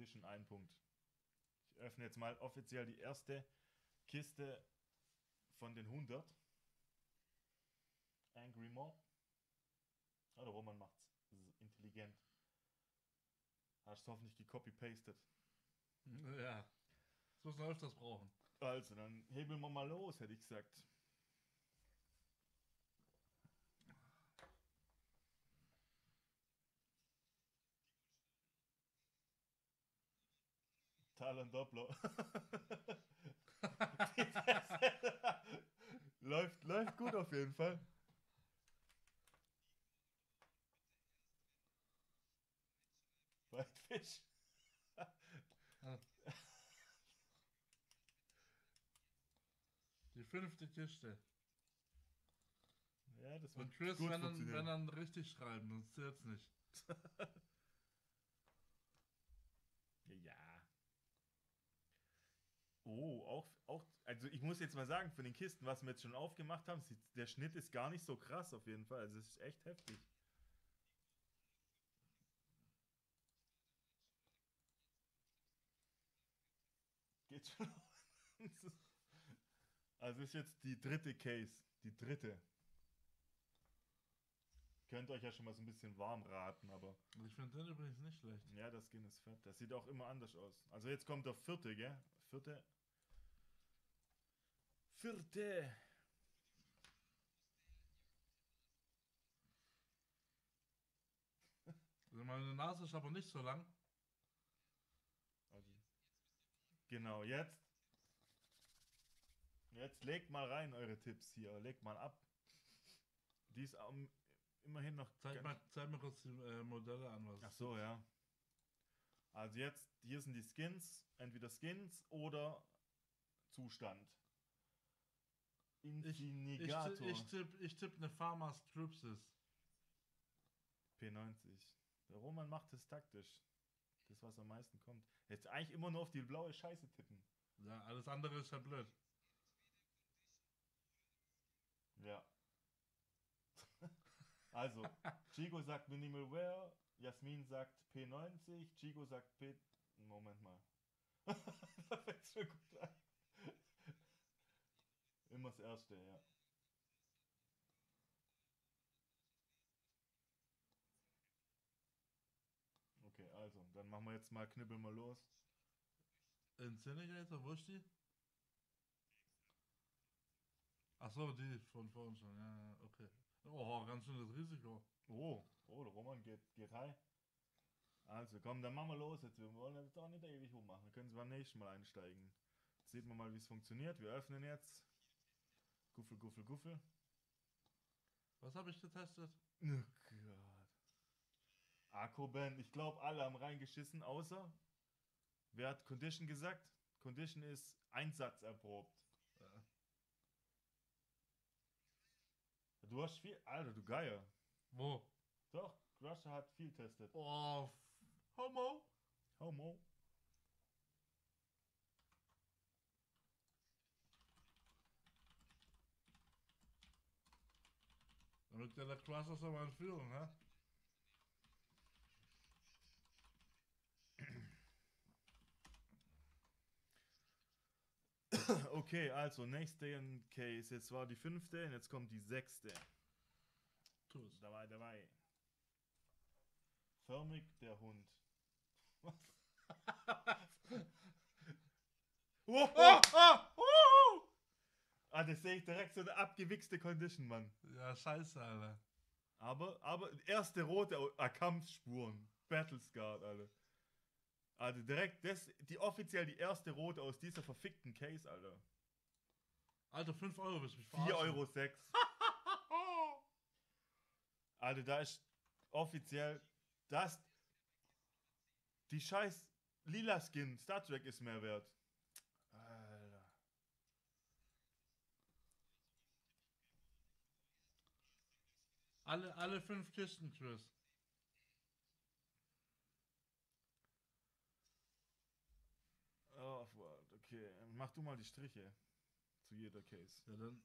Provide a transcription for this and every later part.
Condition ein Punkt. Ich öffne jetzt mal offiziell die erste Kiste von den 100. Angry Mob. Ah, der Roman macht's. Das intelligent. Hast du hoffentlich gecopy-pastet. Ja. Das muss man öfters brauchen. Also, dann hebeln wir mal los, hätte ich gesagt. Talon Doppler. läuft, läuft gut auf jeden Fall. Whitefish. Die fünfte Kiste. Ja, das Und Chris, gut wenn dann, wenn dann richtig schreiben, sonst zählt's nicht. Ja. Oh, auch, auch, also ich muss jetzt mal sagen, von den Kisten, was wir jetzt schon aufgemacht haben, der Schnitt ist gar nicht so krass auf jeden Fall. Also es ist echt heftig. Geht schon. also ist jetzt die dritte Case. Die dritte. Könnt euch ja schon mal so ein bisschen warm raten, aber. Und ich finde den übrigens nicht schlecht. Ja, das Skin ist fett. Das sieht auch immer anders aus. Also jetzt kommt der vierte, gell? Vierte. Vierte. Also meine Nase ist aber nicht so lang. Also, genau, jetzt. Jetzt legt mal rein eure Tipps hier. Legt mal ab. Die ist am- immerhin noch. Zeig mal, zeig mal kurz die äh, Modelle an, was. Ach so, ja. Also jetzt, hier sind die Skins. Entweder Skins oder Zustand. Ich, ich, Infinigator. ti- ich tippe ich tipp eine Pharma Stripsis. P90. Der Roman macht es taktisch. Das, was am meisten kommt. Jetzt eigentlich immer nur auf die blaue Scheiße tippen. Ja, alles andere ist ja blöd. Ja. also, Chigo sagt Minimal Wear, Jasmin sagt P90, Chigo sagt P. Moment mal. da fängt schon gut an. Immer das erste, ja. Okay, also, dann machen wir jetzt mal Knibbel mal los. Incinerator, wo ist die? Ach so, die von vorhin schon. Ja, ja, okay. Oh, ganz schönes Risiko. Oh, oh, der Roman geht, geht high. Also komm, dann machen wir los jetzt. Wir wollen jetzt auch nicht ewig rummachen. Dann können Sie beim nächsten Mal einsteigen. Jetzt sieht man mal, wie es funktioniert. Wir öffnen jetzt. Guffel, Guffel, Guffel. Was habe ich getestet? Oh Gott. Akku-Band. Ich glaube, alle haben reingeschissen, außer. Wer hat Condition gesagt? Condition ist Einsatz erprobt. Ja. Du hast viel. Alter, du Geier. Wo? Doch, Crusher hat viel testet. Oh, Homo. Homo. Lacroix ist aber in Führung, hä? Okay, also nächste Case. Jetzt war die fünfte und jetzt kommt die sechste. Tu es. Dabei, dabei. Förmig der Hund. Was? oh, Oh, oh, oh. Ah, das sehe ich direkt so eine abgewichste Condition, Mann. Ja, scheiße, Alter. Aber, aber erste rote ah, Kampfspuren. Battlescard, Alter. Also direkt das, die offiziell die erste rote aus dieser verfickten Case, Alter. Alter, 5 Euro willst du mich 4 verarschen? Euro 6. Alter, da ist offiziell das. Die scheiß lila Skin Star Trek ist mehr wert. Alle, alle fünf Kisten, Chris. Oh, okay. Mach du mal die Striche zu jeder Case. Ja, dann.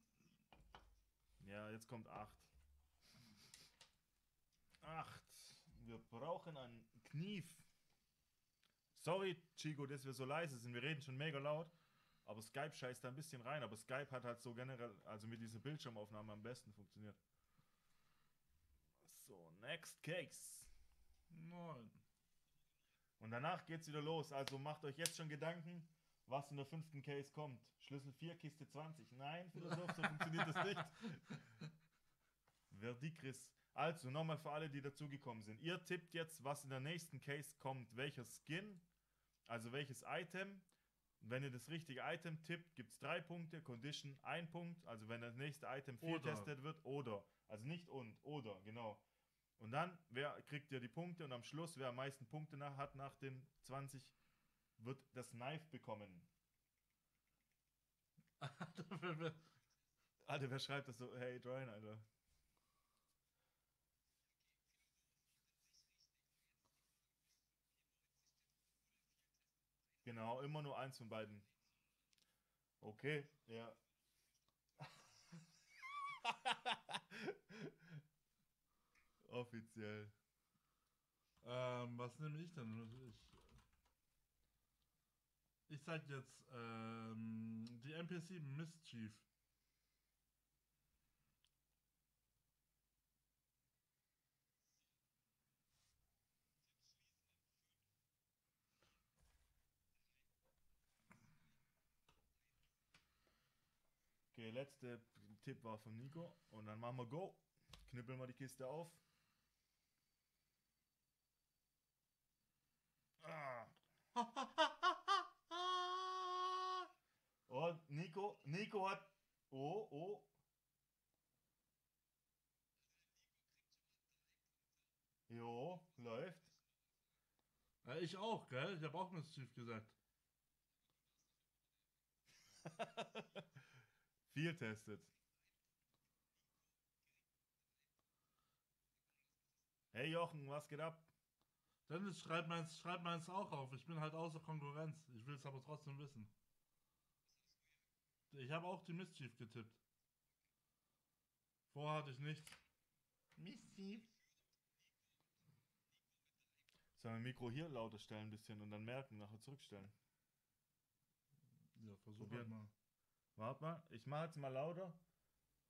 Ja, jetzt kommt 8. 8. Wir brauchen einen Knief. Sorry, Chico, dass wir so leise sind. Wir reden schon mega laut. Aber Skype scheißt da ein bisschen rein. Aber Skype hat halt so generell, also mit dieser Bildschirmaufnahme am besten funktioniert. So, next case. Nein. Und danach geht's wieder los. Also macht euch jetzt schon Gedanken, was in der fünften Case kommt. Schlüssel 4, Kiste 20. Nein, Philosoph, so funktioniert das nicht. Verdikris. Also, nochmal für alle, die dazugekommen sind. Ihr tippt jetzt, was in der nächsten Case kommt. Welcher Skin, also welches Item. Wenn ihr das richtige Item tippt, gibt es drei Punkte. Condition ein Punkt. Also wenn das nächste Item viel Oder. testet wird. Oder. Also nicht und, oder, genau. Und dann, wer kriegt ihr die Punkte und am Schluss, wer am meisten Punkte nach, hat nach den 20, wird das Knife bekommen. Alter, wer schreibt das so? Hey, Brian, Alter. Genau, immer nur eins von beiden. Okay, ja. Offiziell. ähm, was nehme ich denn? Ich, ich sag jetzt ähm, die MP7 Mischief. Okay, letzte Tipp war von Nico. Und dann machen wir Go. Knüppeln wir die Kiste auf. Und Nico, Nico hat. Oh, oh. Jo, läuft. Ja, ich auch, gell? Ich habe auch Mischief gesagt. Viel testet. Hey Jochen, was geht ab? Dennis, schreib meins, schreib meins auch auf. Ich bin halt außer Konkurrenz. Ich will es aber trotzdem wissen. Ich habe auch die Mischief getippt. Vorher hatte ich nichts. Mischief. Sollen wir Mikro hier lauter stellen ein bisschen und dann merken, nachher zurückstellen? Ja, versuch halt mal. Warte mal, ich mache jetzt mal lauter.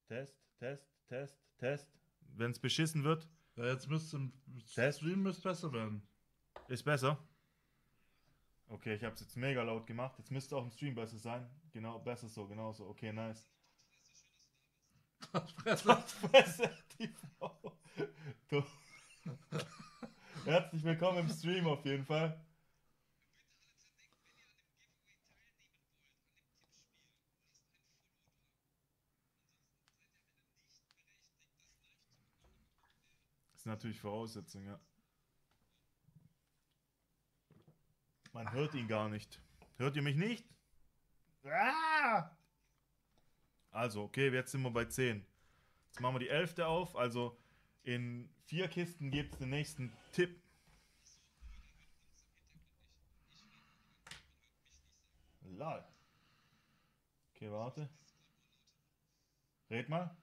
Test, Test, Test, Test. Wenn es beschissen wird, Ja, jetzt müsste im Test. Stream müsste besser werden. ist besser. Okay, ich habe es jetzt mega laut gemacht. Jetzt müsste auch im Stream besser sein. Genau, besser so, genau so. Okay, nice. Fresse. Fresse. Du. Herzlich willkommen im Stream auf jeden Fall. Ist natürlich Voraussetzung, ja. Man hört ihn gar nicht. Hört ihr mich nicht? Ah! Also, okay, jetzt sind wir bei 10. Jetzt machen wir die 11. auf. Also in vier Kisten gibt es den nächsten Tipp. Lol. Okay, warte. Red mal.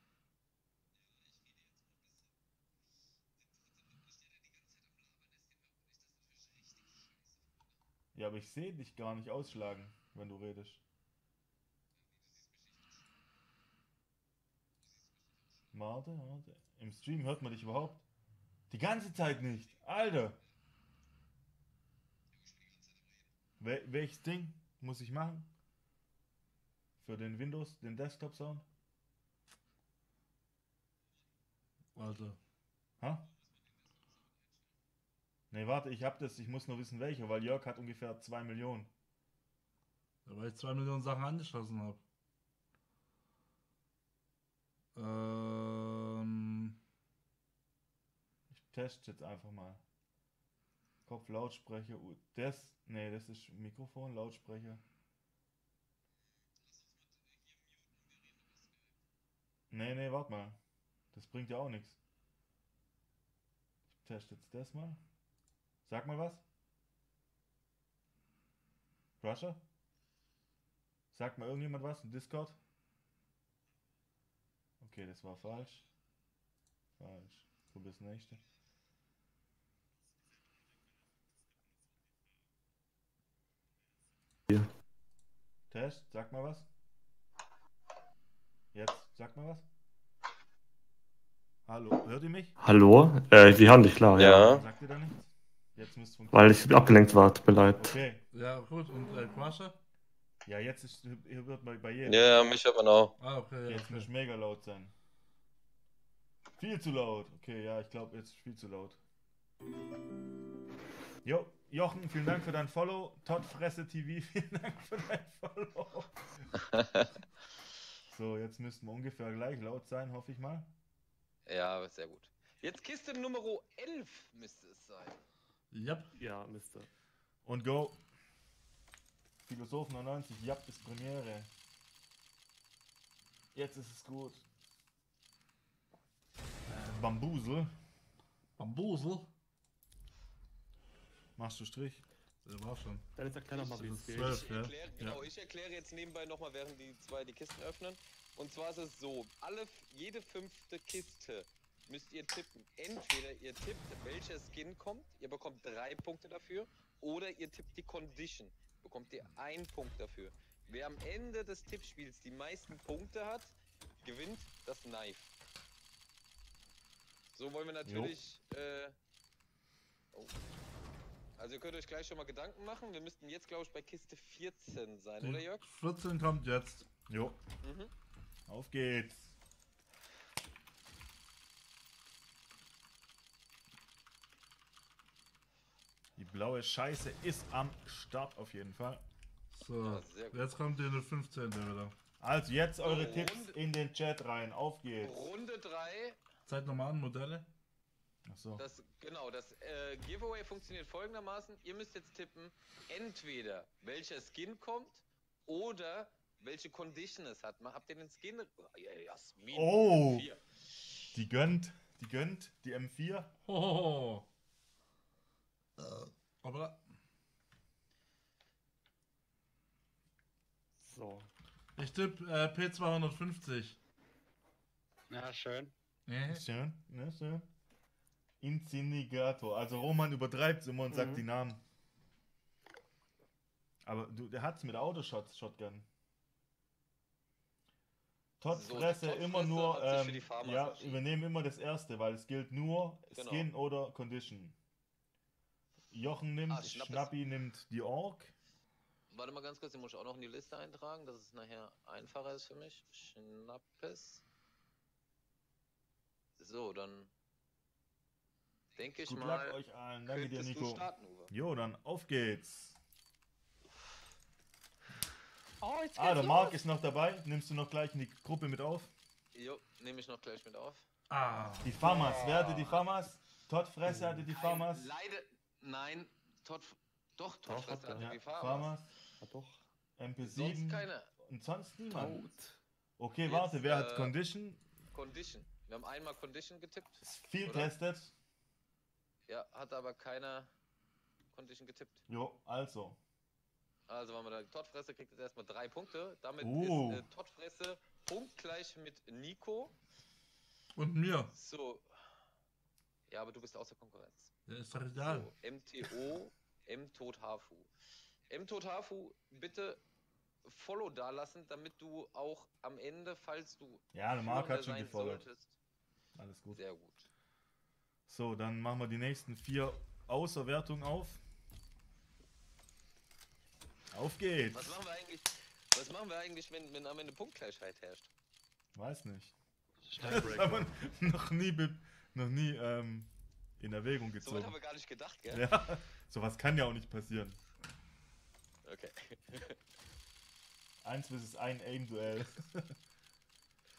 Ja, aber ich sehe dich gar nicht ausschlagen, wenn du redest. Warte, warte. Im Stream hört man dich überhaupt. Die ganze Zeit nicht. Alter. Wel welches Ding muss ich machen? Für den Windows, den Desktop Sound? Alter. Ha? Ne, warte, ich hab das. Ich muss nur wissen, welcher, weil Jörg hat ungefähr 2 Millionen. Ja, weil ich zwei Millionen Sachen angeschlossen habe. Ähm, Ich teste jetzt einfach mal. Kopf, Lautsprecher, das, nee, das ist Mikrofon, Lautsprecher. Nee, nee, warte mal. Das bringt ja auch nichts. Ich teste jetzt das mal. Sag mal was. Russia? Sagt mal irgendjemand was im Discord? Okay, das war falsch. Falsch. Probier's nächste. Test, sag mal was. Jetzt, sag mal was. Hallo, hört ihr mich? Hallo? Äh, Sie haben dich klar, ja. Ja. Sagt ihr da nichts? Jetzt müsste es Weil ich abgelenkt war, tut mir leid. Okay. Ja, gut. Und äh, Quasche? Ja, jetzt ist, hier wird bei, bei jedem. Ja, mich man auch. Ah, okay, ja. Jetzt muss Okay. mega laut sein. Viel zu laut. Okay, ja, ich glaube, jetzt ist viel zu laut. Jo, Jochen, vielen Dank für dein Follow. Todd Fresse TV, vielen Dank für dein Follow. So, jetzt müssten wir ungefähr gleich laut sein, hoffe ich mal. Ja, sehr gut. Jetzt Kiste Nummer 11 müsste es sein. Yep. Ja, Mister. Und go. Philosophen 99, Jap ist Premiere. Jetzt ist es gut. Bambusel. Bambusel. Machst du Strich? Der war schon. Dann ist erklär nochmal, wie Das es ist geht. zwölf. Ich Ja. erkläre, genau, ich erkläre jetzt nebenbei nochmal, während die zwei die Kisten öffnen. Und zwar ist es so, alle, jede fünfte Kiste müsst ihr tippen. Entweder ihr tippt, welcher Skin kommt, ihr bekommt drei Punkte dafür, oder ihr tippt die Condition, bekommt ihr einen Punkt dafür. Wer am Ende des Tippspiels die meisten Punkte hat, gewinnt das Knife. So wollen wir natürlich. Äh, oh. Also ihr könnt euch gleich schon mal Gedanken machen. Wir müssten jetzt, glaube ich, bei Kiste 14 sein, oder Die Jörg? 14 kommt jetzt. Jo, Mhm. auf geht's. Die blaue Scheiße ist am Start auf jeden Fall. So. Ja. Jetzt kommt die 15. wieder. Also jetzt eure So, Tipps Runde- in den Chat rein. Auf geht's. Runde 3, Zeig nochmal an, Modelle. Achso. das, genau, das äh, Giveaway funktioniert folgendermaßen. Ihr müsst jetzt tippen, entweder welcher Skin kommt oder welche Condition es hat. Habt ihr den Skin? Ja, Jasmin. Oh. Vier. Die gönnt. Die gönnt. Die M4. Hohoho. Aber So. ich tippe äh, P250. Ja, schön. Nee. Schön. Ne, schön. Inzinigator. Also Roman übertreibt immer und sagt Mhm. die Namen. Aber du, der hat's mit Autoshots, Shotgun. Todd So, Fresse Todd immer Fresse nur, ähm, ja, übernehmen immer das erste, weil es gilt nur Genau. Skin oder Condition. Jochen nimmt, Ah, Schnappes. Schnappi nimmt die Ork. Warte mal ganz kurz, den muss ich auch noch in die Liste eintragen, dass es nachher einfacher ist für mich. Schnappes. So, dann denke ich Gut mal, Luck euch allen. Danke dir, Nico. starten, Uwe. Jo, dann auf geht's. Oh, jetzt Ah, der Marc ist noch dabei. Nimmst du noch gleich in die Gruppe mit auf? Jo, nehme ich noch gleich mit auf. Ah. Die Famas. Wer hatte die Famas? Todd Fresse hatte die Famas. Nein, leider, nein, Todd, doch, Todd Doch, hat er. Ja, die Farmers. Ja, doch. MP7. Sonst keine Und sonst niemand. Out. Okay, Jetzt, warte, wer hat äh, Condition? Condition. Wir haben einmal Condition getippt. Ist viel oder? testet. Ja, hat aber keiner Condition getippt. Jo, also. Also machen wir da. Toddfresse kriegt jetzt erstmal drei Punkte. Damit Oh. ist äh, Toddfresse punktgleich mit Nico. Und mir. So. Ja, aber du bist außer Konkurrenz. Ja, ist doch egal. So, MTO, M-Tod Hafu. M-Tod Hafu, bitte Follow dalassen, damit du auch am Ende, falls du Ja, der Marc hat schon solltest, Alles gut. sehr gut. So, dann machen wir die nächsten vier Außerwertungen auf. Auf geht's. Was machen wir eigentlich, was machen wir eigentlich, wenn, wenn am Ende Punktgleichheit herrscht? Weiß nicht. Das haben wir noch nie, be- noch nie ähm, in Erwägung So gezogen. haben wir gar nicht gedacht, gell? Ja, sowas kann ja auch nicht passieren. Okay. Eins versus ein Aim-Duell.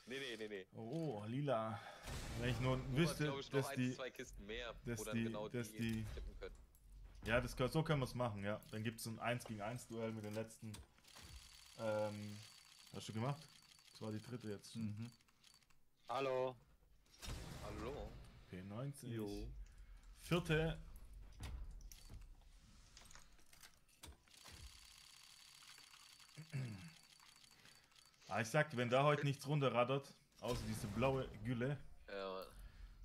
Nee, nee, nee, nee. Oh, lila. Wenn ich nur hast, wüsste, glaube ich, noch dass ein, die. zwei Kisten mehr, dass wo dann die- genau dass die, die- tippen können. Ja, das, so können wir es machen, ja. Dann gibt es ein 1 gegen 1 Duell mit den letzten. Ähm, hast du gemacht? Das war die dritte jetzt. Mhm. Hallo. Hallo? P90. Jo. Vierte. Ah, ich sagte, wenn da heute nichts runterraddert, außer diese blaue Gülle. Ja.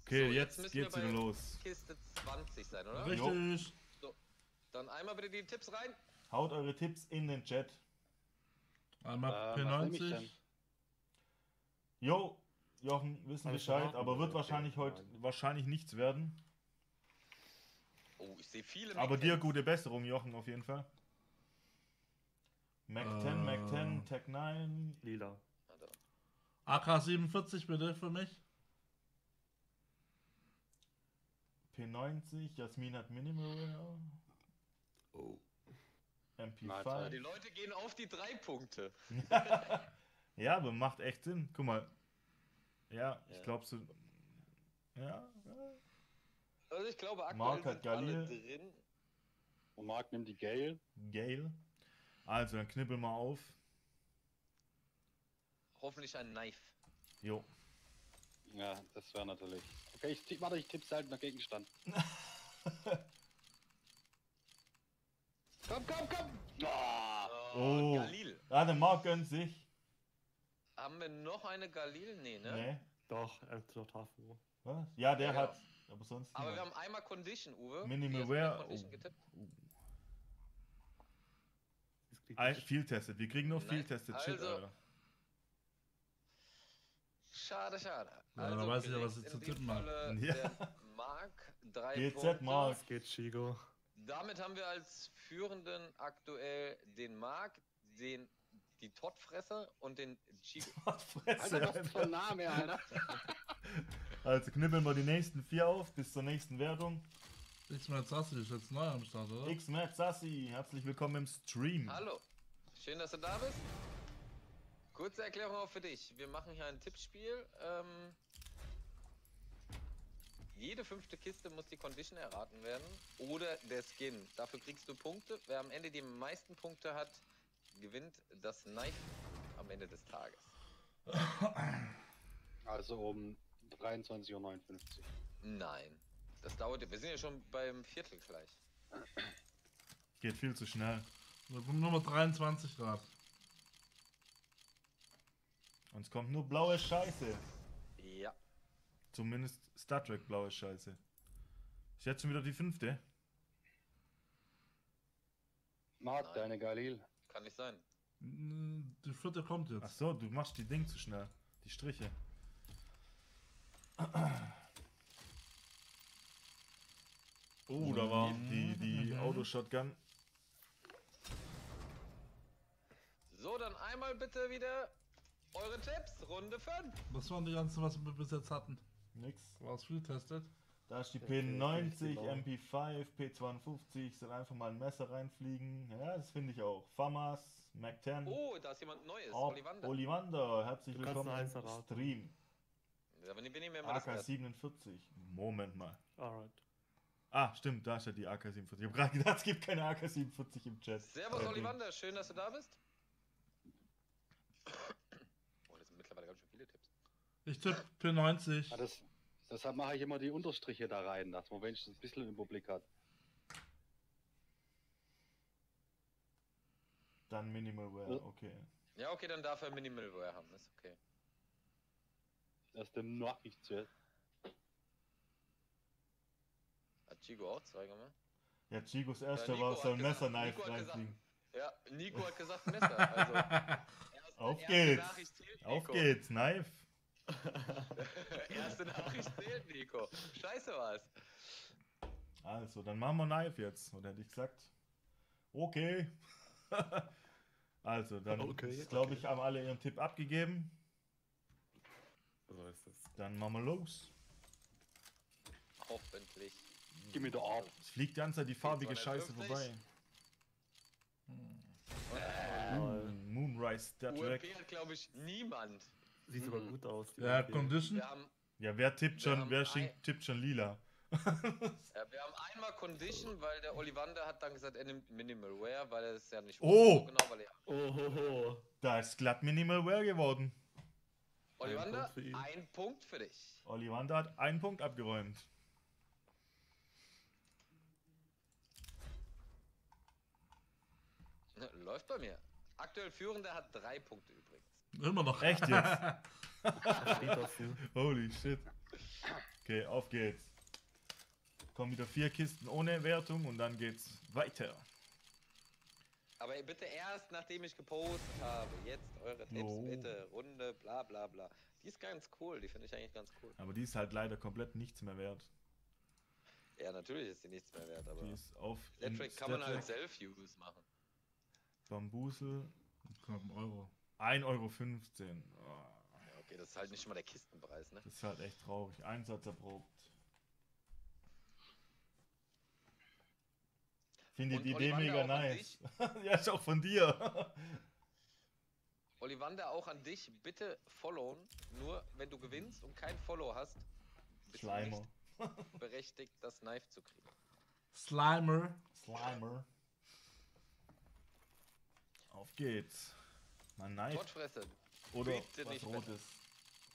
Okay, So, jetzt, müssen geht's wieder los. Kiste 20 sein, oder? Richtig. Dann einmal bitte die Tipps rein. Haut eure Tipps in den Chat. Einmal Äh, was nehm ich denn? P90. Jo, Jochen, wissen Bescheid, aber wird wahrscheinlich heute wahrscheinlich nichts werden. Oh, ich sehe viele Aber Mac dir Tens. gute Besserung, Jochen, auf jeden Fall. Mac 10, Mac 10, Äh. Tech 9. Lila. Warte. AK47 bitte für mich. P90, Jasmin hat Minimal. Oh. MP5. Ah, Die Leute gehen auf die drei Punkte. ja, aber macht echt Sinn. Guck mal. Ja, ich Ja. glaube so. Ja, ja. Also ich glaube, aktuell Mark hat sind alle Galil. drin. Und Marc nimmt die Gale. Gale. Also, dann knippel mal auf. Hoffentlich ein Knife. Jo. Ja, das wäre natürlich. Okay, ich tipp, warte, ich tipp's halt nach Gegenstand. komm, komm, komm! Ah, Oh. Galil. Ah, der Mark gönnt sich. Haben wir noch eine Galil? Nee, ne? Nee. Doch, er hat noch Tafel. Was? Ja, der Ja, hat. genau. Aber sonst. Aber wir haben einmal Condition, Uwe. Minimal Wear. Condition Oh. viel testet. Wir kriegen nur viel testet. Shit, also- Alter. Schade, schade. Ja, dann weiß ich ja, was ich zu tippen hab. Falle Ja. Mark drei GZ Punkte. Mark. Es geht Chigo. Damit haben wir als Führenden aktuell den Mark, den die Toddfresser und den Chico. Fresse, Alter, was für ein Name, Alter. Also knippeln wir die nächsten vier auf bis zur nächsten Wertung. X-Men Sassi ist jetzt neu am Start, oder? X-Matt Sassi, herzlich willkommen im Stream. Hallo, schön, dass du da bist. Kurze Erklärung auch für dich. Wir machen hier ein Tippspiel. Ähm, jede fünfte Kiste muss die Condition erraten werden oder der Skin. Dafür kriegst du Punkte. Wer am Ende die meisten Punkte hat, gewinnt das Knife am Ende des Tages. Also um 23.59 Uhr. Nein, das dauert. Wir sind ja schon beim Viertel gleich. Geht viel zu schnell. Wir kommen Nummer 23 Grad. Und es kommt nur blaue Scheiße. Ja. Zumindest Star Trek blaue Scheiße. Ist jetzt schon wieder die fünfte? Marc, Nein. deine Galil. Kann nicht sein. Die vierte kommt Ach jetzt. so, du machst die Ding zu schnell. Die Striche. Oh, da war die, die. Autoshotgun. So, dann einmal bitte wieder eure Tipps. Runde 5. Das waren die ganzen, was wir bis jetzt hatten. Nix. War es viel testet? Da ist die Okay, P90, genau. MP5, P52, soll einfach mal ein Messer reinfliegen. Ja, das finde ich auch. FAMAS, Mac 10. Oh, da ist jemand Neues. Ob- Olivander. Olivander, herzlich willkommen im. Stream. Ja, aber ich bin das erste. AK47. Moment mal. Alright. Ah, stimmt, da ist ja die AK47. Ich habe gerade gedacht, es gibt keine AK47 im Chat. Servus, Äh, Olivander. Schön, dass du da bist. Oh, das sind mittlerweile ganz schön viele Tipps. Ich tippe P90. Ah, das, deshalb mache ich immer die Unterstriche da rein, dass man wenigstens ein bisschen Überblick hat. Dann Minimal Wear, Ja. okay. Ja, okay, dann darf er Minimal Wear haben. Ist okay. Aus dem Nachricht zuerst. Hat Chigo auch zwei gemacht? Ja, Chigos erster Nico war, Messerknife Nico hat gesagt- reinfliegen. Ja, Nico hat gesagt Messer. Also, erste, Auf erste geht's. Zählt, Auf geht's, Knife. erste Nachricht zählt, Nico. Scheiße war's. Also, dann machen wir Knife jetzt. Oder hätte ich gesagt? Okay. also, dann Okay, glaube okay. ich, haben alle ihren Tipp abgegeben. So ist es. Dann machen wir los. Hoffentlich. Gib mir da ab. Es fliegt die ganze Zeit die farbige Scheiße 250. vorbei. Mm, Moonrise Star Trek. UMP hat, glaube ich, niemand. Sieht sogar gut aus. Ja, OP. Condition. Haben, Ja, wer tippt schon, wer schinkt, tippt schon lila? ja, wir haben einmal Condition, weil der Olivander hat dann gesagt, er nimmt Minimal Wear, weil er es ja nicht Oh! genau, weil er. Oh, ho, ho. Da ist glatt Minimal Wear geworden. Für ihn. ein Punkt für dich. Ollivander hat einen Punkt abgeräumt. Läuft bei mir. Aktuell Führender hat drei Punkte übrigens. Immer noch. Echt jetzt? Holy shit. Okay, auf geht's. Kommen wieder vier Kisten ohne Wertung und dann geht's weiter. Aber bitte erst, nachdem ich gepostet habe. Jetzt eure Tipps, Jo. bitte. Runde, bla bla bla. Die ist ganz cool, die finde ich eigentlich ganz cool. Aber die ist halt leider komplett nichts mehr wert. Ja, natürlich ist die nichts mehr wert, aber. Die ist auf Stattrack kann man halt Self-Use machen. Bambusel Knapp ein Euro. 1,15 Euro. Oh, Ja, okay, das ist halt nicht mal der Kistenpreis, ne? das ist halt echt traurig. Einsatz erprobt. Finde die Idee mega nice. ja, ist auch von dir. Olivander, auch an dich, bitte followen. Nur wenn du gewinnst und kein Follow hast, bist Schleimer. du nicht berechtigt, das Knife zu kriegen. Slimer. Slimer. Auf geht's. Mein Knife. Gottfresse. Oder bitte was nicht Rotes.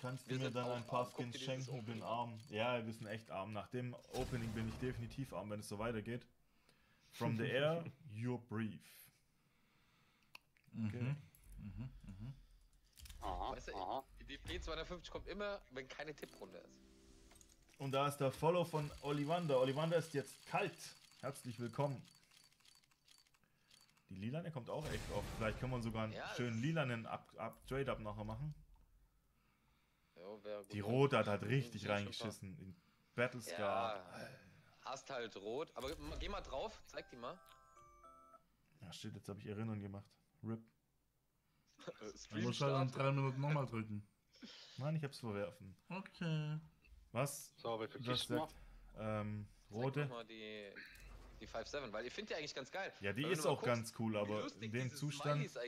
Kannst du Wir mir sind dann ein paar Skins schenken? Bin Opening an. arm. Ja, wir sind echt arm. Nach dem Opening bin ich definitiv arm, wenn es so weitergeht. From the air, your brief. Mhm. Okay. Mhm. Mhm. Aha, Weißt du, aha. Die P250 kommt immer, wenn keine Tipprunde ist. Und da ist der Follow von Ollivander. Ollivander ist jetzt kalt. Herzlich willkommen. Die Lilane kommt auch echt oft. Vielleicht können wir sogar einen Ja, schönen lilanen Up Up Trade-Up nachher machen. Gut. Die Rote hat halt Mhm, richtig reingeschissen. In Battlescar. Ja, hast halt rot. Aber geh mal drauf, zeig die mal. Ja, shit, jetzt habe ich Erinnerung gemacht. RIP. Du musst halt in drei Minuten nochmal drücken. Nein, ich hab's verwerfen. Okay. Was? So, noch? sagt? Ähm, rote? mal die, die 5-7, weil ich finde die eigentlich ganz geil. Ja, die Weil ist auch guckst, ganz cool, aber in dem Zustand. Ja,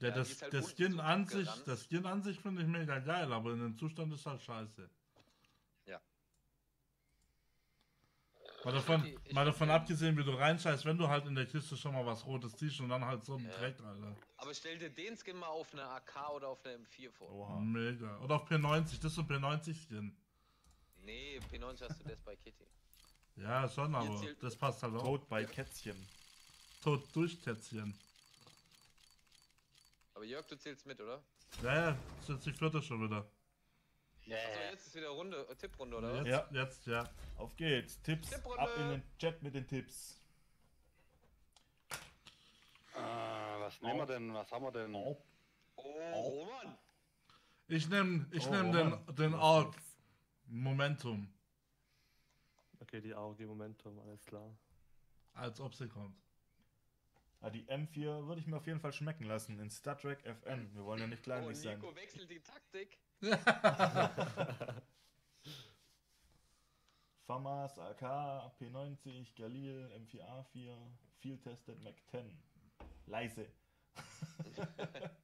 Ja, das, die ist halt das Skin an sich, das Skin an sich finde ich mega geil, aber in dem Zustand ist halt scheiße. Mal davon, ich- mal davon abgesehen, wie du reinscheißt, wenn du halt in der Kiste schon mal was Rotes siehst und dann halt so ein Ja. Dreck, Alter. Aber stell dir den Skin mal auf eine AK oder auf eine M4 vor. Oha. Mega. Oder auf P90, das ist so ein P90-Skin. Nee, P90 hast du das bei Kitty. Ja, schon, aber das passt halt auch. Tod bei Kätzchen. Tot durchkätzchen. Aber Jörg, du zählst mit, oder? Ja, ja, das ist jetzt die vierte schon wieder. Yeah. Achso, jetzt ist wieder Runde, äh, Tipprunde, oder was? Ja. jetzt, ja. Auf geht's. Tipps. Tipprunde. Ab in den Chat mit den Tipps. Äh, was nehmen wir denn? Was haben wir denn? Oh. Oh, Roman! Ich nehme ich Oh, nehm den, den Arc Momentum, Okay, die AOG Momentum, alles klar. als ob sie kommt. Ah, die M4 würde ich mir auf jeden Fall schmecken lassen in Star Trek FN. Wir wollen ja nicht Oh, kleinlich sein. Nico wechselt die Taktik. FAMAS, AK, P90, Galil, M4A4, Field Tested Mac 10. Leise.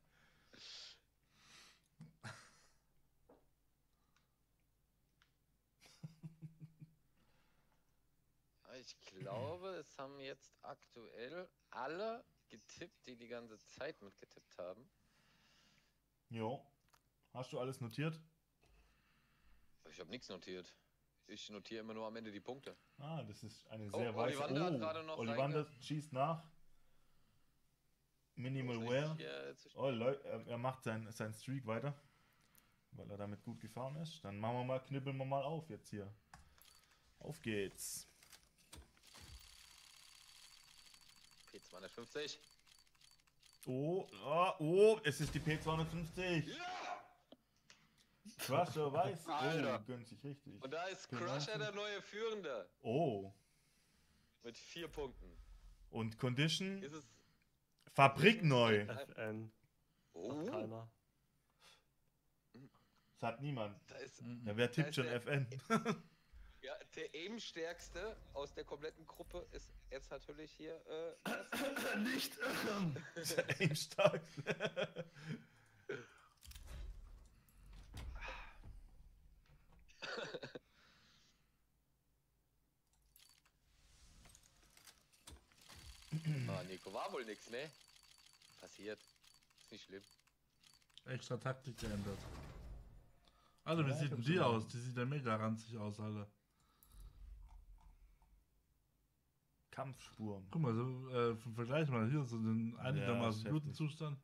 Ich glaube, es haben jetzt aktuell alle getippt, die die ganze Zeit mitgetippt haben. Jo. Hast du alles notiert? Ich habe nichts notiert. Ich notiere immer nur am Ende die Punkte. Ah, das ist eine Oh, sehr weiße. Ollivander hat gerade noch Ollivander schießt nach. Minimal Wear. Oh, Leu er, macht sein, sein Streak weiter. Weil er damit gut gefahren ist. Dann machen wir mal, knibbeln wir mal auf jetzt hier. Auf geht's. P250. Oh, oh, oh, es ist die P250. Ja! Crusher weiß. Oh, Alter. gönnt sich richtig. Und da ist P90. Crusher der neue Führende. Oh. Mit vier Punkten. Und Condition Ist es. fabrikneu. FN, Oh, hat keiner. Das hat niemand. da ist Ja, wer tippt ist schon der- FN? ja, der Aim-stärkste aus der kompletten Gruppe ist jetzt natürlich hier. Äh. Nicht! Aim stark. ah, Nico, war wohl nix, ne? Passiert. Ist nicht schlimm. Extra Taktik geändert. Alter, wie Ja, sieht ich denn die aus? Die sieht ja mega ranzig aus, Alter. Kampfspuren. Guck mal, so, äh, vergleich mal hier so den einigermaßen ist guten. Zustand.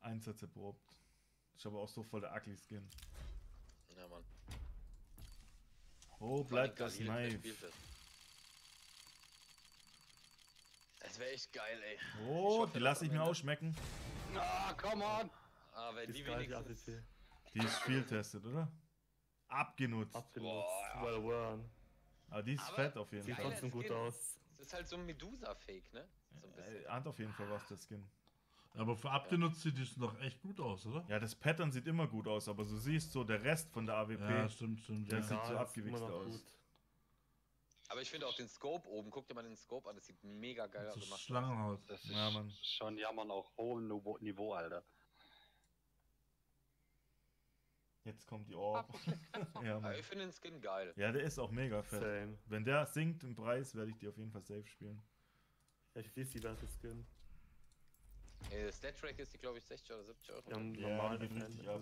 Einsatz erprobt. Ist aber auch so voll der ugly Skin. Ja, Mann. Allem bleibt das Galil, wer Knife? Das? Wäre echt geil, ey. Oh, hoffe, die lasse ich mir ausschmecken. Ah, come on! Ah, wenn Die die ist geil, die wenigstens. Die ist viel testet, oder? Abgenutzt. Abgenutzt. Boah. Well worn. Aber die ist Aber fett auf jeden Sieht Fall. trotzdem gut Skin. aus. Das ist halt so ein Medusa-Fake, ne? So ein bisschen. Äh, Hat auf jeden Fall was, der Skin. Aber für abgenutzt sieht die noch echt gut aus, oder? Ja, das Pattern sieht immer gut aus, aber du siehst so, der Rest von der AWP, Ja, stimmt, stimmt. Der Ja. sieht so ist abgewichst aus. gut. Aber ich finde auch den Scope oben, guck dir mal den Scope an, das sieht mega geil Das aus. ist gemacht. Schlangenhaut. Das ist Ja, Mann. schon jammern auf hohem Niveau, Niveau, Alter. jetzt kommt die Orb. ja, Aber Mann. ich finde den Skin geil. ja, der ist auch mega fett. Same. Wenn der sinkt im Preis, werde ich die auf jeden Fall safe spielen. Ja, ich lese die Werte Skin. Äh, Stat Track ist die, glaube ich, 60 oder 70 Euro. Ja, normalen die geht richtig ab.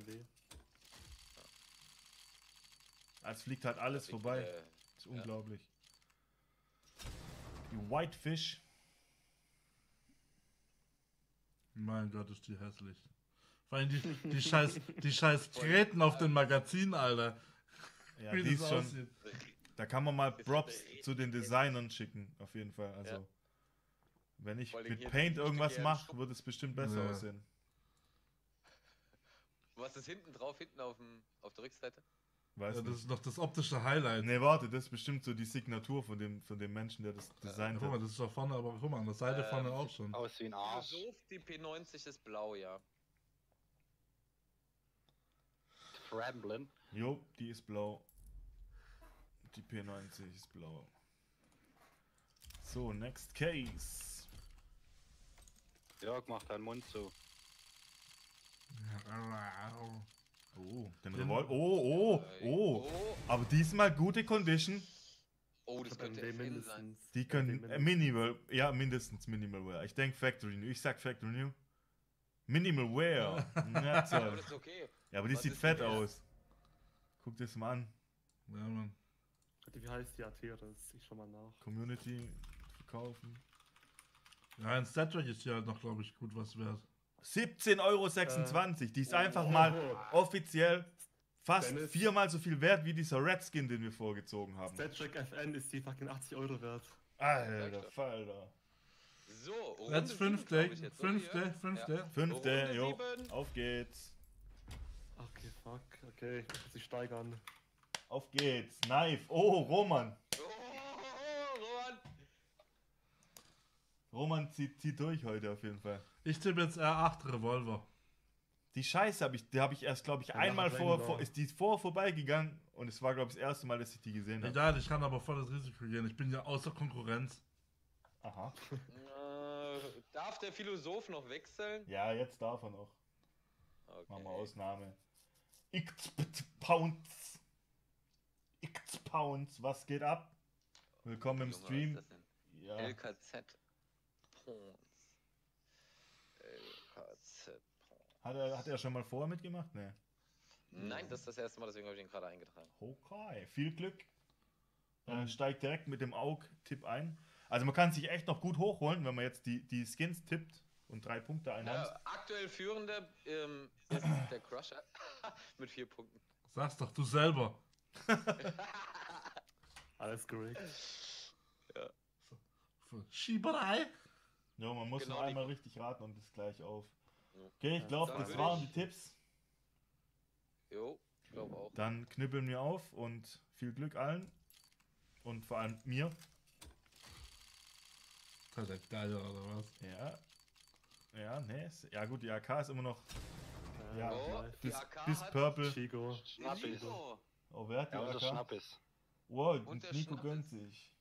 Es fliegt halt alles Das liegt, vorbei. äh, ist unglaublich. Die Whitefish. Mein Gott, ist die hässlich. Vor allem die, die scheiß, die scheiß Treten auf den Magazin, Alter. Ja, Wie die das ist schon. aussieht. Da kann man mal Props zu den Designern schicken, auf jeden Fall. Also, Ja. wenn ich mit Paint irgendwas mache, wird es bestimmt besser Ja. aussehen. Was ist hinten drauf, hinten auf, dem, auf der Rückseite? Weiß Ja, das nicht. ist noch das optische Highlight. Nee, warte, das ist bestimmt so die Signatur von dem, von dem Menschen, der das designt Guck mal, das ist doch vorne, aber guck mal, an der Seite Ähm, vorne auch schon. Aus wie ein Arsch. Die P90 ist blau, ja. Ramblin. Jo, die ist blau. Die P90 ist blau. So, next case. Jörg, mach deinen Mund zu. Oh, den Den- Revol Oh, oh, oh. Aber diesmal gute Condition. Oh, das könnte FN sein. mindestens. Die können äh, Minimal, ja, mindestens Minimal Wear. Ich denke Factory New. Ich sag Factory New. Minimal Wear. Ja, aber toll. das ist okay. Ja, aber die Was sieht fett aus. Guck das mal an. Ja, Mann. Wie heißt die Ateris? Ich schau mal nach. Community verkaufen. Ja, ein Stattrack ist ja halt noch, glaube ich, gut was wert. 17,26 Euro. Die ist einfach mal offiziell fast Dennis. viermal so viel wert wie dieser Redskin, den wir vorgezogen haben. Stattrack FN ist die fucking 80 Euro wert. Alter Falter. So, Runde Jetzt fünfte, jetzt, oder? fünfte, Ja. fünfte. Ja. Fünfte, Runde jo. sieben. Auf geht's. Okay, fuck. Okay, ich muss sich steigern. Auf geht's. Knife. Oh, Roman. Oh, Roman. Roman zieht, zieht durch heute auf jeden Fall. Ich tippe jetzt R8 Revolver. Die Scheiße habe ich, die habe ich erst, glaube ich, Ja, einmal vor, vor, ist die vor vorbeigegangen und es war, glaube ich, das erste Mal, dass ich die gesehen habe. Egal, ich kann aber volles Risiko gehen. Ich bin ja außer Konkurrenz. Aha. Äh, darf der Philosoph noch wechseln? Ja, jetzt darf er noch. Okay. Machen wir Ausnahme. X Pounds. X Pounds. Was geht ab? Willkommen im Stream. das? Ja. LKZ Pons. LKZ Pons. Hat er, hat er schon mal vorher mitgemacht? Nee. Nein, das ist das erste Mal, deswegen habe ich ihn gerade eingetragen. Okay, viel Glück. Äh, steigt direkt mit dem Aug-Tipp ein. Also man kann sich echt noch gut hochholen, wenn man jetzt die, die Skins tippt und drei Punkte einheimst. Ja, aktuell führender ähm, ist der Crusher mit vier Punkten. Sag's doch du selber. Alles korrekt. Schieberei. Ja, man muss Genau, nur einmal richtig raten und ist gleich auf. Okay, ich glaube, dann das waren die Tipps. Jo, ich glaube auch. Dann knibbeln wir auf und viel Glück allen. Und vor allem mir. Das ist ja geil, oder was? Ja. Ja, nee. ist- Ja gut, die AK ist immer noch Ja, Oh, bis, AK bis Purple. Chico. Schnappis. Oh, wer hat die Ja, und das AK? Schnappis. Wow, Und der Nico Schnappis. gönnt sich.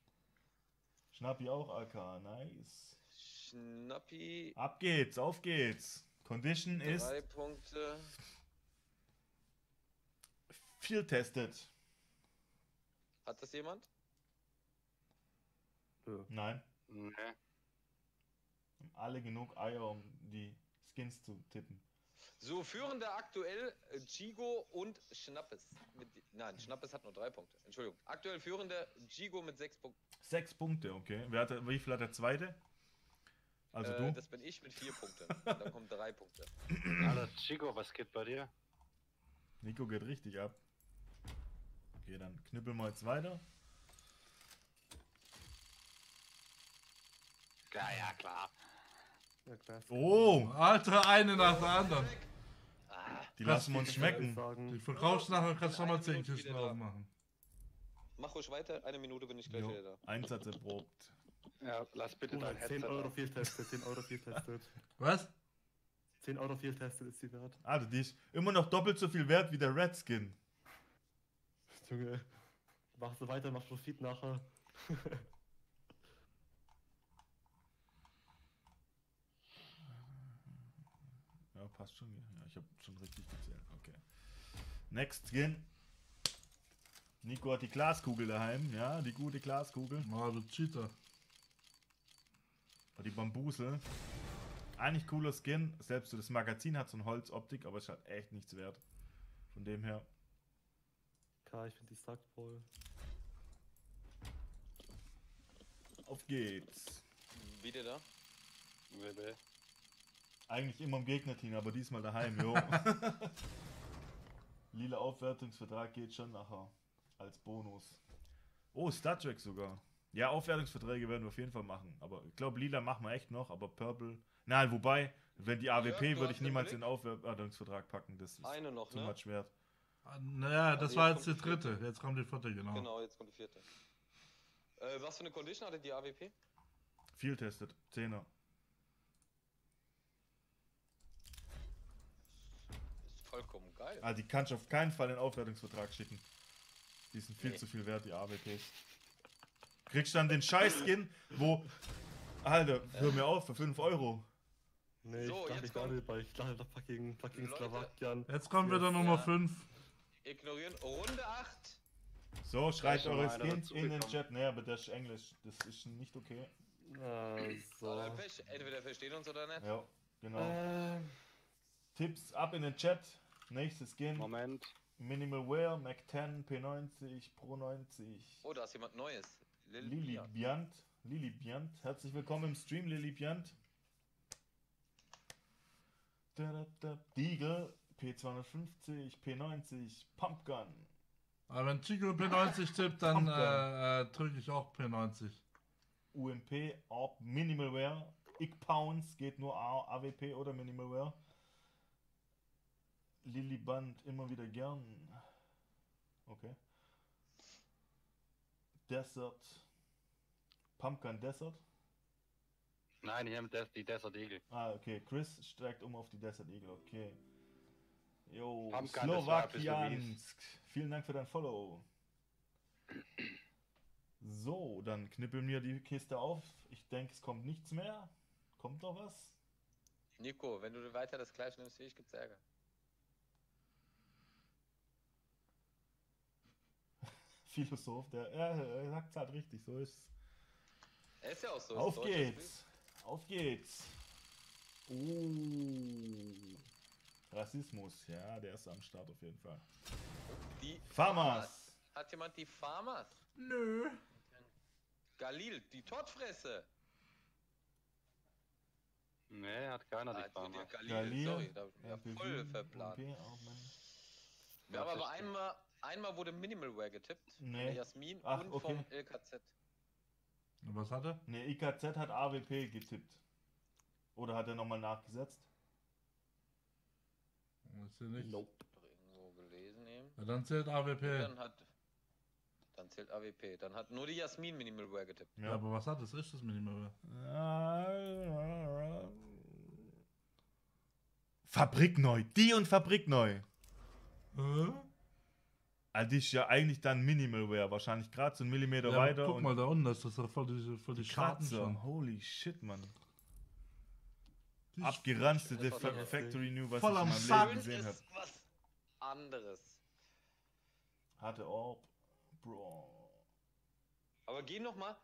Schnappi auch AK, nice. Schnappi, Ab geht's, auf geht's. Condition ist drei Punkte. viel testet. Hat das jemand? Nein, Nee. haben alle genug Eier, um die Skins zu tippen. So, führender aktuell äh, Gigo und Schnappes. Mit, nein, Schnappes hat nur drei Punkte. Entschuldigung. Aktuell führender Gigo mit sechs Punkten. Sechs Punkte, okay. Wer hat, wie viel hat der zweite? Also äh, du? Das bin ich mit vier Punkten. Dann kommen drei Punkte. Alter, Chico, was geht bei dir? Nico geht richtig ab. Okay, dann knüppeln wir jetzt weiter. Ja, ja, klar. Ja, klar. Oh, Alter, eine nach der anderen. die lassen wir uns schmecken. Die verkaufst nachher kannst schon mal Eine 10 Minute Kisten aufmachen. Mach ruhig weiter, eine Minute bin ich gleich Jo, wieder da. Einsatz erprobt. Ja, lass bitte dein 10 Headset Euro viel testet, 10 Euro viel testet. Was? 10 Euro viel testet ist die wert. Also, die ist immer noch doppelt so viel wert wie der Red Skin. Junge, machst du weiter, machst Profit nachher. Ja, passt schon. Ja, ich habe schon richtig gezählt. Okay. Next Skin. Nico hat die Glaskugel daheim, ja, die gute Glaskugel. Oh, du Cheater. Und die Bambusel. Eigentlich cooler Skin. Selbst so das Magazin hat so eine Holzoptik, aber ist halt echt nichts wert. Von dem her. K, ich finde die sagt voll. Auf geht's. Wieder da? WB. Eigentlich immer im Gegnerteam, aber diesmal daheim, jo. Lila Aufwertungsvertrag geht schon nachher. Als Bonus. Oh, Star Trek sogar. Ja, Aufwertungsverträge werden wir auf jeden Fall machen. Aber ich glaube, Lila machen wir echt noch, aber Purple. Nein, wobei, wenn die AWP du würde ich niemals in den Aufwertungsvertrag packen. Das ist Eine noch, zu ne? much wert. Ah, Naja, das Also war jetzt die dritte. Jetzt kommt die vierte, genau. Genau, jetzt kommt die vierte. Äh, was für eine Condition hatte die AWP? Viel testet. Zehner. Ist vollkommen geil. Also die kannst du auf keinen Fall in den Aufwertungsvertrag schicken. Die sind viel Nee. zu viel wert, die AWPs. Kriegst dann den Scheiß-Skin, wo. Alter, hör mir auf, für 5 Euro. Nee, So, ich dachte jetzt ich kommt- ich dachte fucking, fucking Leute. Slowakien. Jetzt kommt wieder Yes. Nummer Ja. 5. Ignorieren. Runde 8. So, schreibt eure Skins in den. Chat. Nee, aber das ist Englisch. Das ist nicht okay. Äh, So. so. Pech. Entweder versteht uns oder nicht. Ja, genau. Ähm, Tipps ab in den Chat. Nächstes Skin. Moment. Minimal Wear, Mac 10, P90, Pro 90. Oh, da ist jemand Neues. Lil Lili Bia. Biant. Lili Biant. Herzlich willkommen im Stream, Lili Biant. Deagle, P250, P90, Pumpgun. Aber wenn Chico P90 tippt, dann äh, äh, drücke ich auch P90. UMP, Orb, Minimal Wear. Ich Pounds geht nur AWP oder Minimal Wear. Lily Band immer wieder gern. Okay. Desert. Pumpkin Desert. Nein, ich das, die Desert Eagle. Ah, okay. Chris steigt um auf die Desert Eagle. Okay. Jo, Slowakiansk. Vielen Dank für dein Follow. So, dann knippeln wir die Kiste auf. Ich denke, es kommt nichts mehr. Kommt noch was? Nico, wenn du weiter das gleiche nimmst wie ich, gibt's Ärger. Philosoph, der, er, er sagt halt richtig, so ist Er ist ja auch so. Auf geht's. Auf geht's. Oh. Rassismus, ja, der ist am Start auf jeden Fall. Die Farmers. Hat jemand die Farmers? Nö. Galil, die Todfresse. Nee, hat keiner Ah, die Farmer. die Galil, Galil, sorry, da ja, voll verplant. Oh. Wir haben Ja, aber einmal, einmal wurde Minimalware getippt. Von Nee. der Jasmin Ach, und okay. vom LKZ. Was hat er? Ne, IKZ hat AWP getippt. Oder hat er nochmal nachgesetzt? Ist hier nicht. nope. Irgendwo gelesen eben. Ja, dann zählt AWP. Dann hat. Dann zählt AWP. Dann hat nur die Jasmin Minimalware getippt. Ja, aber was hat das? Ist das Minimal? Fabrik neu. Die und Fabrik neu. Hä? Also die ist ja eigentlich dann Minimalware. Wahrscheinlich gerade so einen Millimeter Ja, weiter. guck und mal da unten, das ist doch voll die, voll die, die Karten Kratzer. schon. Holy shit, Mann. War Factory New, was Voll ich am in meinem Sack. Leben gesehen habe. ist was anderes. Hatte Orb. Bro. Aber geh nochmal.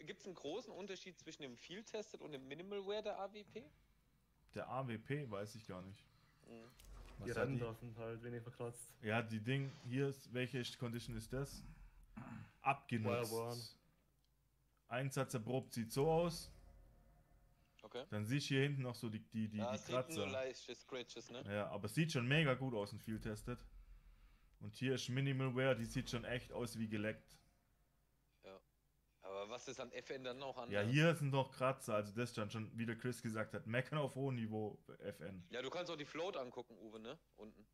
Gibt es einen großen Unterschied zwischen dem Field Tested und dem Minimalware der AWP? Der AWP weiß ich gar nicht. Mhm. Die Was die? Ränder sind halt wenig verkratzt. Ja, die Ding, hier ist, welche Condition ist das? Abgenutzt. Einsatz erprobt sieht so aus. Okay. Dann siehst du hier hinten noch so die, die, die, ja, die Kratzer. leichte Scratches, ne? Ja, aber es sieht schon mega gut aus und viel testet. Und hier ist Minimalware, die sieht schon echt aus wie geleckt. Aber was ist an FN dann noch an? Ja, hier sind noch Kratzer, also das stand schon, wie der Chris gesagt hat, meckern auf hohem Niveau FN. Ja, du kannst auch die Float angucken, Uwe, ne? Unten.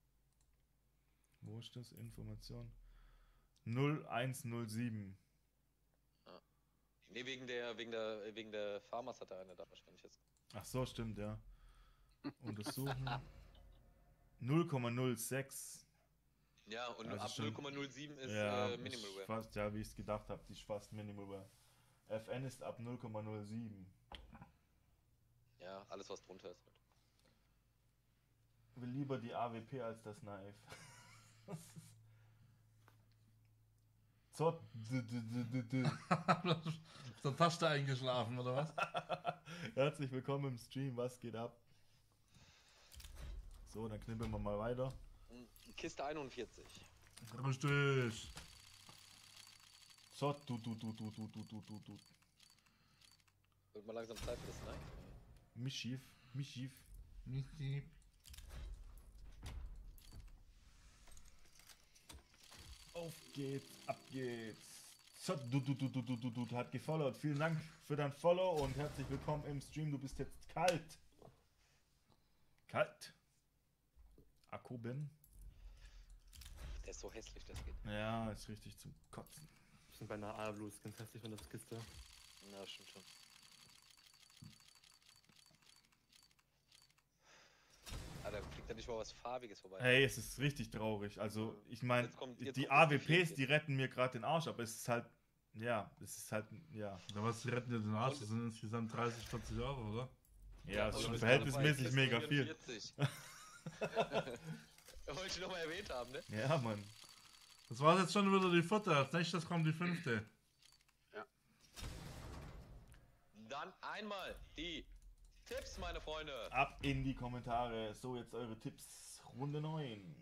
Wo ist das? Information. 0107. Ne, wegen der, wegen der, wegen der Farmers hat er eine da wahrscheinlich jetzt. Ach so, stimmt, ja. Untersuchen. 0,06. Ja, und Also ab schon- 0,07 ist ja, äh, Minimalware. fast, ja, wie ich es gedacht habe, die ist fast Minimalware. FN ist ab 0,07. Ja, alles was drunter ist. Will lieber die AWP als das Knife. Zott. der Taste eingeschlafen, oder was? Herzlich willkommen im Stream, was geht ab? So, dann knibbeln wir mal weiter. Hm, Kiste 41. Richtig. Zott, du, du, du, du, du, du, du, du, du. Wird mal langsam Zeit für das Knife. Mischief, Mischief. Michi. Auf geht's, ab geht's. Zott, du, du, du, du, du, du, du, hat gefollowt. Vielen Dank für dein Follow und herzlich willkommen im Stream. Du bist jetzt kalt. Kalt. Akku bin. Der ist so hässlich, das geht. Ja, ist richtig zum Kotzen. Ich bin beinahe Alublus, ganz hässlich von das Kiste. Na, stimmt schon. Ah, da fliegt da nicht mal was Farbiges vorbei. Hey, es ist richtig traurig. Also, ich meine, die das AWPs, die retten mir gerade den Arsch, aber es ist halt, ja, es ist halt, ja. Da was, die retten dir den Arsch. Das sind insgesamt 30, 40 Euro, oder? Ja, es aber ist schon verhältnismäßig mega viel. 44. Wollte ich nochmal erwähnt haben, ne? Ja, Mann. Das war jetzt schon wieder die vierte. Als nächstes kommt die fünfte. Dann einmal die Tipps, meine Freunde. Ab in die Kommentare. So, jetzt eure Tipps. Runde 9.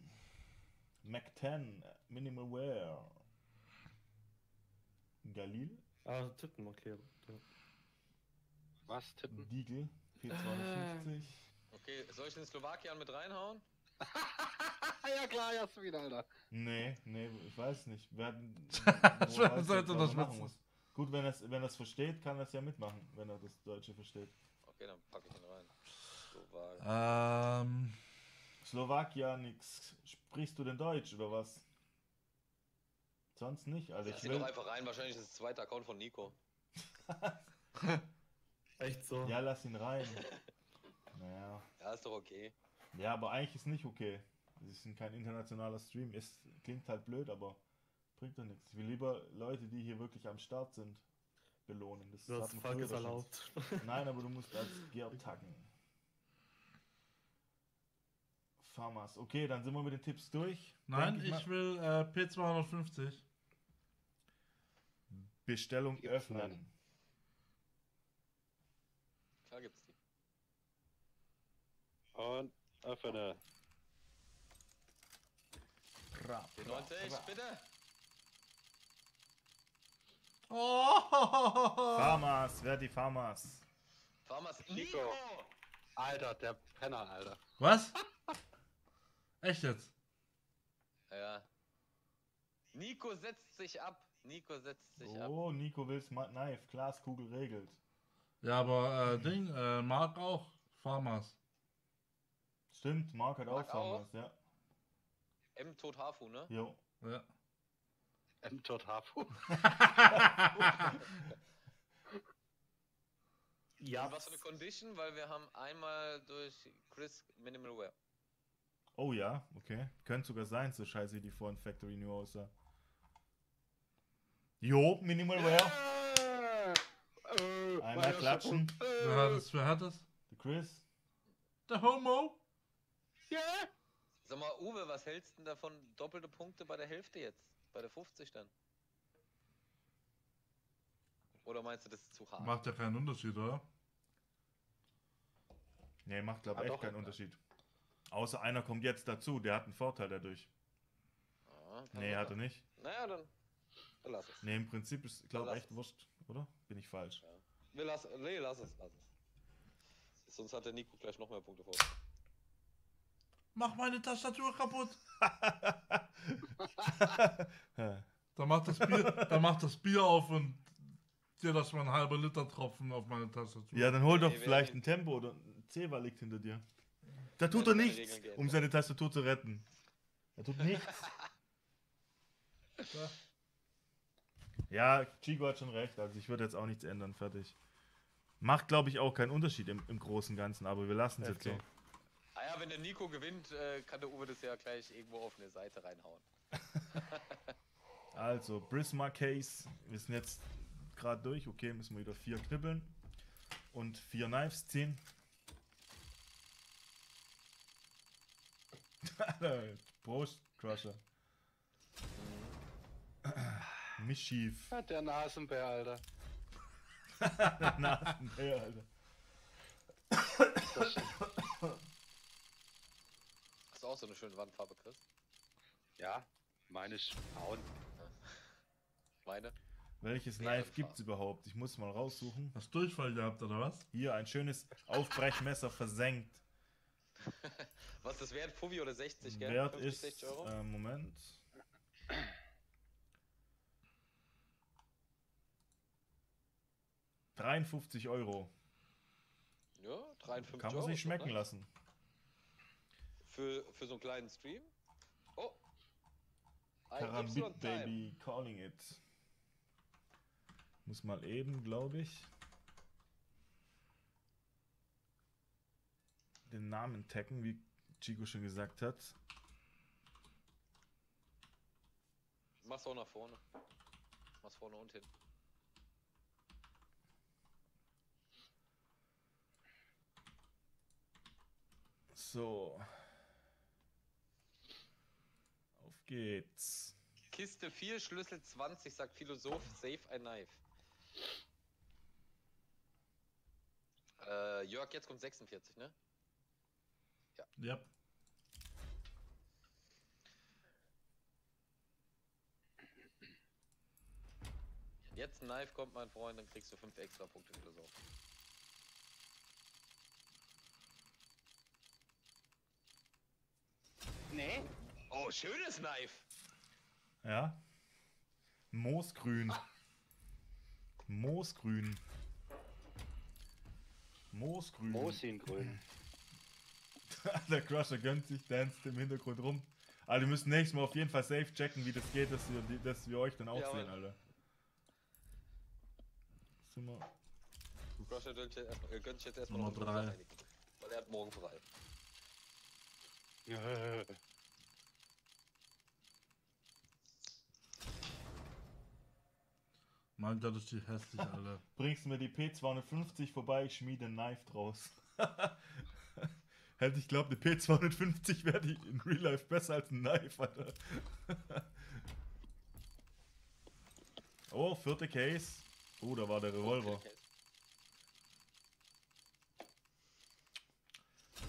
Mac 10, Minimal Wear. Galil, Ah, tippen, okay. Ja. Was tippen? Diegel, P250. Okay, soll ich den Slowakian mit reinhauen? ja klar, wieder, Alter. Nee, nee, ich weiß nicht. Wer, Ich woher weiß, weiß sollte das er machen muss. Gut, wenn er es wenn er's versteht, kann er es ja mitmachen, wenn er das Deutsche versteht. Okay, dann packe ich ihn rein. Ähm. Slowakia, nix. Sprichst du denn Deutsch oder was? Sonst nicht, also ich ihn will. doch einfach rein, wahrscheinlich ist es der zweite Account von Nico. Echt so? Ja, lass ihn rein. Naja. Ja, ist doch okay. Ja, aber eigentlich ist nicht okay. Es ist kein internationaler Stream. Es klingt halt blöd, aber bringt doch nichts. Ich will lieber Leute, die hier wirklich am Start sind, belohnen. Das Das Fuck ist erlaubt. Nein, aber du musst als Georg tacken. Farmers. Okay, dann sind wir mit den Tipps durch. Nein, Denk ich mal. will äh, P250. Bestellung Gibt's öffnen. nicht. Klar gibt's die. Und öffne. Ra, Die ra, 90, ra. bitte. Oh! Farmers, wer die Farmers? Farmers Nico. Nico. Alter, der Penner, Alter. Was? Echt jetzt? Ja. Nico setzt sich ab. Nico setzt sich ab. Oh, Nico will's Ma Knife. Glaskugel regelt. Ja, aber äh, Ding, äh, Mark auch. Farmers. Stimmt, Mark hat auch Mark auch? Farmers, ja. M tot Hafu, ne? Jo. Ja. M. Hafu. Ja, Und was für eine Condition? Weil wir haben einmal durch Chris Minimal Wear. Oh ja, okay. Könnte sogar sein, so scheiße wie die vorhin Factory New aussah. Jo, Minimal Wear. Äh, Einmal klatschen. Wer hat das? Wer hat das? Der Chris. Der Homo? Ja. Sag mal, Uwe, was hältst du denn davon? Doppelte Punkte bei der Hälfte jetzt? Bei der 50 dann? Oder meinst du, das ist zu hart? Macht ja keinen Unterschied, oder? Nee, macht glaube Ah, echt keinen ja. Unterschied. Außer einer kommt jetzt dazu, der hat einen Vorteil dadurch. Ah, Nee, hat er nicht. Naja, dann, dann lass es. Nee, im Prinzip ist, glaube Lass echt es. wurscht, oder? Bin ich falsch. Wir lassen, nee, lass es, lass es. Sonst hat der Nico gleich noch mehr Punkte vor. Mach meine Tastatur kaputt. Da macht das Bier, da macht das Bier auf und dir das mal ein halber Liter Tropfen auf meine Tastatur. Ja, dann hol doch Nee, vielleicht ein Tempo oder ein Ceva liegt hinter dir. Da tut er nichts, um seine Tastatur zu retten. Er tut nichts. Ja, Chico hat schon recht. Also ich würde jetzt auch nichts ändern. Fertig. Macht, glaube ich, auch keinen Unterschied im, im Großen und Ganzen, aber wir lassen es jetzt so. Ah ja, wenn der Nico gewinnt, äh, kann der Uwe das ja gleich irgendwo auf eine Seite reinhauen. Also, Prisma Case. Wir sind jetzt gerade durch. Okay, müssen wir wieder vier knibbeln. Und vier Knives ziehen. Prost, Crusher. Mischief. Ja, der Nasenbär, Alter. Nasenbär, Alter. Du auch so eine schöne Wandfarbe, Chris? ja, meine braun. Meine? Welches Bärenfarbe. Knife gibt's überhaupt? Ich muss mal raussuchen. Hast du Durchfall gehabt, oder was? Hier, ein schönes Aufbrechmesser versenkt. Was ist das wert? 50 oder 60, gell? Wert 50, ist, 60 Euro? äh, Moment. ...53 Euro. ja, 53 Kann man sich schmecken nice. lassen. Für, für so einen kleinen Stream? Oh! Ein Karambit. Baby calling it. Muss mal eben, glaube ich... ...den Namen taggen, wie Chico schon gesagt hat. Mach's auch nach vorne. Mach's vorne und hinten. So. Auf geht's. Kiste 4, Schlüssel 20, sagt Philosoph, save a knife. Äh, Jörg, jetzt kommt 46, ne? Ja. Jetzt ein Knife kommt, mein Freund, dann kriegst du 5 extra Punkte Philosoph. Nee? Oh, schönes Knife! Ja. Moosgrün. Moosgrün. Moosgrün. Mosingrün. Der Crusher gönnt sich, danced im Hintergrund rum. Aber wir müssen nächstes Mal auf jeden Fall safe checken, wie das geht, dass wir, dass wir euch dann auch Ja, sehen. Alter. Sind wir. Crusher gönnt sich erstmal, gönnt sich jetzt erstmal noch drei. Weil er hat morgen frei. Gott, ist die hässlich, Alter. Bringst du mir die P250 vorbei, ich schmiede ein Knife draus. Hätte ich glaubt, eine P250 wäre die in Real Life besser als ein Knife, Alter. oh, vierte Case. Oh, da war der Revolver.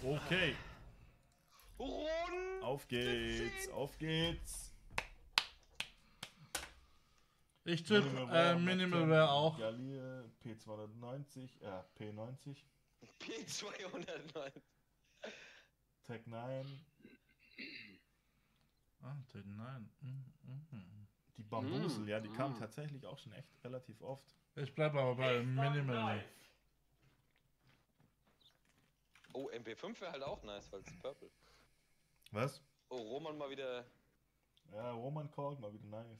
Okay, auf geht's, auf geht's. Ich tippe äh, Minimal wäre auch. Galil P290, äh, P90, P209. Tech 9, Ah, Tag 9. Mhm, mhm. die Bambusel, Mm, ja, die kam mm. tatsächlich auch schon echt relativ oft. Ich bleibe aber bei Minimal. Oh, MP5 wäre halt auch nice, weil es Purple. Was? Oh, Roman mal wieder. Ja, Roman called mal wieder Knife.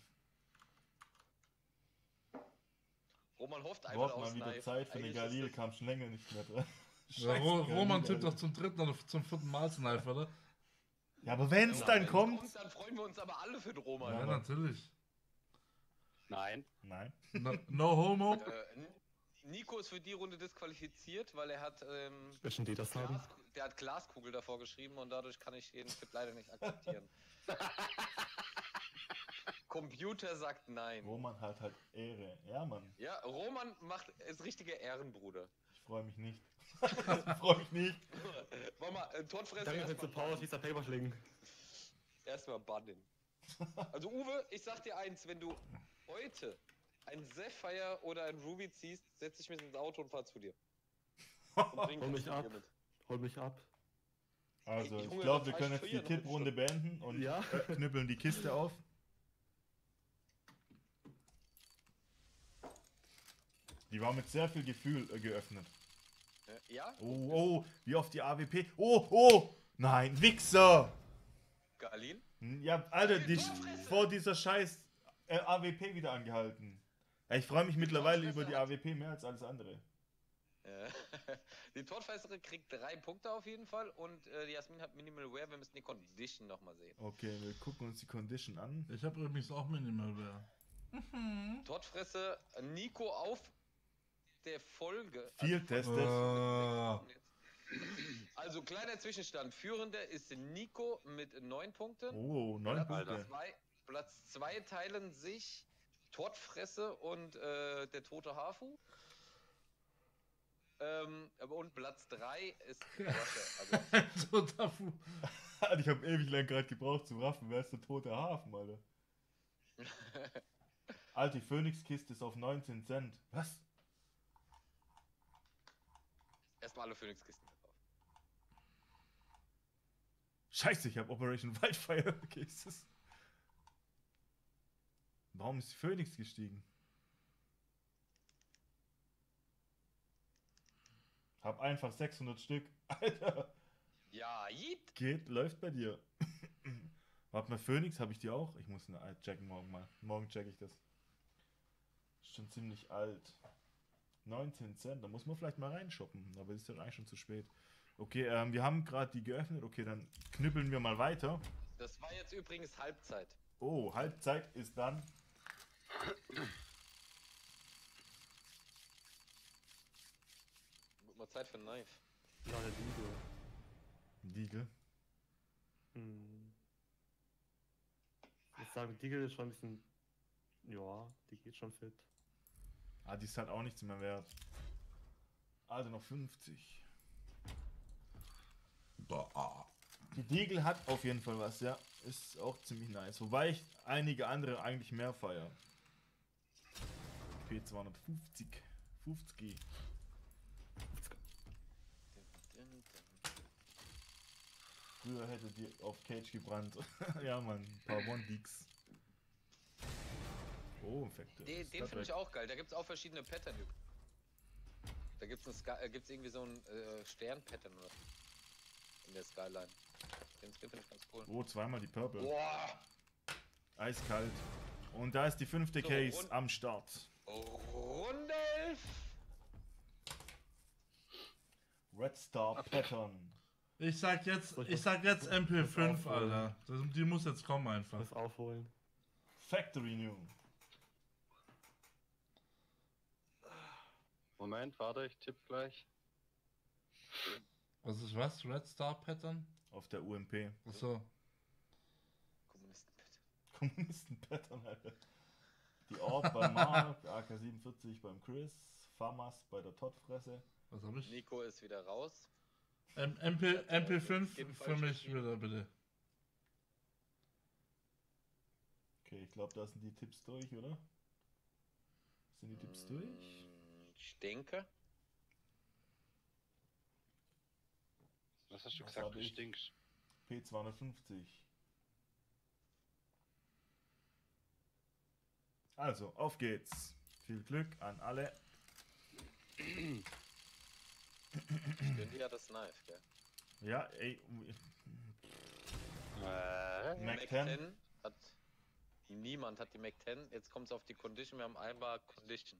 Roman hofft einfach Braucht aufs mal wieder Knife. Zeit für ist Galil, kam schon länger nicht mehr dran. Ja, Ro Galil, Roman tippt doch zum dritten oder zum vierten Mal Sniper, oder? Ja, aber wenn's Ja, dann kommt. Dann freuen wir uns aber alle für den Roman. Ja, aber- natürlich. Nein. Nein. No, no homo. Äh, Nico ist für die Runde disqualifiziert, weil er hat, ähm, Welchen die das haben? Glas, der hat Glaskugel davor geschrieben und dadurch kann ich den Tipp leider nicht akzeptieren. Computer sagt nein. Roman hat halt Ehre. Ja, Mann. Ja, Roman macht ist richtiger Ehrenbruder. Ich freue mich nicht. ich freue mich nicht. Warte mal, äh, Todfresser Danke für Power, bannen. dieser Paperschling. Erstmal bannen. Also Uwe, ich sag dir eins, wenn du heute ein Sapphire oder ein Ruby ziehst, setz ich mich ins Auto und fahr zu dir. Und bring Hol mich ab. mit. Hol mich ab. Also, ich Junge, glaube, wir können jetzt ich die Tipprunde beenden und Ja. knüppeln die Kiste auf. Die war mit sehr viel Gefühl äh, geöffnet. Äh, Ja? Oh, oh, wie oft die AWP. Oh, oh! Nein, Wichser! Galin? Hm, Ja, Alter, die Torfresse! vor dieser scheiß äh, AWP wieder angehalten. Ja, ich freue mich mittlerweile über die AWP mehr als alles andere. Äh, Die Todfresserin kriegt drei Punkte auf jeden Fall und äh, die Jasmin hat Minimal Wear. Wir müssen die Condition nochmal sehen. Okay, wir gucken uns die Condition an. Ich habe übrigens auch Minimal Wear. Todfresse Nico auf der Folge. Viel also, testet. Äh, also kleiner Zwischenstand. Führender ist Nico mit neun Punkten. Oh, neun Platz, Punkte. zwei, Platz zwei teilen sich Todfresse und äh, der tote Hafu. Ähm, aber und Platz 3 ist Roger. Also, so dafür. ich habe ewig lang gerade gebraucht zu raffen. Wer ist der tote Hafen, Alter? Alter, die Phoenix-Kiste ist auf 19 Cent. Was? Erstmal alle Phoenix-Kisten gekauft. Scheiße, ich habe Operation Wildfire Cases. Warum ist die Phoenix gestiegen? Hab einfach 600 Stück. Alter, Ja, Yeet! geht, läuft bei dir. Warte mal, Phoenix habe ich die auch? Ich muss eine alt checken morgen mal. Morgen check ich das. Ist schon ziemlich alt. 19 Cent, da muss man vielleicht mal reinshoppen, aber ist ja eigentlich schon zu spät. Okay, ähm, wir haben gerade die geöffnet. Okay, dann knüppeln wir mal weiter. Das war jetzt übrigens Halbzeit. Oh, Halbzeit ist dann. Wird mal Zeit für ein Knife. Ja, der Liebe. Diegel. Hm. Ich sagen, Diggle ist schon ein bisschen. Ja, die geht schon fit. Ah, die ist halt auch nichts mehr wert. Also noch 50. Boah. Die Diegel hat auf jeden Fall was, ja. Ist auch ziemlich nice. Wobei ich einige andere eigentlich mehr feier. P250. 50. Früher hätte die auf Cage gebrannt. ja, Mann. Ein paar One-Deeks. Oh, Factor. Den, den finde ich auch geil. Da gibt es auch verschiedene Pattern. Da gibt es äh, gibt's irgendwie so ein äh, Stern-Pattern oder in der Skyline. Den Skin finde ich ganz cool. Oh, zweimal die Purple. Boah! Eiskalt. Und da ist die fünfte So, Case am Start. Runde 11. Red Star Pattern. Ich sag jetzt, ich sag jetzt was MP5, aufholen? Alter. Das, die muss jetzt kommen einfach. Das aufholen. Factory New. Moment, warte, ich tippe gleich. Was ist was? Red Star Pattern? Auf der UMP. Achso. Kommunisten-Pattern. Kommunisten-Pattern, Alter. Die Orb beim Mark, AK-47 beim Chris, Famas bei der Toddfresse. Was hab ich? Nico ist wieder raus. M MP, Hat er MP5 Skin für mich wieder, bitte. Okay, ich glaube, da sind die Tipps durch, oder? Sind die Tipps durch? Ich denke. Was hast du Was gesagt? Du ich? stinkst. P250. Also, auf geht's. Viel Glück an alle. Stimmt, ja das Knife, gell? Ja, ey. Äh, Mac Mac 10. 10 hat. Niemand hat die Mac 10. Jetzt kommt es auf die Condition. Wir haben einmal Condition.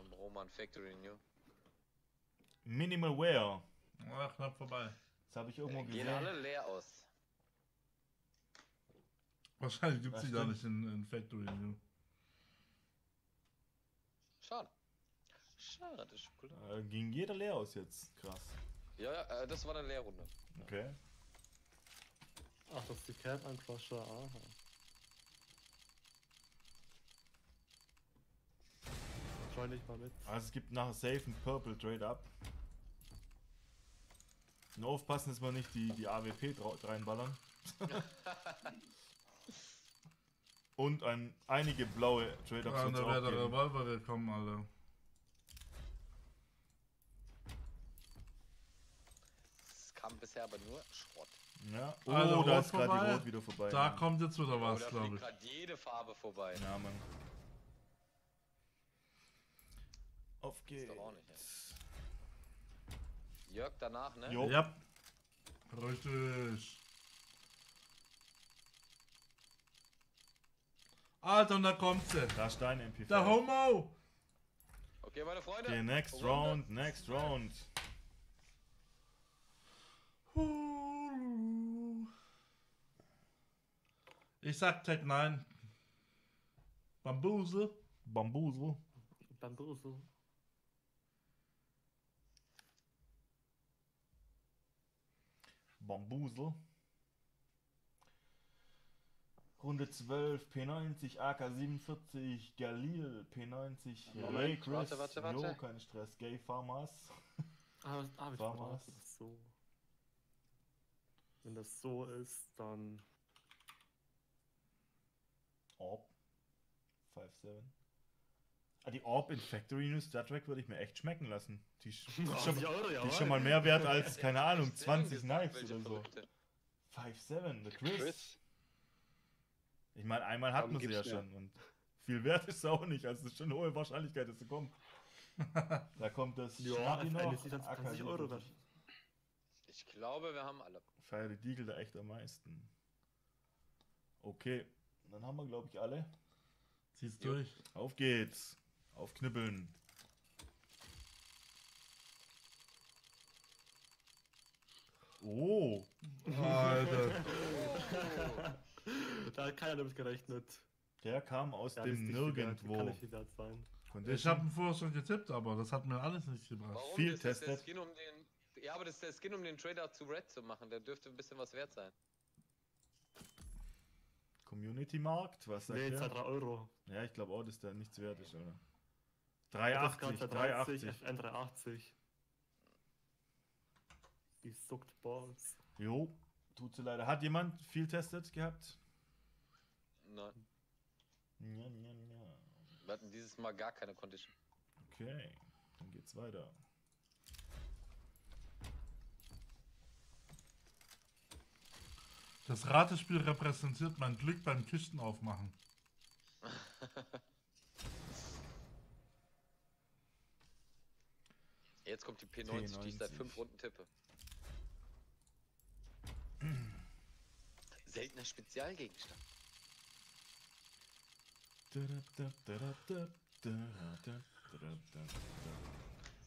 Beim Roman Factory New. Minimal Wear. Ach, knapp vorbei. Das habe ich irgendwo Äh, Gehen gesehen. alle leer aus. Wahrscheinlich gibt's Das die gar stimmt. nicht in, in Factory New. Schade. Schade, Schokolade. Äh, ging jeder leer aus jetzt. Krass. Ja, ja, äh, das war eine Leerrunde. Okay. Ach, das ist die Uncrusher, aha. Join ich mal mit. Also es gibt nachher safe ein Purple Trade Up. Nur aufpassen, dass wir nicht die, die AWP reinballern. Und ein, einige blaue Trade Ups Ja, da wäre der. Revolver gekommen, Alter. Es kam bisher aber nur Schrott. Ja. Oh, Also, da ist gerade die. Rot wieder vorbei. Da ja. kommt jetzt wieder was, glaube ich. gerade jede Farbe vorbei. Ja, Mann. Auf Ist geht's. doch auch nicht, Jörg danach, ne? Jo. Ja. Richtig. Alter, und da kommt sie. Da ist dein MP5. Der Homo. Okay, meine Freunde. Okay, next Runde. round, next round. Ich sag Tag 9. Bambuse. Bambusel. Bambusel. Bambusel. Runde 12, P90, AK47, Galil, P90, Moment, Ray Chris, warte, warte, warte. Jo, kein Stress, Gay Farmers. Ah, ah, ich War verrate was? das so. Wenn das so ist, dann. Orb. 5-7. Ah, die Orb in Factory News Star Trek würde ich mir echt schmecken lassen. Die, ist- schon, 80 Euro, die jawohl. ist schon mal mehr wert als, keine Ahnung, Echt 20 gesagt, Knives oder so. Verrückte. 5-7, der Chris. Chris. Ich meine, einmal hat Warum man sie ja schon. Und viel wert ist sie auch nicht. Also es ist schon eine hohe Wahrscheinlichkeit, dass sie kommt. da kommt das Ja, noch. ist 20 Euro wert. Ich glaube, wir haben alle. Feier die Diegel da echt am meisten. Okay, dann haben wir, glaube ich, alle. Zieh's durch. Auf geht's. Aufknippeln. Oh, Alter. Da hat keiner damit gerechnet. der kam aus Ja, dem Nirgendwo. Condition. Ich habe ihn vorher schon getippt, aber das hat mir alles nicht gebracht. Warum? Viel das ist der testet. Skin, um den. Ja, aber das ist der Skin, um den Trader zu Red zu machen. Der dürfte ein bisschen was wert sein. Community Markt, was sagt Nee, 2, der? 3 Euro. Ja, ich glaube auch, dass der nichts wert ist, oder? Das 380, Ganze 380. FN 380. Die suckt Balls. Jo, tut sie leider. Hat jemand viel testet gehabt? Nein. Ja, ja, ja. Wir hatten dieses Mal gar keine Condition. Okay, dann geht's weiter. Das Ratespiel repräsentiert mein Glück beim Kistenaufmachen. Jetzt kommt die P90, die ich seit P90. fünf Runden tippe. Seltener Spezialgegenstand.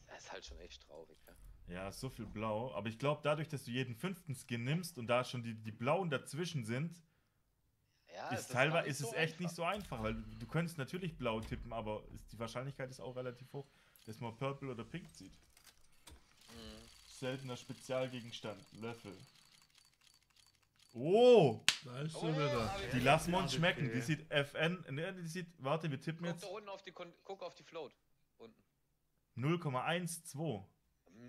Das ist halt schon echt traurig, ja. Ja, so viel Blau. Aber ich glaube, dadurch, dass du jeden fünften Skin nimmst und da schon die, die Blauen dazwischen sind, Ja, ist teilweise ist es so echt einfach. nicht so einfach, weil du könntest natürlich Blau tippen, aber ist, die Wahrscheinlichkeit ist auch relativ hoch, dass man Purple oder Pink zieht. Seltener Spezialgegenstand, Löffel. Oh, Da ist sie Oh, wieder. die lassen wir uns schmecken. Die sieht FN, ne, die sieht, warte, wir tippen Guck jetzt da unten auf die, guck auf die Float. Unten. 0,12.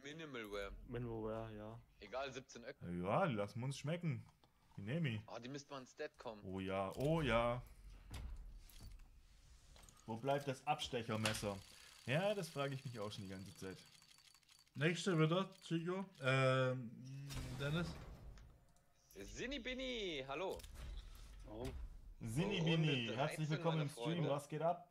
Minimalware. Manoware, ja. Egal, 17 Öck. Ja, die lassen wir uns schmecken. Die nehme ich. Oh, die müsste mal ins Stat kommen. Oh ja, oh ja. Wo bleibt das Abstechermesser? Ja, das frage ich mich auch schon die ganze Zeit. Nächste wieder, Chico. Ähm, Dennis. Sinni Binni, hallo. Sinni Oh, Bini, Runde herzlich 13, willkommen im Stream. Freunde. Was geht ab?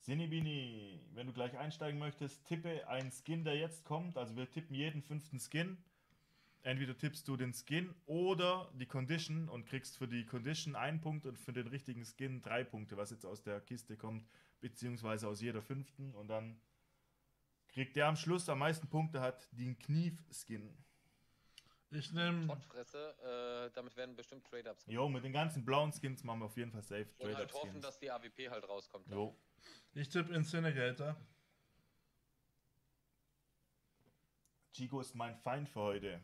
Sinni Bini, wenn du gleich einsteigen möchtest, tippe einen Skin, der jetzt kommt. Also wir tippen jeden fünften Skin. Entweder tippst du den Skin oder die Condition und kriegst für die Condition einen Punkt und für den richtigen Skin drei Punkte, was jetzt aus der Kiste kommt, beziehungsweise aus jeder fünften. Und dann kriegt der am Schluss am meisten Punkte hat den Knief-Skin. Ich nehme. Pottfresse, äh, damit werden bestimmt Trade-Ups gemacht. Jo, mit den ganzen blauen Skins machen wir auf jeden Fall safe Und halt hoffen, dass die AWP halt rauskommt. dann. Jo. Ich tippe Incinerator. Chico ist mein Feind für heute.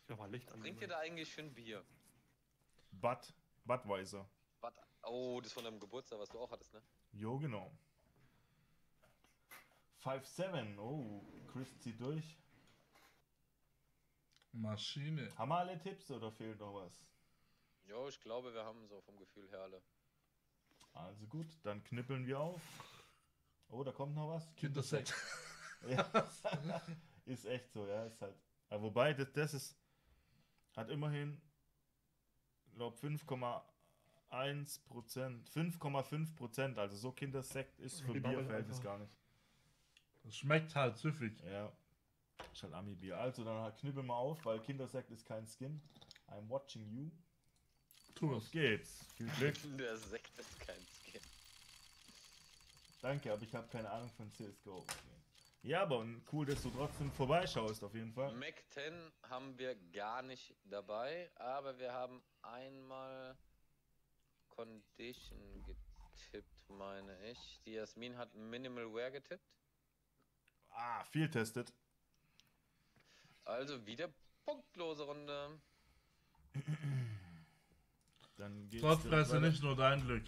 Ich mach mal Licht an. Trinkt ihr da eigentlich ein Bier? Bud, Budweiser. Was? Oh, das von deinem Geburtstag, was du auch hattest, ne? Jo, genau. 5-7. Oh, Chris zieht durch. Maschine. Haben wir alle Tipps oder fehlt noch was? Jo, ich glaube, wir haben so vom Gefühl her alle. Also gut, dann knippeln wir auf. Oh, da kommt noch was. Kindersex. Ja. ist echt so, ja. Ist halt. Aber wobei, das, das ist. Hat immerhin glaube 5,1 Prozent. 5,5 Prozent. Also so Kindersekt ist für Die Bier Bubble fällt es einfach. gar nicht. Das schmeckt halt süffig. Ja. Ist halt Ami-Bier. Also dann halt knüppel mal auf, weil Kindersekt ist kein Skin. I'm watching you. Tu es. geht's. Viel Glück. Der Sekt ist kein. Danke, aber ich habe keine Ahnung von CSGO. Ja, aber cool, dass du trotzdem vorbeischaust, auf jeden Fall. Mac 10 haben wir gar nicht dabei, aber wir haben einmal Condition getippt, meine ich. Die Jasmin hat Minimal Wear getippt. Ah, viel testet. Also wieder punktlose Runde. Dann geht's Trotz Presse weiter. nicht nur dein Glück.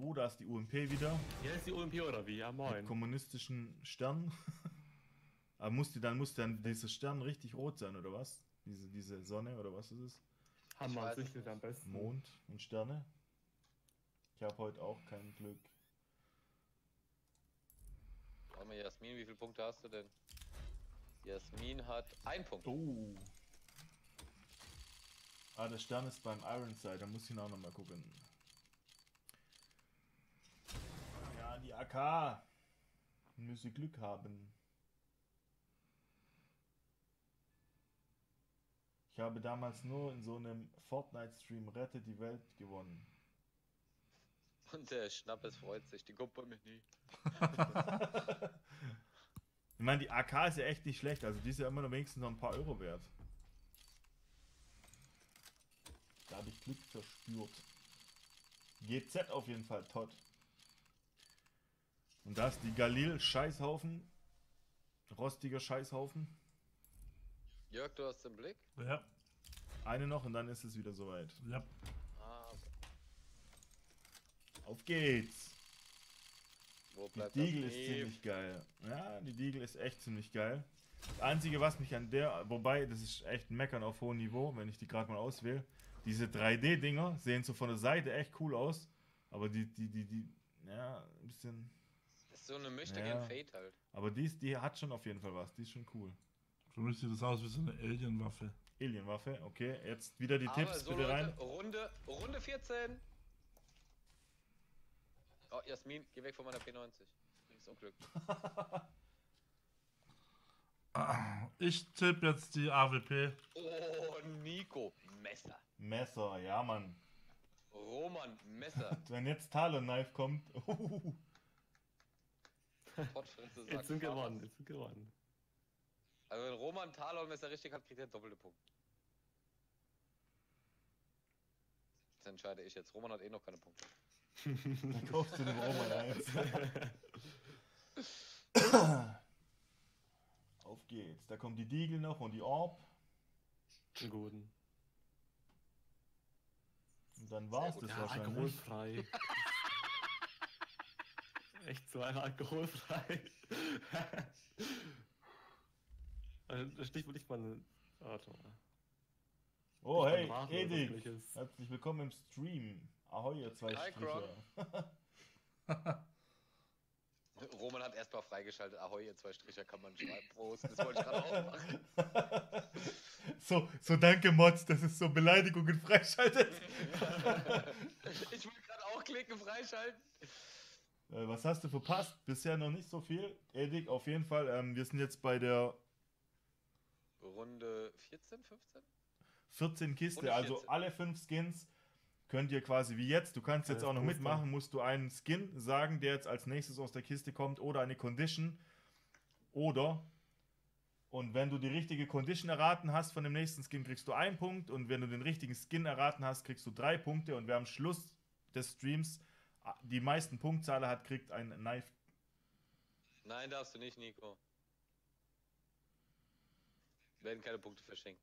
Oh, da ist die UMP wieder. Hier ist die UMP oder wie? Ja, Mit moin. kommunistischen Stern. Aber muss die, dann muss dann dieser Stern richtig rot sein, oder was? Diese, diese Sonne, oder was ist es? Hammer, sichtet am besten. Mond und Sterne. Ich habe heute auch kein Glück. Warte mal, Jasmin, wie viele Punkte hast du denn? Jasmin hat ein Punkt. Oh. Ah, der Stern ist beim Ironside, da muss ich ihn auch nochmal gucken. Ja, die AK. Müsse Glück haben. Ich habe damals nur in so einem Fortnite-Stream Rette die Welt gewonnen. Und der Schnappes freut sich, die kommt bei mir nie. Ich meine, die AK ist ja echt nicht schlecht, also die ist ja immer noch wenigstens noch ein paar Euro wert. Da habe ich Glück verspürt. GZ auf jeden Fall tot. Und da ist die Galil Scheißhaufen. Rostiger Scheißhaufen. Jörg, du hast den Blick? Ja, Eine noch und dann ist es wieder soweit. ja. Ah, okay. Auf geht's! Wo Die bleibt Diegel das ist ziemlich geil. Ja, die Diegel ist echt ziemlich geil. Das Einzige, was mich an der, wobei, das ist echt ein Meckern auf hohem Niveau, wenn ich die gerade mal auswähle. Diese 3D-Dinger sehen so von der Seite echt cool aus, aber die, die, die, die, ja, ein bisschen. So eine Mischte Ja. gegen Fate halt. Aber die, ist, die hat schon auf jeden Fall was, die ist schon cool. Für mich sieht das aus wie so eine Alien-Waffe. Alienwaffe, okay, jetzt wieder die Aber Tipps so bitte Leute, rein. Runde, Runde 14. Oh, Jasmin, geh weg von meiner P90. Bringst Unglück. Ich tippe jetzt die AWP. Oh, Nico, Messer. Messer, ja, Mann. Roman, Messer. Wenn jetzt Talon Knife kommt, Pottfresse sagt Jetzt sind Farmers. gewonnen, jetzt sind gewonnen. Also wenn Roman Talon Messer richtig hat, kriegt er doppelte Punkte. Das entscheide ich jetzt. Roman hat eh noch keine Punkte. dann kaufst du den Roman eins. Auf geht's. Da kommt die Diegel noch und die Orb. Den guten. Und dann war's das Ja, wahrscheinlich. alkoholfrei. Echt so einfach alkoholfrei. Also, Da sticht wirklich mal eine. Warte mal. Oh, Nicht hey, Raten Edik. Herzlich willkommen im Stream. Ahoi, ihr zwei Hi, Stricher. Roman hat erstmal freigeschaltet. Ahoi, ihr zwei Stricher kann man schreiben. Prost, das wollte ich gerade auch machen. so, so danke, Mods, dass es so Beleidigungen freischaltet. ich wollte gerade auch klicken, freischalten. Äh, was hast du verpasst? Bisher noch nicht so viel. Edik, auf jeden Fall. Ähm, wir sind jetzt bei der Runde 14, 15? 14 Kiste, Runde also 14. alle fünf Skins könnt ihr quasi wie jetzt, du kannst jetzt Alles auch noch Booster. mitmachen, musst du einen Skin sagen, der jetzt als nächstes aus der Kiste kommt oder eine Condition oder und wenn du die richtige Condition erraten hast von dem nächsten Skin, kriegst du einen Punkt und wenn du den richtigen Skin erraten hast, kriegst du drei Punkte und wer am Schluss des Streams äh, die meisten Punktzahler hat, kriegt ein Knife. Nein, darfst du nicht, Nico. Werden keine Punkte verschenkt.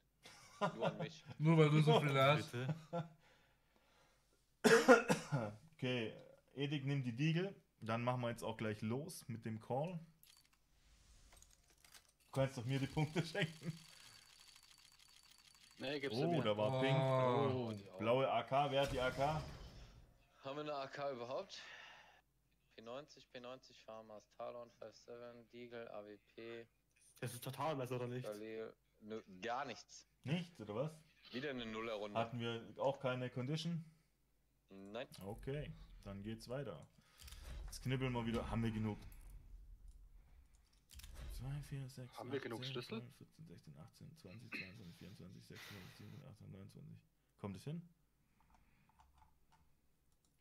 Nur an mich. Nur weil du so viel hast. Okay, Edik nimmt die Diegel, dann machen wir jetzt auch gleich los mit dem Call. Du kannst doch mir die Punkte schenken. Nee, gibst du Oh, mir. da war Oh. Pink. Oh. Blaue AK, wer hat die AK? Haben wir eine AK überhaupt? P90, P90, Farmers, Talon, 5-7, Deagle, AWP, Das ist total besser, oder nicht? Galil. Nö, gar nichts. Nichts, oder was? Wieder eine Nullerrunde. Hatten wir auch keine Condition? Nein. Okay, dann geht's weiter. Jetzt knibbeln wir wieder. Haben wir genug? 2, 4, 6, Haben wir genug 10, Schlüssel? 12, 14, 16, 18, 20, 22, 24, 26, 27, 28, 29. Kommt es hin?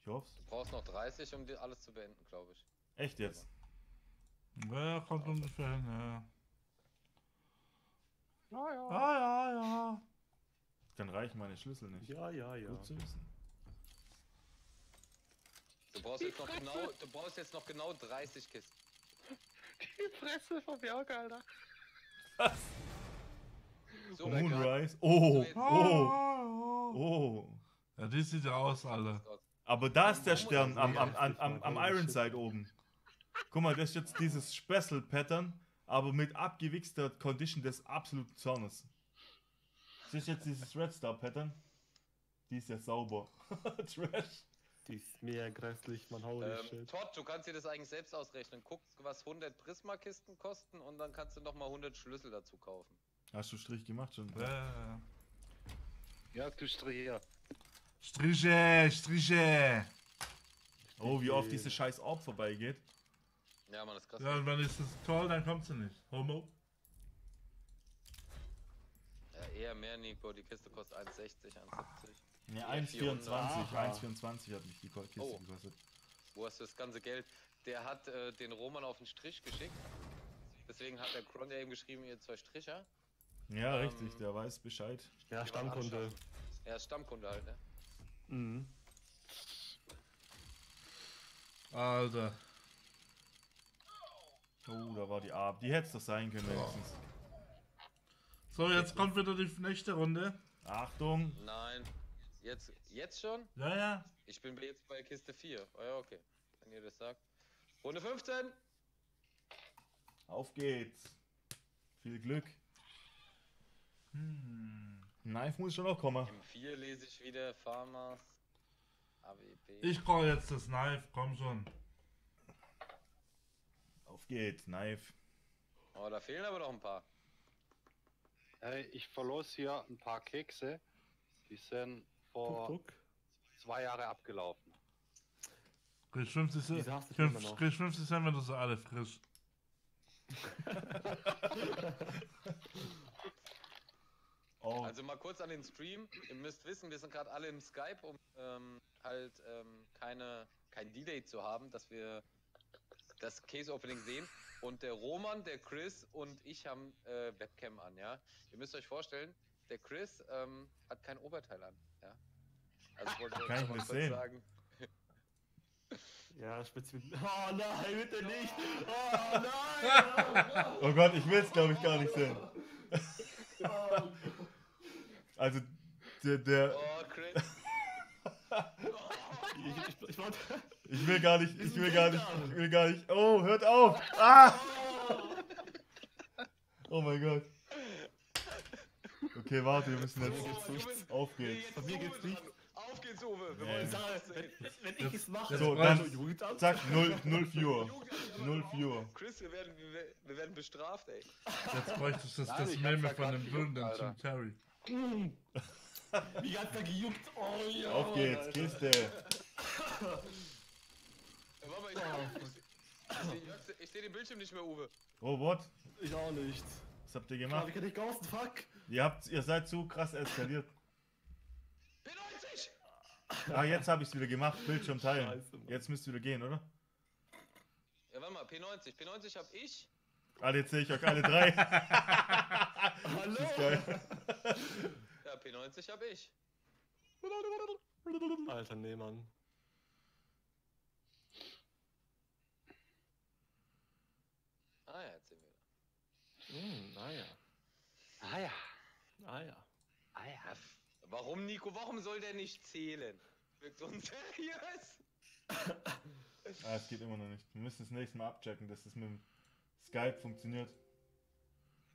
Ich hoff's. Du brauchst noch 30, um dir alles zu beenden, glaube ich. Echt jetzt? Wer kommt ungefähr hin? Ja. Naja. Ah, ja, ja. Dann reichen meine Schlüssel nicht. Ja, ja, ja. Gut zu wissen. Du brauchst jetzt noch genau, du brauchst jetzt noch genau 30 Kisten. Die Fresse vom Jörg, Alter. So, Moonrise. So, Oh, jetzt- oh, Oh. oh. Ja, die sieht ja aus, alle. Aber da ist der Stern am, am, Ja, am, am, Ironside oben. Guck mal, das ist jetzt dieses Special-Pattern, aber mit abgewichster Condition des absoluten Zornes. Das ist jetzt dieses Red Star-Pattern. Die ist ja sauber. Trash. Die ist mega grässlich, man holy Ähm, shit. Todd, du kannst dir das eigentlich selbst ausrechnen. Guck, was 100 Prisma-Kisten kosten und dann kannst du nochmal 100 Schlüssel dazu kaufen. Hast du Strich gemacht schon? Ja, ja, ja. Jörg, du Stricher. Striche, Striche. Oh, wie oft diese scheiß Orb vorbeigeht. Ja, man, das ist krass. Ja, und wenn ist das toll, dann kommt sie nicht. Homo. Ja, eher mehr, Nico. Die Kiste kostet 1,60, 1,70. Ne, Ja, 1,24. Aha. 1,24 hat mich die Kiste Oh. gekostet. Wo hast du das ganze Geld? Der hat äh, den Roman auf den Strich geschickt. Deswegen hat der Kron ja eben geschrieben, ihr zwei Stricher. Ja, Ähm, richtig, der weiß Bescheid. Ja, Stammkunde. Er ist Stammkunde halt, ne? Mhm. Alter. Oh, da war die Ab. Die hätte es doch sein können, wenigstens. So, jetzt kommt wieder die nächste Runde. Achtung. Nein. Jetzt, jetzt schon? Ja, ja. Ich bin jetzt bei Kiste 4. Oh ja, okay. Wenn ihr das sagt. Runde 15. Auf geht's. Viel Glück. Hm. Knife muss schon noch kommen. Im 4 lese ich wieder Farmers. AWP. Ich brauche jetzt das Knife, komm schon. Auf geht's, Knife. Oh, da fehlen aber noch ein paar. Hey, ich verlos hier ein paar Kekse. Die sind vor Guck, guck. zwei Jahren abgelaufen. Kriegst 50 Cent. Kriegst 50 Cent, wenn du sie alle frisch. Oh, Also mal kurz an den Stream. Ihr müsst wissen, wir sind gerade alle im Skype, um ähm, halt ähm, keine, kein Delay zu haben, dass wir das Case-Opening sehen. Und der Roman, der Chris und ich haben äh, Webcam an, ja. Ihr müsst euch vorstellen, der Chris ähm, hat kein Oberteil an, ja. Also ich wollte Kann ich mal das kurz sehen? sagen. Ja, spitz mit. Oh nein, bitte nicht! Oh nein! oh Gott, ich will's glaube ich gar nicht sehen. Also, der, der, Oh, Chris. Ich, ich, ich ich will gar nicht, ich will gar nicht, ich will gar nicht. Oh, hört auf! Ah! Oh mein Gott. Okay, warte, wir müssen Oh, jetzt. du bist- Auf geht's. Jetzt Bei mir geht's Uwe nicht. Auf geht's, Uwe. Wir wollen Ich sage, das sehen. wenn, wenn ich es mache, So, dann. Zack, 0, 0 Viewer. Null oh, Viewer. Chris, wir werden, wir, wir werden bestraft, ey. Jetzt bräuchtest du das, das ich Meme von dem gejuckt, Blöden, Alter. Wie hat's da gejuckt? Oh ja! Auf geht's, Alter. Kiste. Warte mal, ich, ich, ich, seh- ich sehe den Bildschirm nicht mehr, Uwe. Oh, what? Ich auch nicht. Was habt ihr gemacht? wie kann ich ghosten? Fuck! Ihr habt, ihr seid zu krass eskaliert. P90! Ah, jetzt habe ich es wieder gemacht. Bildschirm teilen. Scheiße. Jetzt müsst ihr wieder gehen, oder? Ja, warte mal, P90. P90 hab ich. Jetzt sehe ich euch alle drei. Hallo! Das ist geil. Ja, P90 hab ich. Alter, nee, Mann. Ah ja, jetzt sehen wir. Mm, ah ja. Ah ja. Ah ja. Ah ja. Warum, Nico? Warum soll der nicht zählen? Wirkt unseriös. Ah, es geht immer noch nicht. Wir müssen das nächste Mal abchecken, dass das mit dem Skype funktioniert.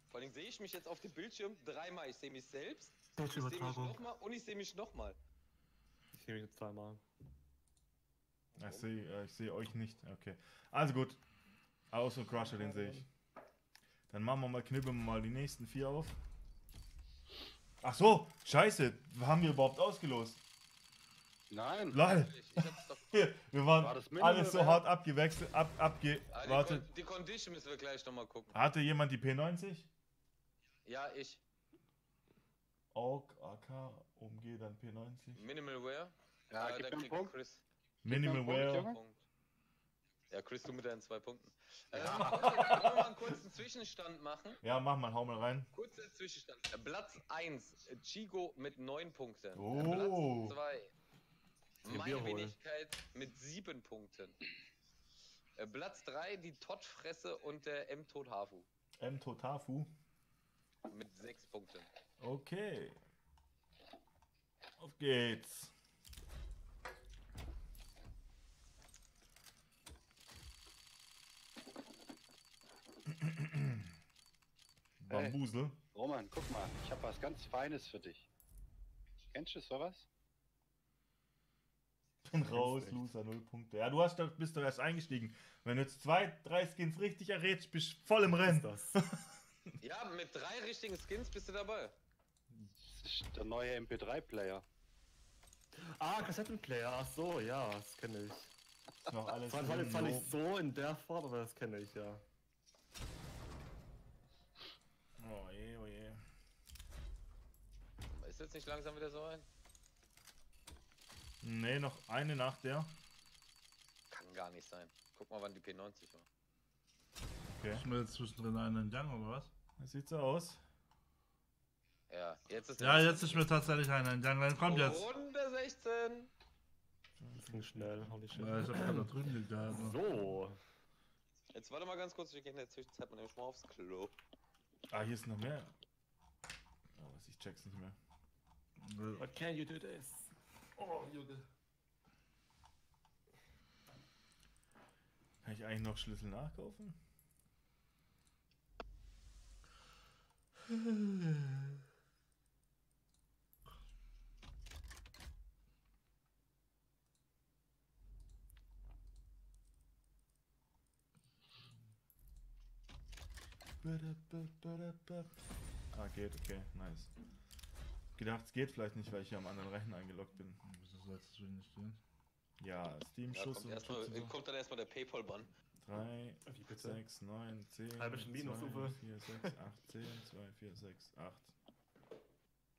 Vor allem sehe ich mich jetzt auf dem Bildschirm dreimal. Ich sehe mich selbst, ich sehe mich nochmal und ich sehe mich nochmal. Ich sehe mich jetzt zweimal. Ich sehe äh, ich seh euch nicht. Okay. Also gut. Außer Crusher, den sehe ich. Dann machen wir mal, knibbeln wir mal die nächsten vier auf. Ach so, scheiße. Haben wir überhaupt ausgelost? Nein. Lol. Wir waren alles so hart abgewechselt, ab, abge... Ah, die, Warte, Kon- die Condition müssen wir gleich nochmal gucken. hatte jemand die P90? Ja, ich. Org, AK, OMG, dann P90. Minimal Wear. Ja, Ah, gib Punkt. Chris Minimal Wear. Ja, Chris, du mit deinen zwei Punkten. Äh, wollen wir wollen wir mal einen kurzen Zwischenstand machen? Ja, mach mal, hau mal rein. Kurzer Zwischenstand. Platz 1, Chigo mit 9 Punkten. Oh. Platz 2, Bier meine. Wenigkeit mit 7 Punkten. Äh, Platz 3, die Tottfresse und der M. Tod Hafu M Totafu. mit 6 Punkten. Okay. Auf geht's. Bambusel. Roman, guck mal, ich habe was ganz Feines für dich. Kennst du sowas? Bin raus, echt. Loser, 0 Punkte. Ja, du hast, doch- bist doch erst eingestiegen. Wenn du jetzt zwei, drei Skins richtig errätst, bist du voll im Rennen. das? Ja, mit drei richtigen Skins bist du dabei. Das ist der neue MP3-Player. Ah, Kassettenplayer. Ach so, ja, das kenne ich. Ist noch alles Zwar, zwar, drin, zwar so. nicht so in der Form, aber das kenne ich, ja. Oh je, oh je. Ist jetzt nicht langsam wieder so ein? Nee, noch eine nach der. Kann gar nicht sein. Guck mal, wann die P90 war. Okay. Ist mir jetzt zwischendrin einen Gang oder was? Das sieht so aus. Ja, jetzt ist Ja, jetzt ist mir tatsächlich einen Gang. Dann kommt jetzt. Runde 16. Das ging schnell, holy shit. Ja, ich hab gerade da drüben gehalten. So. Jetzt warte mal ganz kurz, wir gehen in der Zwischenzeit mal nämlich mal aufs Klo. Ah, hier ist noch mehr. Oh, was, ich check's nicht mehr. What can you do this? Oh, Junge. Kann ich eigentlich noch Schlüssel nachkaufen? Ah, geht, okay, nice. Gedacht, es geht vielleicht nicht, weil ich hier am anderen Rechner eingeloggt bin. Wieso soll es nicht gehen? Ja, Ja, Steam-Schuss kommt, und so. kommt dann erstmal der Paypal-Bann. 3, Wie bitte? 6, 9, 10, Halbe Stunde Minus, 2, Uwe. 4, 6, 8, 10, 2, 4, 6, 8.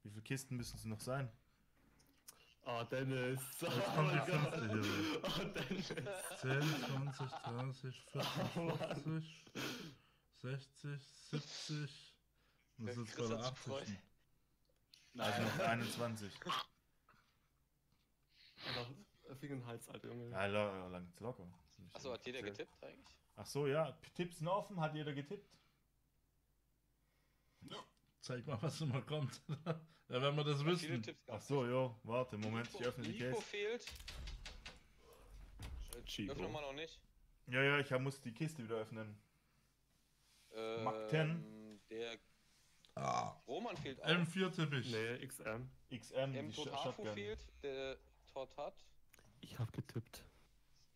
Wie viele Kisten müssen es noch sein? Ah, Dennis. Jetzt kommt die fünfte hier. Oh, Dennis. 10, 20, 30, 40, 50, 60, 70. Und das ist jetzt bei Chris der hat sich 80. Also noch 21. Einfach Finger in den Hals, Alter Junge. Ja, lo- lang, locker. Achso, hat jeder getippt eigentlich? Ach so, ja. Tipps sind offen. Hat jeder getippt? Zeig mal, was immer kommt. ja, wenn wir das Viele wissen. Ach so, jo. Warte, Moment. Ich öffne die Nico Case. fehlt. Chico. Öffnen wir noch nicht. Ja, ja, ich hab- muss die Kiste wieder öffnen. Mark 10. Ähm, der Ah, Roman fehlt auch. M4 tippe ich. Nee, XM. XM, M. die Totafu fehlt. Der Tort hat. Ich hab getippt.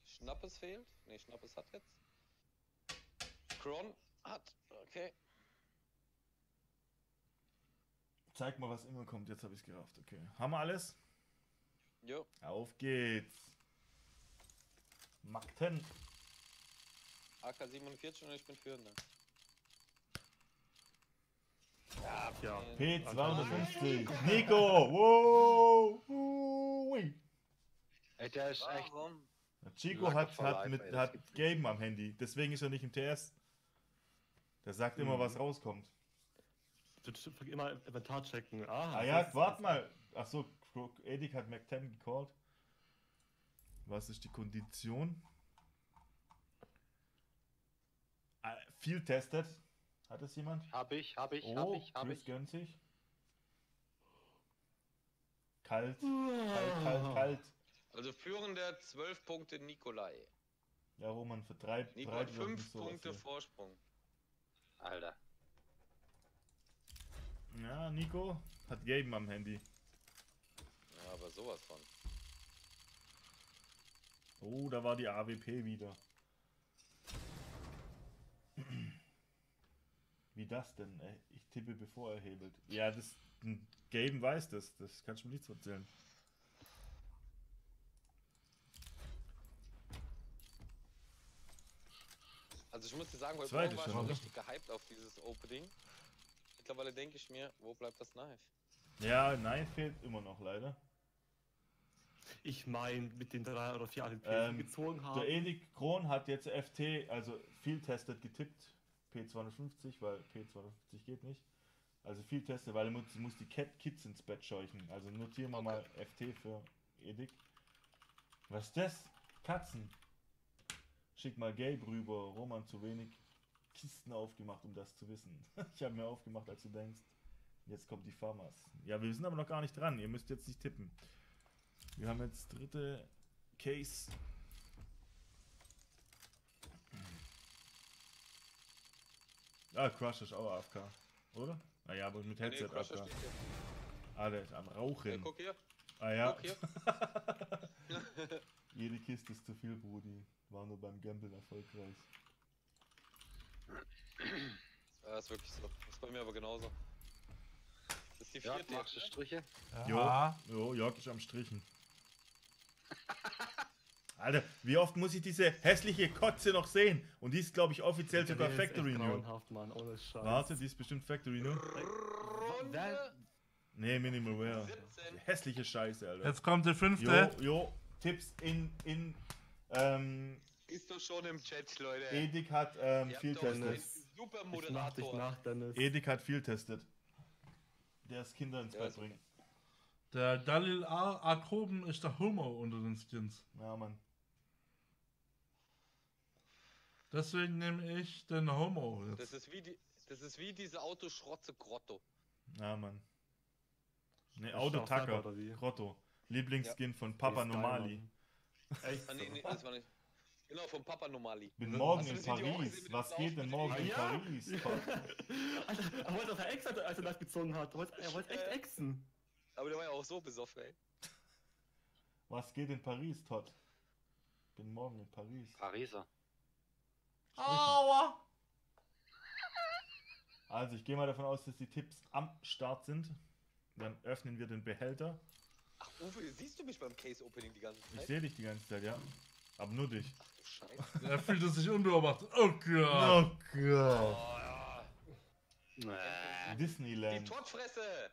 Schnappes fehlt. Ne, Schnappes hat jetzt. Kron hat. Okay. Zeig mal, was immer kommt. Jetzt habe ich es gerafft. Okay. Haben wir alles? Jo. Auf geht's. Mark 10. AK47 und ich bin Führender. Ja. P250. Nico! Wow! Ui. Ey, der ist echt. Warum? Chico hat, hat, mit, ey, hat. Game am Handy. Deswegen ist er nicht im TS. Der sagt immer, Mhm. was rauskommt. Immer Inventar checken. Ah, Ah ja, warte mal. Achso, Edik hat Mac 10 gecallt. Was ist die Kondition? Ah, viel testet. Hat es jemand? Hab ich, hab ich, hab Oh, ich, hab Chris ich. gönnt sich. Kalt, kalt, kalt, kalt. Also führender 12 Punkte Nikolai. Ja, Roman vertreibt. Nico treibt hat doch 5 nicht so Punkte viel. Vorsprung. Alter. Ja, Nico hat Game am Handy. Ja, aber sowas von. Oh, da war die AWP wieder. Wie das denn? Ey? Ich tippe, bevor er hebelt. Ja, das ein Game weiß das. Das kannst du mir nichts erzählen. Also ich muss dir sagen, heute Zweite war ich schon, richtig gehypt auf dieses Opening. Mittlerweile denke ich mir, wo bleibt das Knife? Ja, nein, fehlt immer noch leider. Ich meine, mit den drei oder vier AWP Ähm, gezogen Der haben. Edik Kron hat jetzt FT, also viel testet getippt. P250, weil P250 geht nicht. Also viel testet, weil er muss, muss die Cat Kids ins Bett scheuchen. Also notieren wir mal FT für Edik. Was ist das? Katzen. Schick mal Gabe rüber. Roman zu wenig Kisten aufgemacht, um das zu wissen. ich habe mehr aufgemacht, als du denkst. Jetzt kommt die Farmers. Ja, wir sind aber noch gar nicht dran. Ihr müsst jetzt nicht tippen. Wir haben jetzt dritte Case. Ah, Crush ist auch AFK, oder? Naja, aber mit Nee, Headset Crusher AFK. Ah, der ist am Ja, Rauchen. guck hier, ah ja, guck hier. jede Kiste ist zu viel, Brudi. War nur beim Gambeln erfolgreich. Ja, ist wirklich so. Ist bei mir aber genauso. Das ist die Ja, vierte. magst du jetzt, ne? Striche? Ja. Jo, Jörg ist am Strichen. Alter, wie oft muss ich diese hässliche Kotze noch sehen? Und die ist, glaube ich, offiziell sogar Factory New. Mann, ohne Scheiß. Warte, die ist bestimmt Factory New. Nee, Minimal Wear. 17. Hässliche Scheiße, Alter. Jetzt kommt der fünfte. Jo, jo, Tipps in, in, ähm, Ist doch schon im Chat, Leute. Edik hat ähm, Ihr viel testet. Super ich mach dich Moderator. nach, Dennis. Edik hat viel testet. Der ist Kinder ins Ja, Bett ist bringen. Der Dalil A. Akroben ist der Homo unter den Skins. Ja, Mann. Deswegen nehme ich den Homo Das jetzt. ist wie die, das ist wie diese Autoschrotze Grotto. Ja, Mann. Ne, Das Auto ist auch selber, Tucker. oder wie? Grotto. Lieblingsskin von Papa. Mann. Echt? Ah, nee, nee, das war nicht. Genau, vom Papa Nomali. Bin morgen in das Paris. Was geht denn morgen in Ja. Paris? Alter, er wollte doch ja exen, als er das gezogen hat. Er wollte, er wollte echt Äh. exen. Aber der war ja auch so besoffen, ey. Was geht in Paris, Todd? Bin morgen in Paris. Pariser. Aua! Also, ich gehe mal davon aus, dass die Tipps am Start sind. Dann öffnen wir den Behälter. Ach, Uwe, siehst du mich beim Case Opening die ganze Ich Zeit? sehe dich die ganze Zeit, ja. Aber nur dich. Ach du Scheiße. Er fühlte sich unbeobachtet. Oh Gott. Oh Gott. Oh, ja. Nee. Die Disneyland. Toddfresse!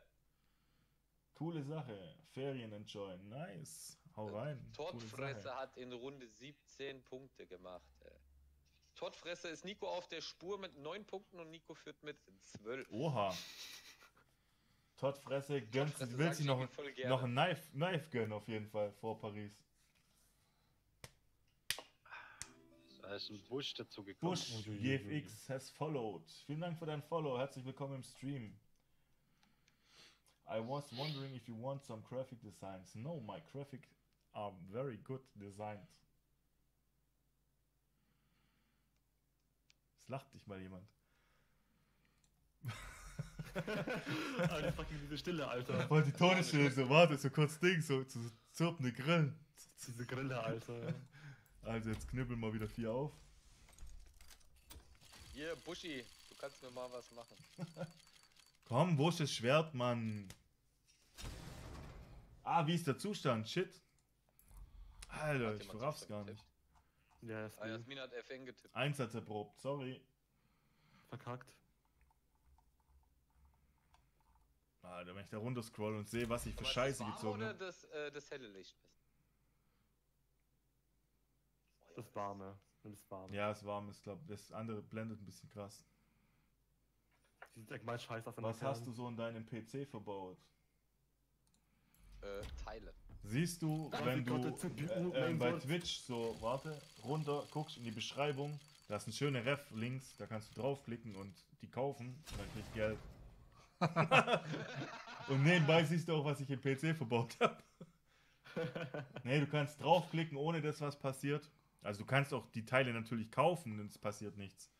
Coole Sache. Ferien enjoyen. Nice. Hau rein. Sache. hat in Runde 17 Punkte gemacht. Ey. Toddfresse ist Nico auf der Spur mit 9 Punkten und Nico führt mit 12. Oha. Todd Fresse gönnt, Toddfresse will sich ich noch, noch ein Knife, Knife gönnen auf jeden Fall vor Paris. Da ist ein Busch dazu gekommen. Oh, je. GFX has followed. Vielen Dank für dein Follow. Herzlich willkommen im Stream. I was wondering if you want some graphic designs. No, my graphic are very good designed. Lacht dich mal jemand. Alter, fucking diese Stille, Alter. Voll die Tonstelle, so warte, so kurz Ding, so, so zirpende Grillen. Diese Grille, Alter. Also jetzt knüppeln wir wieder vier auf. Hier, Buschi, du kannst mir mal was machen. Komm, wo ist das Schwert, Mann? Ah, wie ist der Zustand? Shit. Alter, ich Zustand gar nicht. Ja, ist Ah, Jasmin hat FN getippt. Einsatz erprobt, sorry. verkackt. Alter, wenn ich da runter scroll und sehe, was ich für Aber Scheiße das warme gezogen oder habe. das, äh, das helle Licht? Das Warme. Das Warme. Ja, es warm ist, glaube Das andere blendet ein bisschen krass. Sieht allgemein scheiße aus. Was hast du so in deinem PC verbaut? Äh, Teile. Siehst du, wenn du äh, äh, bei. Twitch so, warte, runter guckst in die Beschreibung, da ist ein schöner Ref links, da kannst du draufklicken und die kaufen und dann kriegst du Geld. und nebenbei siehst du auch, was ich im PC verbaut habe. nee, du kannst draufklicken, ohne dass was passiert. Also du kannst auch die Teile natürlich kaufen und es passiert nichts.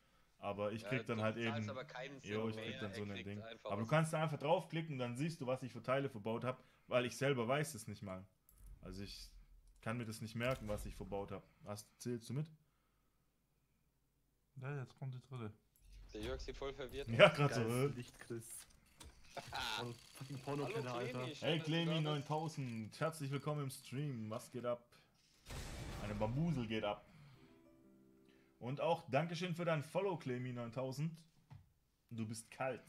Aber ich Ja, krieg dann du halt eben. aber keinen Cent Jo, ich mehr, krieg dann er so ein Ding. Aber du kannst da einfach draufklicken, dann siehst du, was ich für Teile verbaut habe, weil ich selber weiß es nicht mal. Also ich kann mir das nicht merken, was ich verbaut habe. Zählst du mit? Ja, jetzt kommt die dritte. Der Jörg sieht voll verwirrt. Ja, gerade so. Licht, Chris. Hallo. Clemi, Hey Clemi da bist. 9000, herzlich willkommen im Stream. Was geht ab? Eine Bambusel geht ab. Und auch Dankeschön für dein Follow, Clemi 9000. Du bist kalt.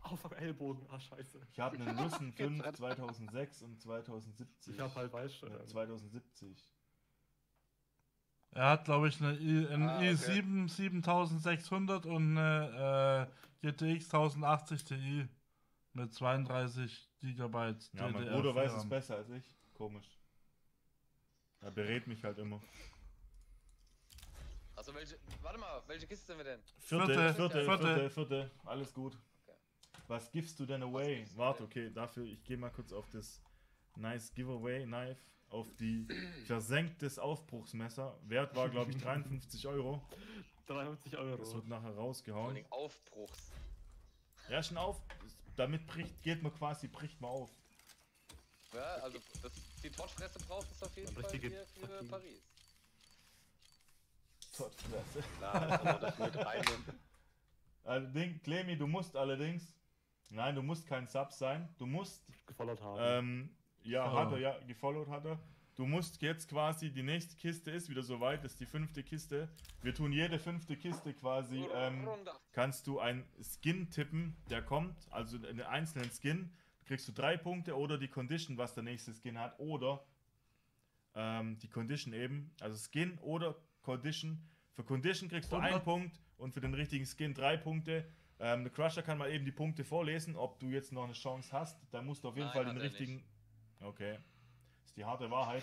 Auf am Ellbogen, ah scheiße. Ich habe einen Russen 5 Getrennt. 2006 und 2070. Ich hab halt weiß schon. Äh, 2070. Er hat, glaube ich, eine, I, ein Ah, okay. i7 7600 und eine äh, GTX 1080 Ti mit 32 GB. Ja, mein Bruder weiß es besser als ich. Komisch. Er berät mich halt immer. Also welche, warte mal, welche Kiste sind wir denn? Vierte, Vierte, vierte, vierte. vierte, vierte, alles gut. Was gibst du denn away? Warte, okay, dafür, ich gehe mal kurz auf das Nice Giveaway Knife, auf die versenktes Aufbruchsmesser. Wert war, glaube ich, 53 Euro. 53 Euro. Das wird nachher Vor rausgehauen. allem Aufbruchs. Ja, schon auf. Damit bricht, geht man quasi, bricht man auf. Ja, also das, die Torchfresse braucht es auf jeden Fall hier für Paris. Tottfresse. Klar, man das mit. Allerdings, Clemi, du musst allerdings. Nein, du musst kein Sub sein. Du musst gefollowt haben. Ähm, ja, Oh. hat er, ja, gefollowt hat er. Du musst jetzt quasi, die nächste Kiste ist wieder soweit, das ist die fünfte Kiste. Wir tun jede fünfte Kiste quasi, ähm, kannst du einen Skin tippen, der kommt, also einen einzelnen Skin, kriegst du drei Punkte oder die Condition, was der nächste Skin hat, oder ähm, die Condition eben, also Skin oder Condition. Für Condition kriegst du Und einen was- Punkt und für den richtigen Skin drei Punkte. Ähm, der Crusher kann mal eben die Punkte vorlesen, ob du jetzt noch eine Chance hast. Da musst du auf jeden Nein, Fall den richtigen. Okay. Das ist die harte Wahrheit.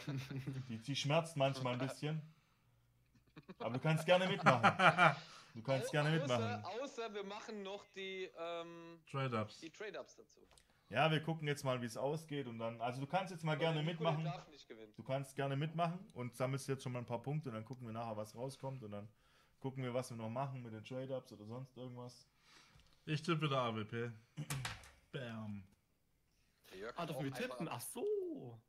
die, die schmerzt manchmal ein bisschen. Aber du kannst gerne mitmachen. Du kannst Au- gerne außer, mitmachen. Außer wir machen noch die, ähm, Trade-Ups. die Trade-Ups dazu. Ja, wir gucken jetzt mal, wie es ausgeht und dann. Also du kannst jetzt mal Aber gerne mitmachen. darf nicht gewinnen. Du kannst gerne mitmachen und sammelst jetzt schon mal ein paar Punkte und dann gucken wir nachher, was rauskommt und dann gucken wir, was wir noch machen mit den Trade-Ups oder sonst irgendwas. Ich tippe wieder AWP. Bam. Ah, dürfen wir tippen? Ach so.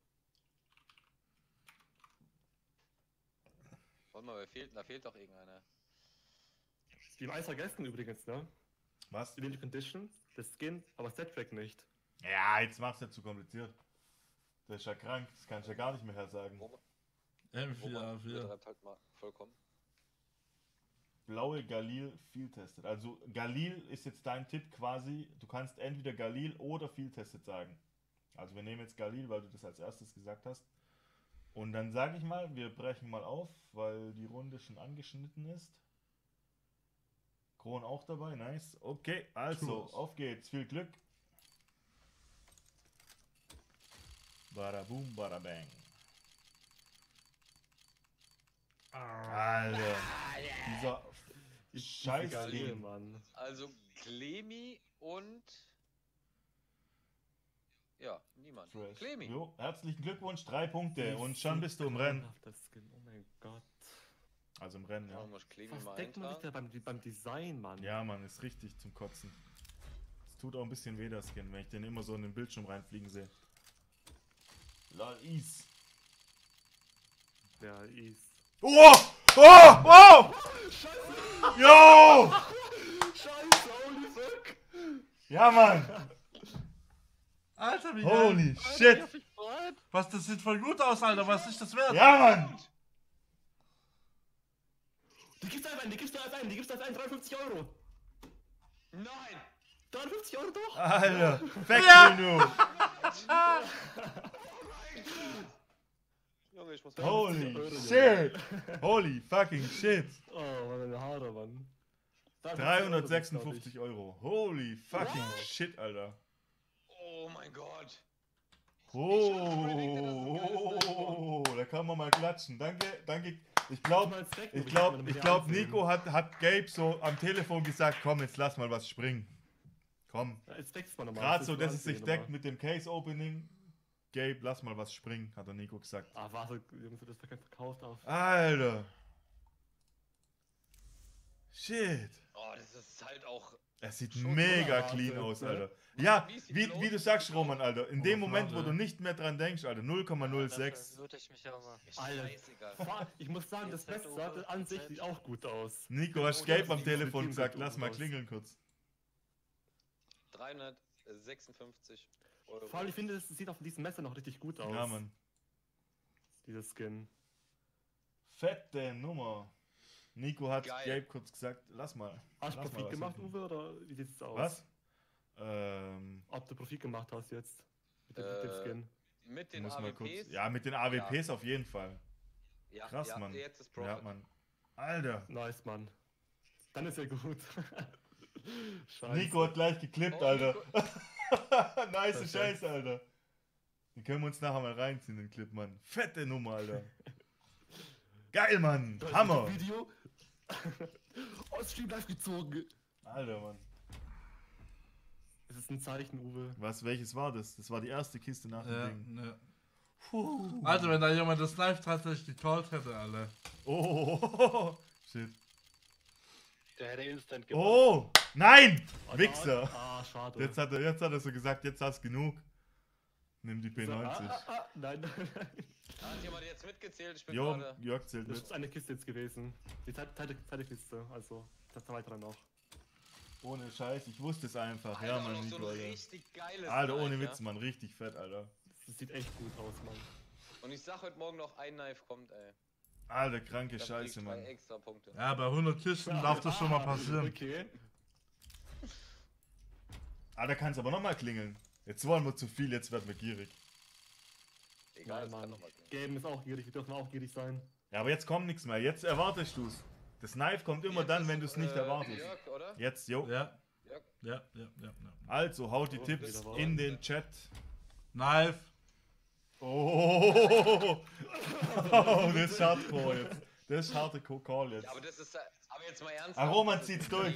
Warte mal, wer fehlt, da fehlt doch irgendeiner. Die eins vergessen übrigens, ne? Was? Die Condition, das Skin, aber das Set-Track nicht. Ja, jetzt mach's nicht zu kompliziert. Das ist ja krank, das kann ich ja gar nicht mehr sagen. Roman, M4 Roman A4. übertreibt halt mal vollkommen. Blaue Galil Field Tested. Also Galil ist jetzt dein Tipp quasi. Du kannst entweder Galil oder Field Tested sagen. Also wir nehmen jetzt Galil, weil du das als erstes gesagt hast. Und dann sage ich mal, wir brechen mal auf, weil die Runde schon angeschnitten ist. Kron auch dabei, nice. Okay, also, Tschüss. auf geht's. Viel Glück. Bada boom, bada bang. Alter. Dieser Scheiß. Mann. Also Clemi und. Ja, niemand. Fresh. Clemi. Jo, herzlichen Glückwunsch, drei Punkte und schon bist du im Rennen. Das Skin, oh mein Gott. Also im Rennen, Ja, ja. muss Clemi Was mal denkt man sich da beim, beim Design, Mann? Ja, Mann, ist richtig zum Kotzen. Es tut auch ein bisschen weh, das Skin, wenn ich den immer so in den Bildschirm reinfliegen sehe. Lol, Is. Der ist. Oh! Oh! Oh! Yo! Scheiße, holy fuck! Ja, Mann! Alter, wie geil. Holy shit! Was, das sieht voll gut aus, Alter. Was ist das wert? Ja, Mann! Die gibt's einfach ein, die gibt's einfach ein, die gibt's einfach ein, 53 Euro! Nein! 53 Euro doch! Alter! Factory Noob! Junge, ich muss Holy shit! Holy fucking shit! Oh, meine Haare, Mann. 356 Euro. Holy fucking shit, Alter. Oh mein Gott. Oh, da kann man mal klatschen. Danke, danke. Ich glaube, ich glaube, ich glaube, Nico hat, hat Gabe so am Telefon gesagt, komm, jetzt lass mal was springen. Komm. Jetzt deckst mal nochmal. Gerade so, dass es sich deckt mit dem Case Opening. Gabe, lass mal was springen, hat der Nico gesagt. Ach, warte, Jungs, das da kein verkauft auf. Alter. Shit. Oh, das ist halt auch. Es sieht mega clean aus, ne? Alter. Ja, Wie wie, du sagst, Roman, Alter. In Oh, dem Moment, wo Flagge. du nicht mehr dran denkst, Alter. 0,06. Würde ich mich aber. Alter. Scheißegal. Fa- Ich muss sagen, das Beste Uwe, an sich sieht auch gut aus. Nico, hast Oh, das am Telefon gesagt, lass mal klingeln kurz. 356 Euro. Vor allem, ich finde, es sieht auf diesem Messer noch richtig gut aus. Ja, Mann. Dieses Skin. Fette Nummer. Nico hat Geil. Gabe kurz gesagt, lass mal. Hast du Profit gemacht, hinten. Uwe, oder wie sieht es aus? Was? Ähm, Ob du Profit gemacht hast jetzt? Mit dem, Äh, mit dem Skin. Mit den muss mal kurz. AWPs. Ja, mit den AWPs auf jeden Fall. ja, krass, ja, Mann. Jetzt ist Ja. Mann. Alter. Nice, Mann. Dann ist ja gut. Scheiße. Nico hat gleich geklippt, Oh, Alter. Nice Perfekt. Scheiße, Alter. Den können wir uns nachher mal reinziehen, den Clip, Mann. Fette Nummer, Alter. Geil, Mann. Hammer. Video. Aus Stream live gezogen. Alter, Mann. Es ist ein Zeichen, Uwe. Was, welches war das? Das war die erste Kiste nach dem Ja, Ding. ja. Also, wenn da jemand das Knife tatsächlich gecallt hätte, alle. Oh, shit. Der hätte instant gewonnen. Oh, nein! Ah, Wichser. Ah, schade. Jetzt hat, er, jetzt hat er so gesagt, jetzt hast du genug. Nimm die So, P90. ah, ah, ah, nein, nein, nein. Hat jemand jetzt mitgezählt? Ich bin Jo, gerade. Jörg zählt Das mit. ist eine Kiste jetzt gewesen. Die zweite, zweite, zweite Kiste, also das weitere noch. Ohne Scheiß, ich wusste es einfach. Alter, ja, Mann, so Nico, ein Alter. richtig geiles Alter, ohne Witz, Mann, richtig fett, Alter. Das sieht echt gut aus, Mann. Ja? Und ich sag heute Morgen noch, ein Knife kommt, ey. Alter, kranke Scheiße, Mann. extra Punkte. Ja, bei 100 Kisten darf das schon mal passieren. Okay. Alter, kann es aber nochmal klingeln. Jetzt wollen wir zu viel, jetzt werden wir gierig. Egal, Nein, Mann. Game ist auch gierig, wir dürfen auch gierig sein. Ja, aber jetzt kommt nichts mehr. Jetzt erwartest du's. Das Knife kommt immer Jetzt dann, wenn du es nicht äh, erwartest. Jörg, oder? Jetzt, jo. Ja, Jörg? ja, ja, ja. ja. Also, haut die Oh, Tipps in den Chat. Knife. Oh, oh das ist Hardcore jetzt. Das ist harte Call jetzt. Ja, aber das ist. Aber jetzt mal ernst. Ah, Roman zieht's durch.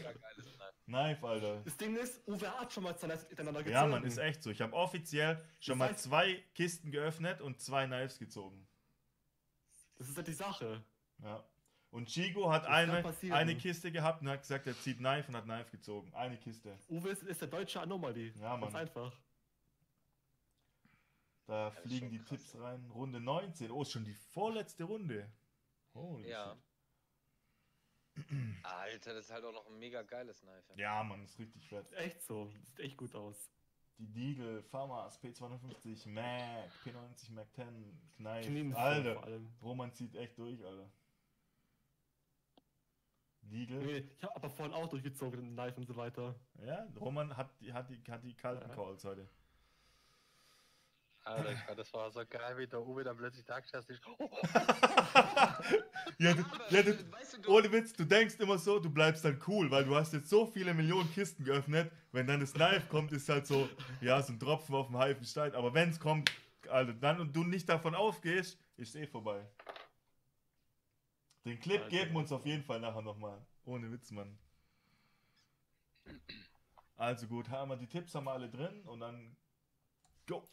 Knife. Alter. Das Ding ist, Uwe hat schon mal zwei Knives miteinander gezogen. Ja, Mann, ist echt so. Ich habe offiziell schon mal heißt- zwei Kisten geöffnet und zwei Knives gezogen. Das ist ja die Sache. Ja. Und Chigo hat Das eine, eine Kiste gehabt und hat gesagt, er zieht Knife und hat Knife gezogen. Eine Kiste. Uwe ist, ist der deutsche Anomalie. Ja, Ganz Mann. einfach. Da ist fliegen die krass, Tipps rein. Runde 19. Oh, ist schon die vorletzte Runde. Holy Ja. shit. Alter, das ist halt auch noch ein mega geiles Knife. Ja, Mann, ist richtig fett. Echt so. Sieht echt gut aus. Die Deagle, Famas, P250, Mac, P90, Mac 10, Knife. Clean Alter, vor allem. Roman zieht echt durch, Alter. Deagle. Nee, ich habe aber vorhin auch durchgezogen, den Knife und so weiter. Ja, Roman hat, die- hat, die, hat die kalten Ja. Calls heute. Alter, ich fand, das war so geil, wie der Uwe dann plötzlich da gestanden ist. Oh, Ja, du, ja, du, ohne Witz, du denkst immer so, du bleibst dann cool, weil du hast jetzt so viele Millionen Kisten geöffnet. Wenn dann das Knife kommt, ist halt so, ja, so ein Tropfen auf dem heißen Stein. Aber wenn es kommt, Alter, dann und du nicht davon aufgehst, ist eh vorbei. Den Clip Alter. geben wir uns auf jeden Fall nachher nochmal. Ohne Witz, Mann. Also gut, haben wir die Tipps haben wir alle drin und dann go.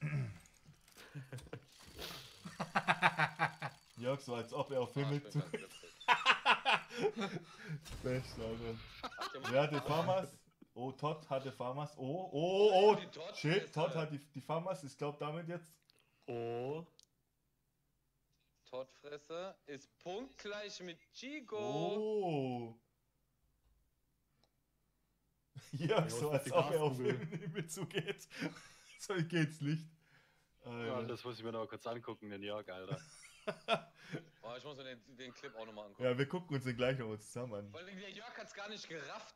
Jörg, so als ob er auf Ah, Himmel bin zu. Best, mal- Wer hatte Farmers? Oh, Todd hatte Farmers. Oh, oh, oh. Todd Shit, ist, Todd hat die, die Farmers. Ich glaube damit jetzt. Oh. Toddfresse ist punktgleich mit Chico. Oh. Jörg, so als ob er auf Himmel zugeht. so geht's nicht. Ja, das muss ich mir noch kurz angucken, den Jörg, Alter. Oh, ich muss mir den, den Clip auch nochmal angucken. Ja, wir gucken uns den gleich nochmal zusammen an. Allem der Jörg hat's gar nicht gerafft.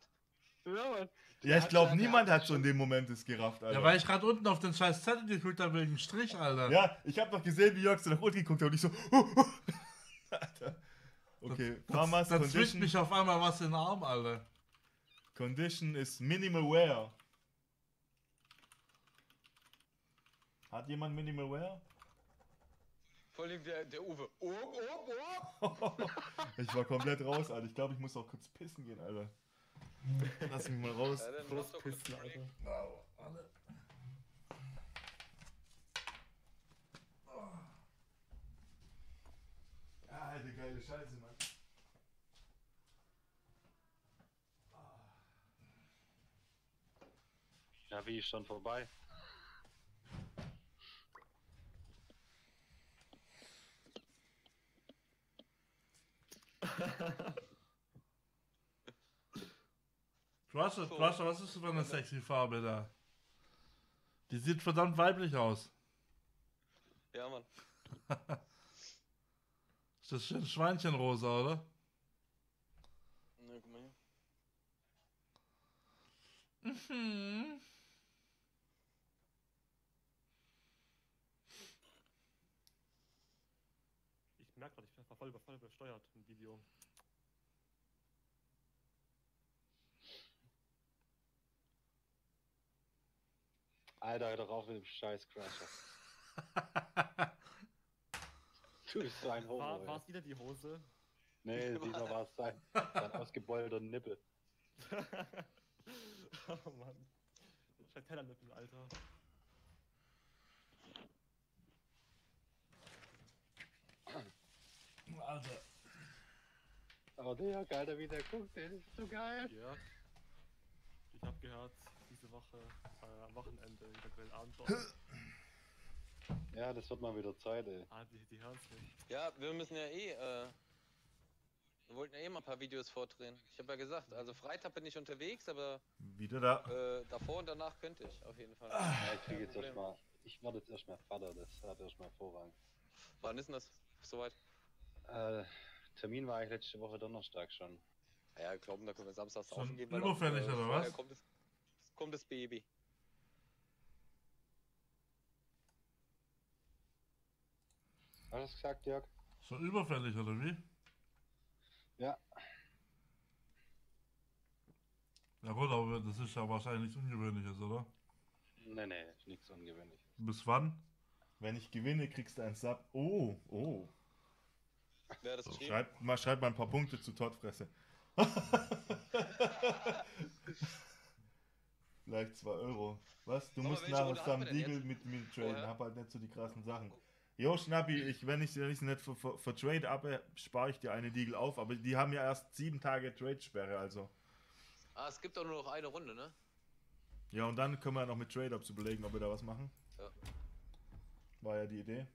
Ja, Mann. Ja, ich glaube, niemand hat so in dem Moment es gerafft, Alter. Ja, weil ich gerade unten auf den scheiß Zettel geguckt habe wegen dem Strich, Alter. Ja, ich habe doch gesehen, wie Jörg so nach unten geguckt hat und ich so. Alter. Okay, Farmers Da zwickt Condition, mich auf einmal was in den Arm, Alter. Condition ist Minimal Wear. Hat jemand Minimal Wear? Vor allem der, der Uwe. Oh, oh, oh. Ich war komplett raus, Alter. Ich glaube, ich muss auch kurz pissen gehen, Alter. Lass mich mal raus. Ja, kurz pissen, einen Break. Alter. Alter, geile Scheiße, Mann. Ja, wie ist schon vorbei? Crusher, So. Was ist das für eine sexy Farbe da? Die sieht verdammt weiblich aus. Ja, Mann. Ist das schön Schweinchenrosa, oder? Na, guck mal hier. Mhm. Ich ich war voll, voll übersteuert im Video. Alter, hör doch auf mit dem scheiß Crusher. Du bist so ein Homo. Ey. war es wieder die Hose? Nee, diesmal war es sein, sein ausgebeulter Nippel. oh Mann. Scheiß Tellernippel, Alter. Alter. Aber der Alter, wie der guckt, der ist so geil. Ja. Ich habe gehört, diese Woche, äh, am Wochenende, wieder Grillabend. Ja, das wird mal wieder Zeit, ey. ah, die, die hören es nicht. Ja, wir müssen ja eh, äh, wir wollten ja eh mal ein paar Videos vordrehen. Ich habe ja gesagt, also Freitag bin ich unterwegs, aber Wieder da. äh, davor und danach könnte ich auf jeden Fall. Ja, ich krieg jetzt erstmal, ich werde jetzt erstmal Vater, das hat erstmal Vorrang. Wann ist denn das soweit? Äh, Termin war eigentlich letzte Woche Donnerstag schon. Ja, glauben, da können wir samstags Schon aufgehen. überfällig, oder vorher was? Kommt das, kommt das Baby. Hast du das gesagt, Jörg? So überfällig, oder wie? Ja. Ja gut, aber das ist ja wahrscheinlich nichts Ungewöhnliches, oder? Nee, nee, nichts Ungewöhnliches. Bis wann? Wenn ich gewinne, kriegst du einen Sub. Oh, oh. Wer das geschrieben? Schreib mal, schreib mal ein paar Punkte zu Toddfresse. Vielleicht 2 Euro. Was? Du Aber musst haben Sam Deagle mit mir traden. Vorher? Hab halt nicht so die krassen Sachen. Jo, Schnappi, ich, wenn ich es nicht für, für, für Trade ab, spare ich dir eine Deagle auf. Aber die haben ja erst sieben Tage Trade-Sperre, also. Ah, es gibt doch nur noch eine Runde, ne? Ja, und dann können wir noch mit Trade-Ups überlegen, ob wir da was machen. Ja. War ja die Idee.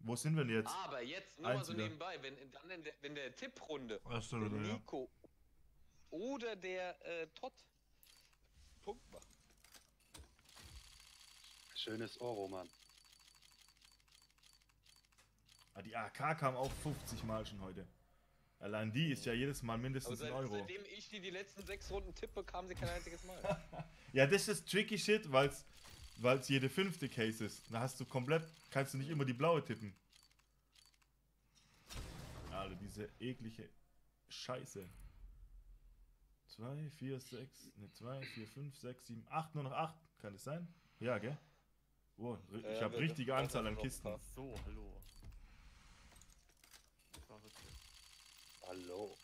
Wo sind wir denn jetzt? Aber jetzt nur mal so Einziger. nebenbei, wenn dann in der, wenn der Tipprunde der ja. Nico oder der äh, Todd Punkt macht. Schönes Euro, Mann. Ah, die AK kam auch 50 Mal schon heute. Allein die ist ja jedes Mal mindestens seit, ein Euro. seitdem ich die die letzten sechs Runden tippe, kam sie kein einziges Mal. Ja, das ist tricky shit, weil's, weil's jede fünfte Case ist. Da hast du komplett, kannst du nicht immer die blaue tippen. Alter, diese eklige Scheiße. 2, 4, 6, ne 2, 4, 5, 6, 7, 8, nur noch 8. Kann das sein? Ja, gell? Oh, ich ja, habe richtige Anzahl an Kisten. So, hallo. Hallo.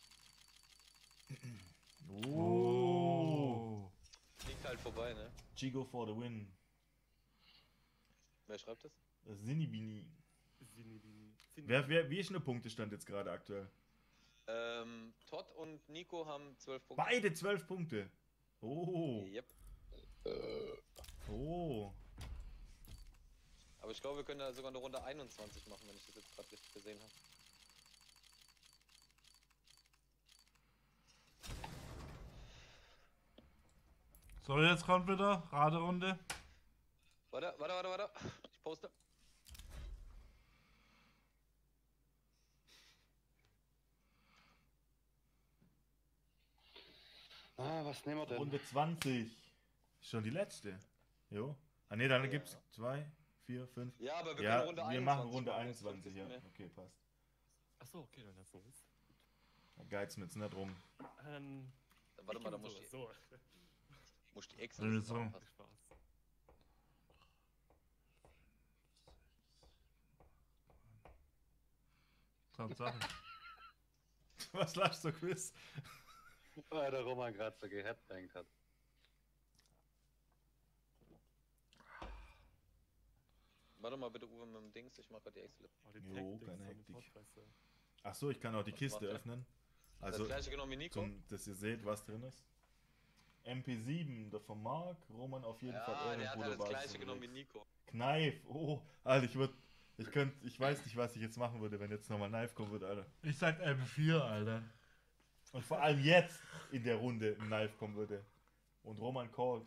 Oh. Liegt halt vorbei, ne? Chigo for the win. Wer schreibt das? Das Sinibini. Sinibini. Sinibini. Wer, wer, wie ist denn der Punktestand jetzt gerade aktuell? Ähm, Todd und Nico haben zwölf Punkte. Beide 12 Punkte. Oh. Yep. Oh. Aber ich glaube, wir können da sogar eine Runde 21 machen, wenn ich das jetzt gerade richtig gesehen habe. So, jetzt kommt wieder Raderunde. Warte, warte, warte, warte. Ich poste. Ah, was nehmen wir denn? Runde 20. Schon die letzte. Jo. Ah ne, dann Ja. gibt's 2, 4, 5. Ja, aber wir Ja, können Runde wir 21 machen Runde machen, jetzt 21, ja. Okay, passt. Achso, okay, wenn das so ist. Da geizt mir jetzt nicht rum. Ähm, Dann warte mal, da muss ich, so. muss die Excel so. Tatsache. Was lachst du, Quiz? Weil der Roman gerade so geheadbangt hat. Warte mal bitte, Uwe, mit dem Dings. Ich mache gerade die Excel. Oh, Jo, keine Hektik. Ach so, ich kann auch die Was Kiste öffnen. Also, das gleiche genommen wie Nico. zum, dass ihr seht, was drin ist. MP7, der von Mark, Roman auf jeden Fall Ja, der hat halt das gleiche genommen wie. Nico. Knife, oh, Alter, ich würde, ich könnte, ich weiß nicht, was ich jetzt machen würde, wenn jetzt nochmal Knife kommen würde, Alter. Ich sag M4, Alter. Und vor allem jetzt in der Runde ein Knife kommen würde. Und Roman called.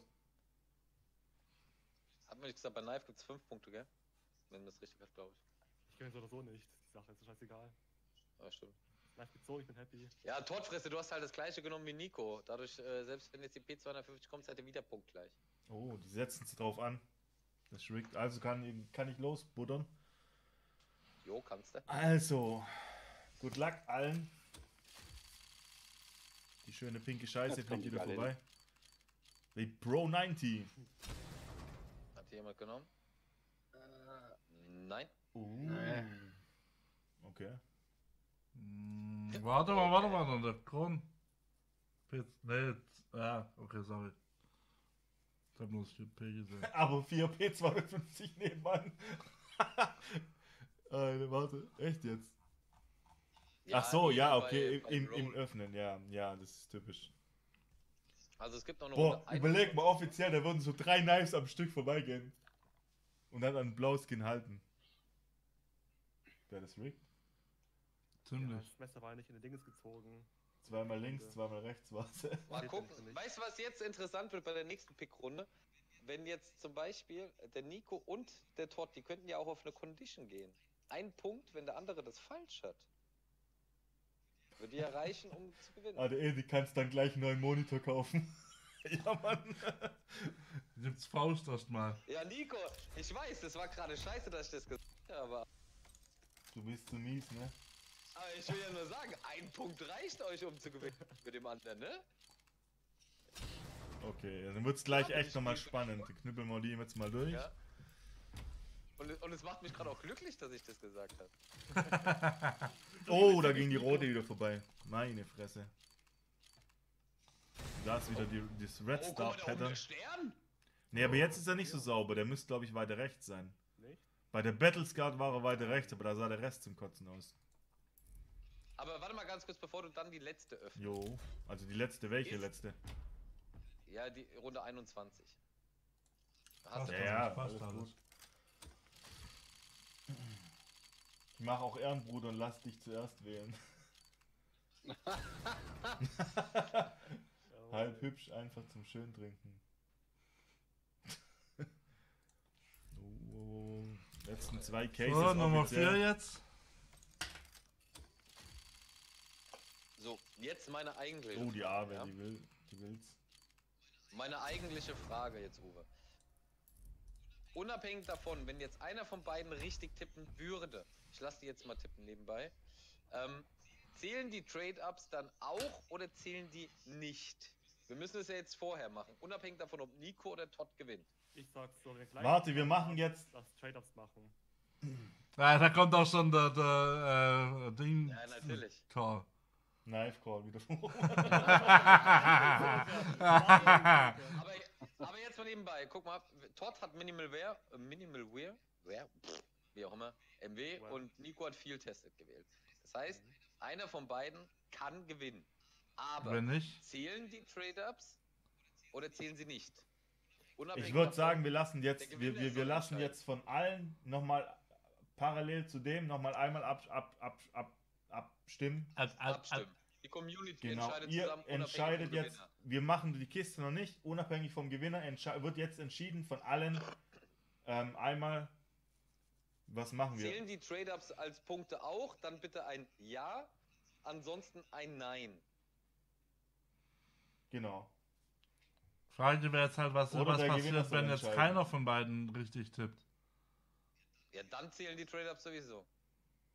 Hat man nicht gesagt, bei Knife gibt es 5 Punkte, gell? Wenn man das richtig hat, glaube ich. Ich gewinne so oder so nicht. Die Sache ist scheißegal. Ja, stimmt. Live gezogen, ich bin happy. Ja, Todfresse, du hast halt das gleiche genommen wie Nico. Dadurch, äh, selbst wenn jetzt die P250 kommt, seid ihr wieder punktgleich. Oh, die setzen es drauf an. Das schwickt. Also kann, kann ich losbuddern. Jo, kannst du. Also, good luck allen. Die schöne pinke Scheiße fliegt die wieder vorbei. Die Pro 90. Hat hier jemand genommen? Nein. Uh. Nee. Okay. Hm, warte mal, warte mal, noch der Kron. Jetzt, nee, ja, okay, sorry. Ich hab nur das P gesehen. Aber 4P 250 nebenan. Alter, warte, echt jetzt? Ach so, ja, bei- okay, bei im, Roll. im Öffnen, ja, ja, das ist typisch. Also es gibt noch eine Boah, Runde. überleg mal offiziell, da würden so drei Knives am Stück vorbeigehen. Und dann an Blauskin halten. Wäre das rigged? Ja, Ziemlich. das Messer war ja nicht in den Dinges gezogen. Zweimal links, zweimal rechts war's. Mal gucken. Weißt du, was jetzt interessant wird bei der nächsten Pickrunde? Wenn jetzt zum Beispiel der Nico und der Todd, die könnten ja auch auf eine Condition gehen. Ein Punkt, wenn der andere das falsch hat. Würde die erreichen, um zu gewinnen. Ah, der Edi kannst dann gleich einen neuen Monitor kaufen. ja, Mann. Gibt's Faust erstmal. Ja, Nico, ich weiß, das war gerade scheiße, dass ich das gesagt habe, aber, Du bist zu mies, ne? aber ich will ja nur sagen, ein Punkt reicht euch, um zu gewinnen mit dem anderen, ne? Okay, dann wird's gleich Ja, echt nochmal spannend. Dann knüppeln wir die jetzt mal durch. Ja. Und, und es macht mich gerade auch glücklich, dass ich das gesagt habe. Oh, da ging die rote wieder vorbei. Meine Fresse. Da ist wieder die, das Red Oh, Star Pattern. der Stern! Nee, aber jetzt ist er nicht so sauber. Der müsste, glaube ich, weiter rechts sein. Nicht? Bei der Battlescard war er weiter rechts, aber da sah der Rest zum Kotzen aus. Aber warte mal ganz kurz, bevor du dann die letzte öffnest. Jo. Also die letzte, welche Ist- letzte? Ja, die Runde 21. Da hast du Ja, ja, passt alles alles. gut. Ich mach auch Ehrenbruder und lass dich zuerst wählen. Halb hübsch, einfach zum schön trinken. oh, letzten zwei Cases. So, Nummer offiziell. 4 jetzt. So, jetzt meine eigentliche Oh, die Arme, ja? die will, die will's. Meine eigentliche Frage jetzt, Uwe. Unabhängig davon, wenn jetzt einer von beiden richtig tippen würde, ich lasse die jetzt mal tippen nebenbei, ähm, zählen die Trade-Ups dann auch oder zählen die nicht? Wir müssen es ja jetzt vorher machen, unabhängig davon, ob Nico oder Todd gewinnt. Ich sag's so, wir gleich. Warte, wir machen jetzt- Lass Trade-Ups machen. Ja, da kommt auch schon der, der äh, Ding. Ja, natürlich. Call. Knife Call wieder. Aber, aber jetzt mal nebenbei, guck mal, Todd hat Minimal Wear, äh, Minimal Wear, Wear, wie auch immer, MW Wow. und Nico hat Field Tested gewählt. Das heißt, einer von beiden kann gewinnen. Aber Wenn nicht, zählen die Trade-Ups oder zählen sie nicht? Ich Unabhängig würde davon- sagen, wir lassen jetzt, wir, wir, wir lassen jetzt von allen nochmal parallel zu dem nochmal einmal ab, ab, ab, ab, abstimmen. ab, ab, ab, abstimmen. Die Community Genau, entscheidet ihr zusammen entscheidet vom jetzt, Gewinner. wir machen die Kiste noch nicht, unabhängig vom Gewinner, wird jetzt entschieden von allen ähm, einmal, was machen wir? Zählen die Trade-Ups als Punkte auch? Dann bitte ein Ja, ansonsten ein Nein. Genau. Frage wäre jetzt halt, was, was passiert, wenn jetzt keiner von beiden richtig tippt. Ja, dann zählen die Trade-Ups sowieso.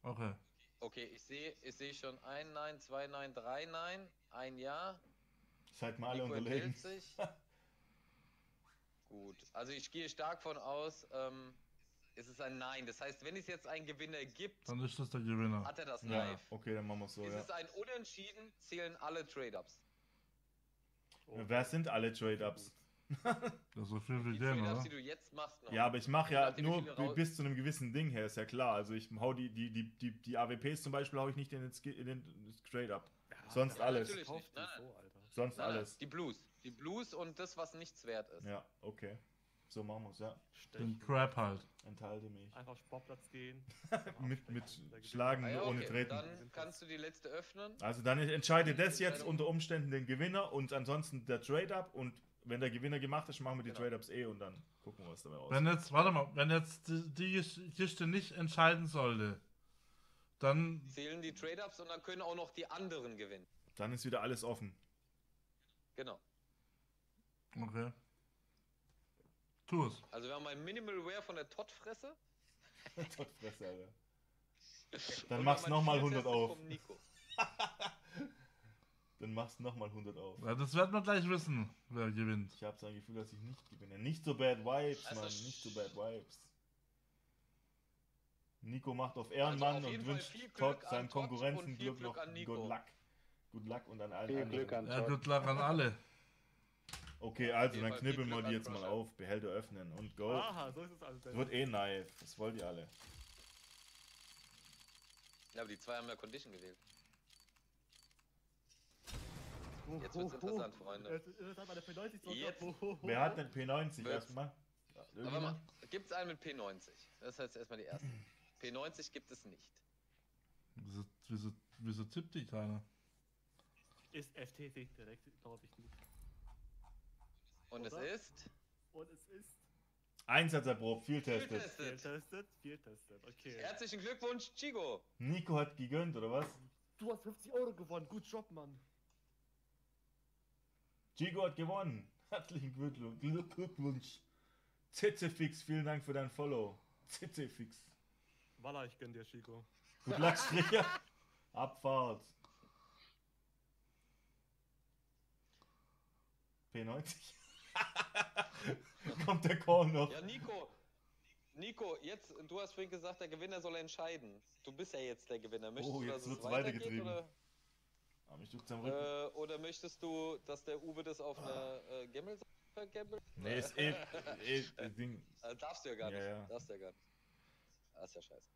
Okay. Okay, ich sehe ich sehe schon ein Nein, zwei Nein, drei Nein, ein Ja. Seid mal alle unterlegen. Gut, also ich gehe stark von aus, ähm, es ist ein Nein. Das heißt, wenn es jetzt einen Gewinner gibt, Dann ist das der Gewinner. hat er das Ja, live. okay, dann machen wir es so, ist ja. es ein Unentschieden, zählen alle Trade-Ups. Oh, Wer sind alle Trade-Ups? Das ist so viel wie Trade-Ups, oder? die du jetzt machst, noch. Ja, aber ich mache ja nur bis zu einem gewissen Ding her, ist ja klar. Also ich hau die, die, die, die, die AWPs zum Beispiel hau ich nicht in den, in den Trade-Up. Ja, sonst ja, alles. nicht, Alter. Sonst Nein, nein, alles. Die Blues. Die Blues und das, was nichts wert ist. Ja, okay. So machen wir's, ja. Den. Crap halt. Enthalte mich. Einfach Sportplatz gehen. mit, mit Schlagen Ah, ja, nur ohne okay. Treten. Dann kannst du die letzte öffnen. Also dann entscheidet das jetzt unter Umständen den Gewinner und ansonsten der Trade-Up und wenn der Gewinner gemacht ist, machen wir die Genau. Trade-Ups eh und dann gucken wir, was dabei Wenn rauskommt. jetzt, warte mal, wenn jetzt die, die Gesch- Kiste nicht entscheiden sollte, dann Zählen die Trade-Ups und dann können auch noch die anderen gewinnen. Dann ist wieder alles offen. Genau. Okay. Tu es. Also wir haben ein Minimal Wear von der Toddfresse. Fresse, Alter. und Dann wir machst nochmal Spieltest 100 auf. vom Nico. Dann machst nochmal 100 auf. Ja, das werden wir gleich wissen, wer gewinnt. Ich habe so ein Gefühl, dass ich nicht gewinne. Nicht so bad Vibes, Also Mann. Nicht so bad Vibes. Nico macht auf Also Ehrenmann auf jeden und Fall wünscht Todd seinen und viel Glück Glück noch. an Nico. Good luck. Good luck und an allen Viel. Glück an Ja, gut Luck an alle. Okay, also dann knippeln wir die jetzt mal auf. Behälter öffnen und go. Aha, so ist es also. Wird eh knife. Das wollt ihr alle. Ja, aber die zwei haben ja Condition gewählt. Jetzt wird's interessant, Freunde. Jetzt ist es aber der P90 so Jetzt- Wer hat denn P90 Wird's. erstmal? Aber Irgendjemand? mal, gibt es einen mit P90? Das heißt erstmal die erste. P90 gibt es nicht. Wieso, wieso, wieso tippt die keiner? Ist FTC direkt, glaube ich nicht. Und es Oder? ist. Und es ist Einsatz erprobt, viel testet. viel testet, viel testet. Okay. Herzlichen Glückwunsch, Chigo. Nico hat gegönnt, oder was? Du hast 50 Euro gewonnen. Gut Job, Mann. Gigo hat gewonnen. Herzlichen Glückwunsch. Glück- Glückwunsch. Zitzefix, vielen Dank für dein Follow. Zitzefix. Walla, ich gönn dir, Chico. Gut Luck, Striche. Abfahrt. P90. Kommt der Call noch. Ja, Nico. Nico, jetzt, du hast vorhin gesagt, der Gewinner soll entscheiden. Du bist ja jetzt der Gewinner. Möchtest Oh, du, jetzt dass es weitergeht weitergetrieben. oder, Aber ich drück's am Rücken. äh, oder möchtest du, dass der Uwe das auf eine äh, Gemmel vergemmelt? nee, ist eh, eh Ding. Äh, darfst du ja gar Ja, nicht. ja. Darfst du ja gar nicht. Das ist ja scheiße.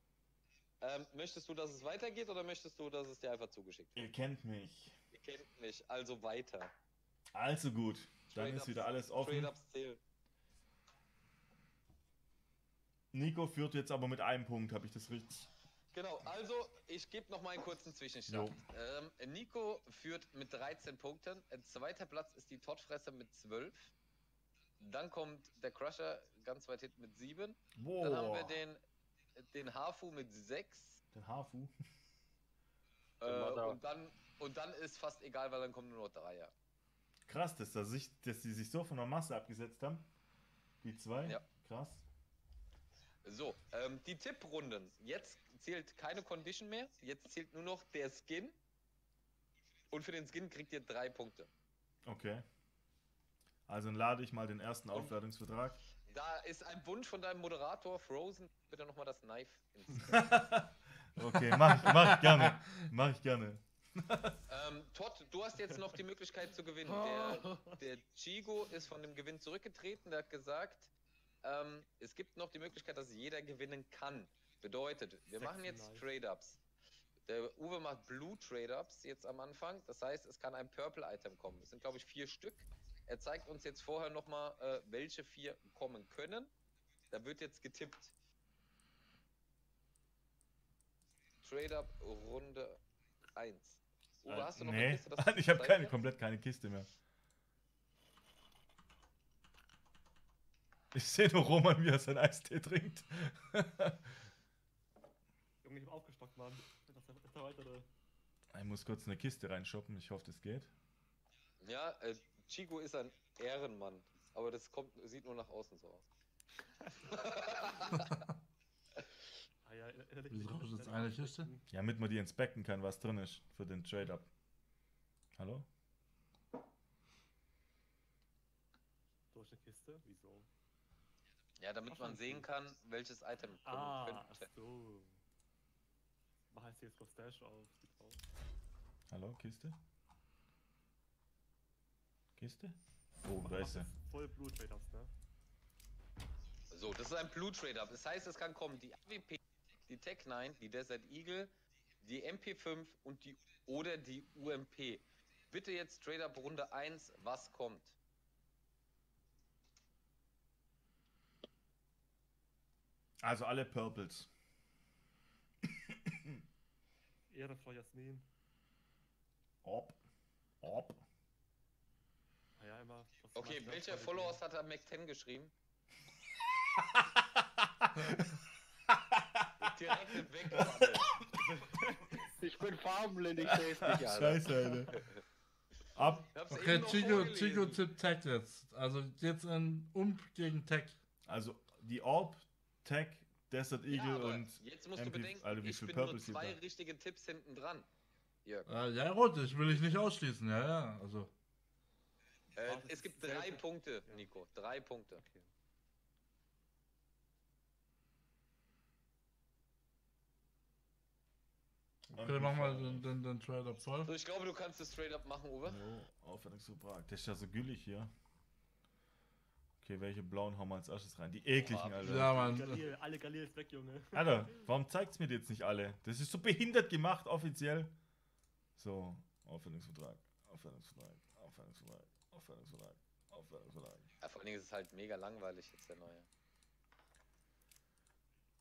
Ähm, möchtest du, dass es weitergeht oder möchtest du, dass es dir einfach zugeschickt wird? Ihr kennt mich. Ihr kennt mich, also weiter. Also gut. Dann ist wieder alles offen. Nico führt jetzt aber mit einem Punkt, habe ich das richtig? Genau, also ich gebe noch mal einen kurzen Zwischenstand. Ähm, Nico führt mit 13 Punkten. Zweiter Platz ist die Toddfresse mit 12. Dann kommt der Crusher ganz weit hinten mit 7. Boah. Dann haben wir den, den Hafu mit 6. Den Hafu. Äh, und, dann, und dann ist fast egal, weil dann kommen nur noch Dreier. Krass, dass, dass, sich, dass die sich so von der Masse abgesetzt haben. Die zwei. Ja. Krass. So, ähm, die Tipprunden. Jetzt zählt keine Condition mehr. Jetzt zählt nur noch der Skin. Und für den Skin kriegt ihr drei Punkte. Okay. Also dann lade ich mal den ersten Und- Aufwertungsvertrag. Da ist ein Wunsch von deinem Moderator, Frozen, bitte nochmal das Knife ins. Okay, mach, mach ich gerne. Mach ich gerne. Ähm, Todd, du hast jetzt noch die Möglichkeit zu gewinnen. Der, der Chigo ist von dem Gewinn zurückgetreten. Der hat gesagt, ähm, es gibt noch die Möglichkeit, dass jeder gewinnen kann. Bedeutet, wir machen jetzt. Trade-Ups. Der Uwe macht Blue Trade-Ups jetzt am Anfang. Das heißt, es kann ein Purple-Item kommen. Es sind, glaube ich, vier Stück. Er zeigt uns jetzt vorher nochmal, äh, welche vier kommen können. Da wird jetzt getippt. Trade-Up Runde 1. Uwe, Äh, hast du noch nee, eine Kiste? ich habe keine, komplett keine Kiste mehr. Ich sehe nur Roman, wie er sein Eistee trinkt. Junge, ich hab aufgestockt, Mann. Das ist der weitere. Ich muss kurz eine Kiste reinshoppen. Ich hoffe, das geht. Ja, äh, Chico ist ein Ehrenmann, aber das kommt, sieht nur nach außen so aus. Ja, innerlich- Wieso brauchst du jetzt eine Kiste? Ja, damit man die inspekten kann, was drin ist für den Trade-Up. Hallo? Durch eine Kiste? Wieso? Ja, damit Ach, man sehen kann, welches Item kommen Ah, so. Mach jetzt jetzt auf Stash auf. Hallo, Kiste? Kiste? Oh, da ist das Voll Blue Trade-Ups, ne? So, das ist ein Blue Trade-Up. Das heißt, es kann kommen die AWP, die Tech 9, die Desert Eagle, die MP5 und die oder die UMP. bitte jetzt straight up Runde 1, was kommt? Also alle Purples. Ehrenfrau Jasmin. Ob. Ob. Ah ja, immer. Okay, welcher? Followers hat da Mac 10 geschrieben? Direkt weg. Ich bin farbenblind, ich sehe es nicht, Alter. Scheiße, Alter. Ab. Okay, Chico. Chico tippt Tech jetzt. Also jetzt ein Ump gegen Tech. Also die Orb, Tech, Desert Ja, Eagle aber und jetzt musst MP du bedenken, Alter, wie ich viel bin nur Purples gibt zwei richtige Tipps hinten dran. Jörg. Äh, ja, gut, ich will ich nicht ausschließen, ja, ja. Also. Äh, es gibt drei. Punkte, Ja. Nico. Drei Punkte. Okay. Okay, mach mal den, den, den Trailer voll. So, ich glaube, du kannst es straight up machen, Uwe. Jo, Aufwärtsvertrag. Der ist ja so güllig hier. Okay, welche blauen hauen wir als erstes rein? Die ekligen, Boah, Alter. Ja, Mann. Galil, alle Galils weg, Junge. Alter, warum zeigt's mir die jetzt nicht alle? Das ist so behindert gemacht, offiziell. So, Aufwärtsvertrag, Aufwärtsvertrag, Aufwärtsvertrag, Aufwärtsvertrag, Aufwärtsvertrag. Ja, vor allen Dingen ist es halt mega langweilig jetzt der neue.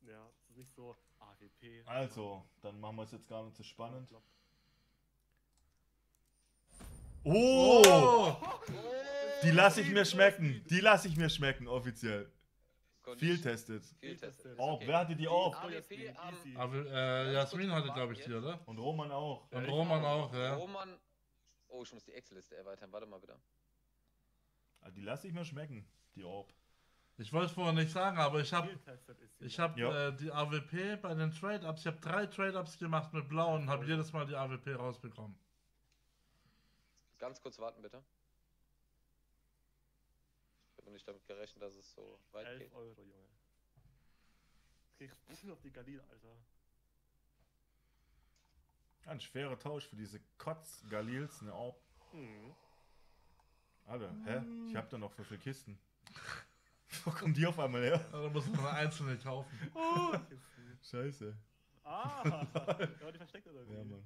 Ja, es ist nicht so AWP. Also, dann machen wir es jetzt gar nicht so spannend. Flop. Oh! Die lasse ich mir schmecken. Die lasse ich mir schmecken, offiziell. Viel testet. Viel testet. Okay. wer hatte die? AWP easy. Aber äh, Jasmin hatte, glaube ich, die, oder? Und Roman auch. Und Roman auch. auch, ja. Roman. Oh, ich muss die Excel-Liste erweitern. Warte mal bitte. Ah, Die lasse ich mir schmecken, die Orb. Ich wollte es vorher nicht sagen, aber ich habe ich hab, Ja. äh, die AWP bei den Trade-Ups, ich habe drei Trade-Ups gemacht mit Blau und habe jedes Mal die AWP rausbekommen. Ganz kurz warten, bitte. Ich habe nicht damit gerechnet, dass es so weit 11 geht. Euro, Junge. Kriegst ein bisschen auf die Galil, Alter. Ein schwerer Tausch für diese Kotz-Galils, eine Orb. Mhm. Alter, hä? Ich hab da noch so viele Kisten. Wo kommen die auf einmal her? Da muss man eine einzelne kaufen. Scheiße. Ah! ja, die versteckt oder wie? Ja, Mann.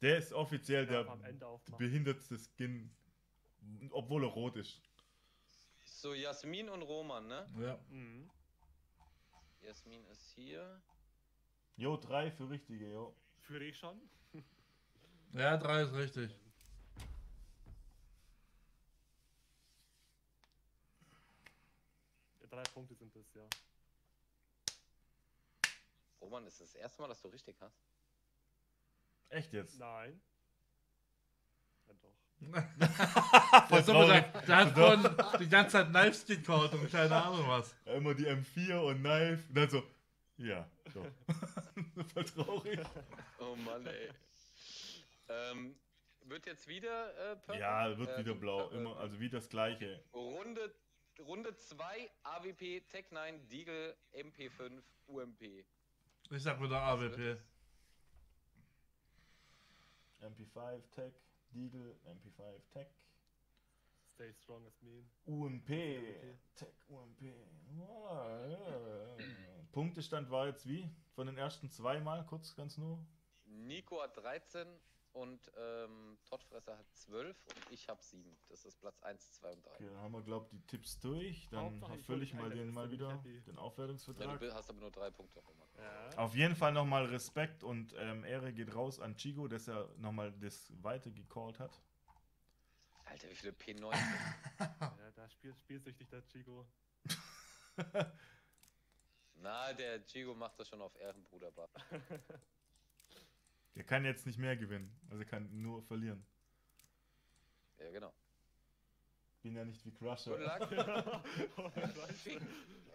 Der ist offiziell Ja, der behindertste Skin, obwohl er rot ist. So, Jasmin und Roman, ne? Ja. Mhm. Jasmin ist hier. Jo, drei für richtige, jo. Führe ich schon? Ja, drei ist richtig. Drei Punkte sind es, ja. Roman, ist das erste Mal, dass du richtig hast? Echt jetzt? Nein. Ja, doch. Der, so, der, der hat vorhin die ganze Zeit Knives gecallt und keine Ahnung was. Immer die M4 und Knife. Und dann so, ja, doch. Voll traurig. Oh Mann, ey. ähm, wird jetzt wieder äh, Purple? Ja, wird Äh, wieder blau. Purple. Immer, also wie das gleiche. Runde, Runde 2, AWP, Tech 9, Deagle, MP5, UMP. Ich sag wieder AWP. MP5 Tech, Deagle, MP5 Tech, Stay strong as me. UMP, Tech, UMP. Ah, ja. Punktestand war jetzt wie? Von den ersten zweimal, kurz ganz nur. Nico hat 13 und ähm, Toddfresser hat 12 und ich habe 7. Das ist Platz 1, 2 und 3. Okay, dann haben wir, glaube ich, die Tipps durch. Dann Hauptsache, ich mal den mal wieder, happy. den Ja, du Aufwertungsvertrag. hast aber nur 3 Punkte. Ja. Auf jeden Fall nochmal Respekt und ähm, Ehre geht raus an Chigo, dass er nochmal das weiter gecallt hat. Alter, wie viele P9? ja, da spielt spielsüchtig der Chico. Na, der Chigo macht das schon auf Ehrenbruderbar. Der kann jetzt nicht mehr gewinnen. Also er kann nur verlieren. Ja, genau. Bin ja nicht wie Crusher. Luck.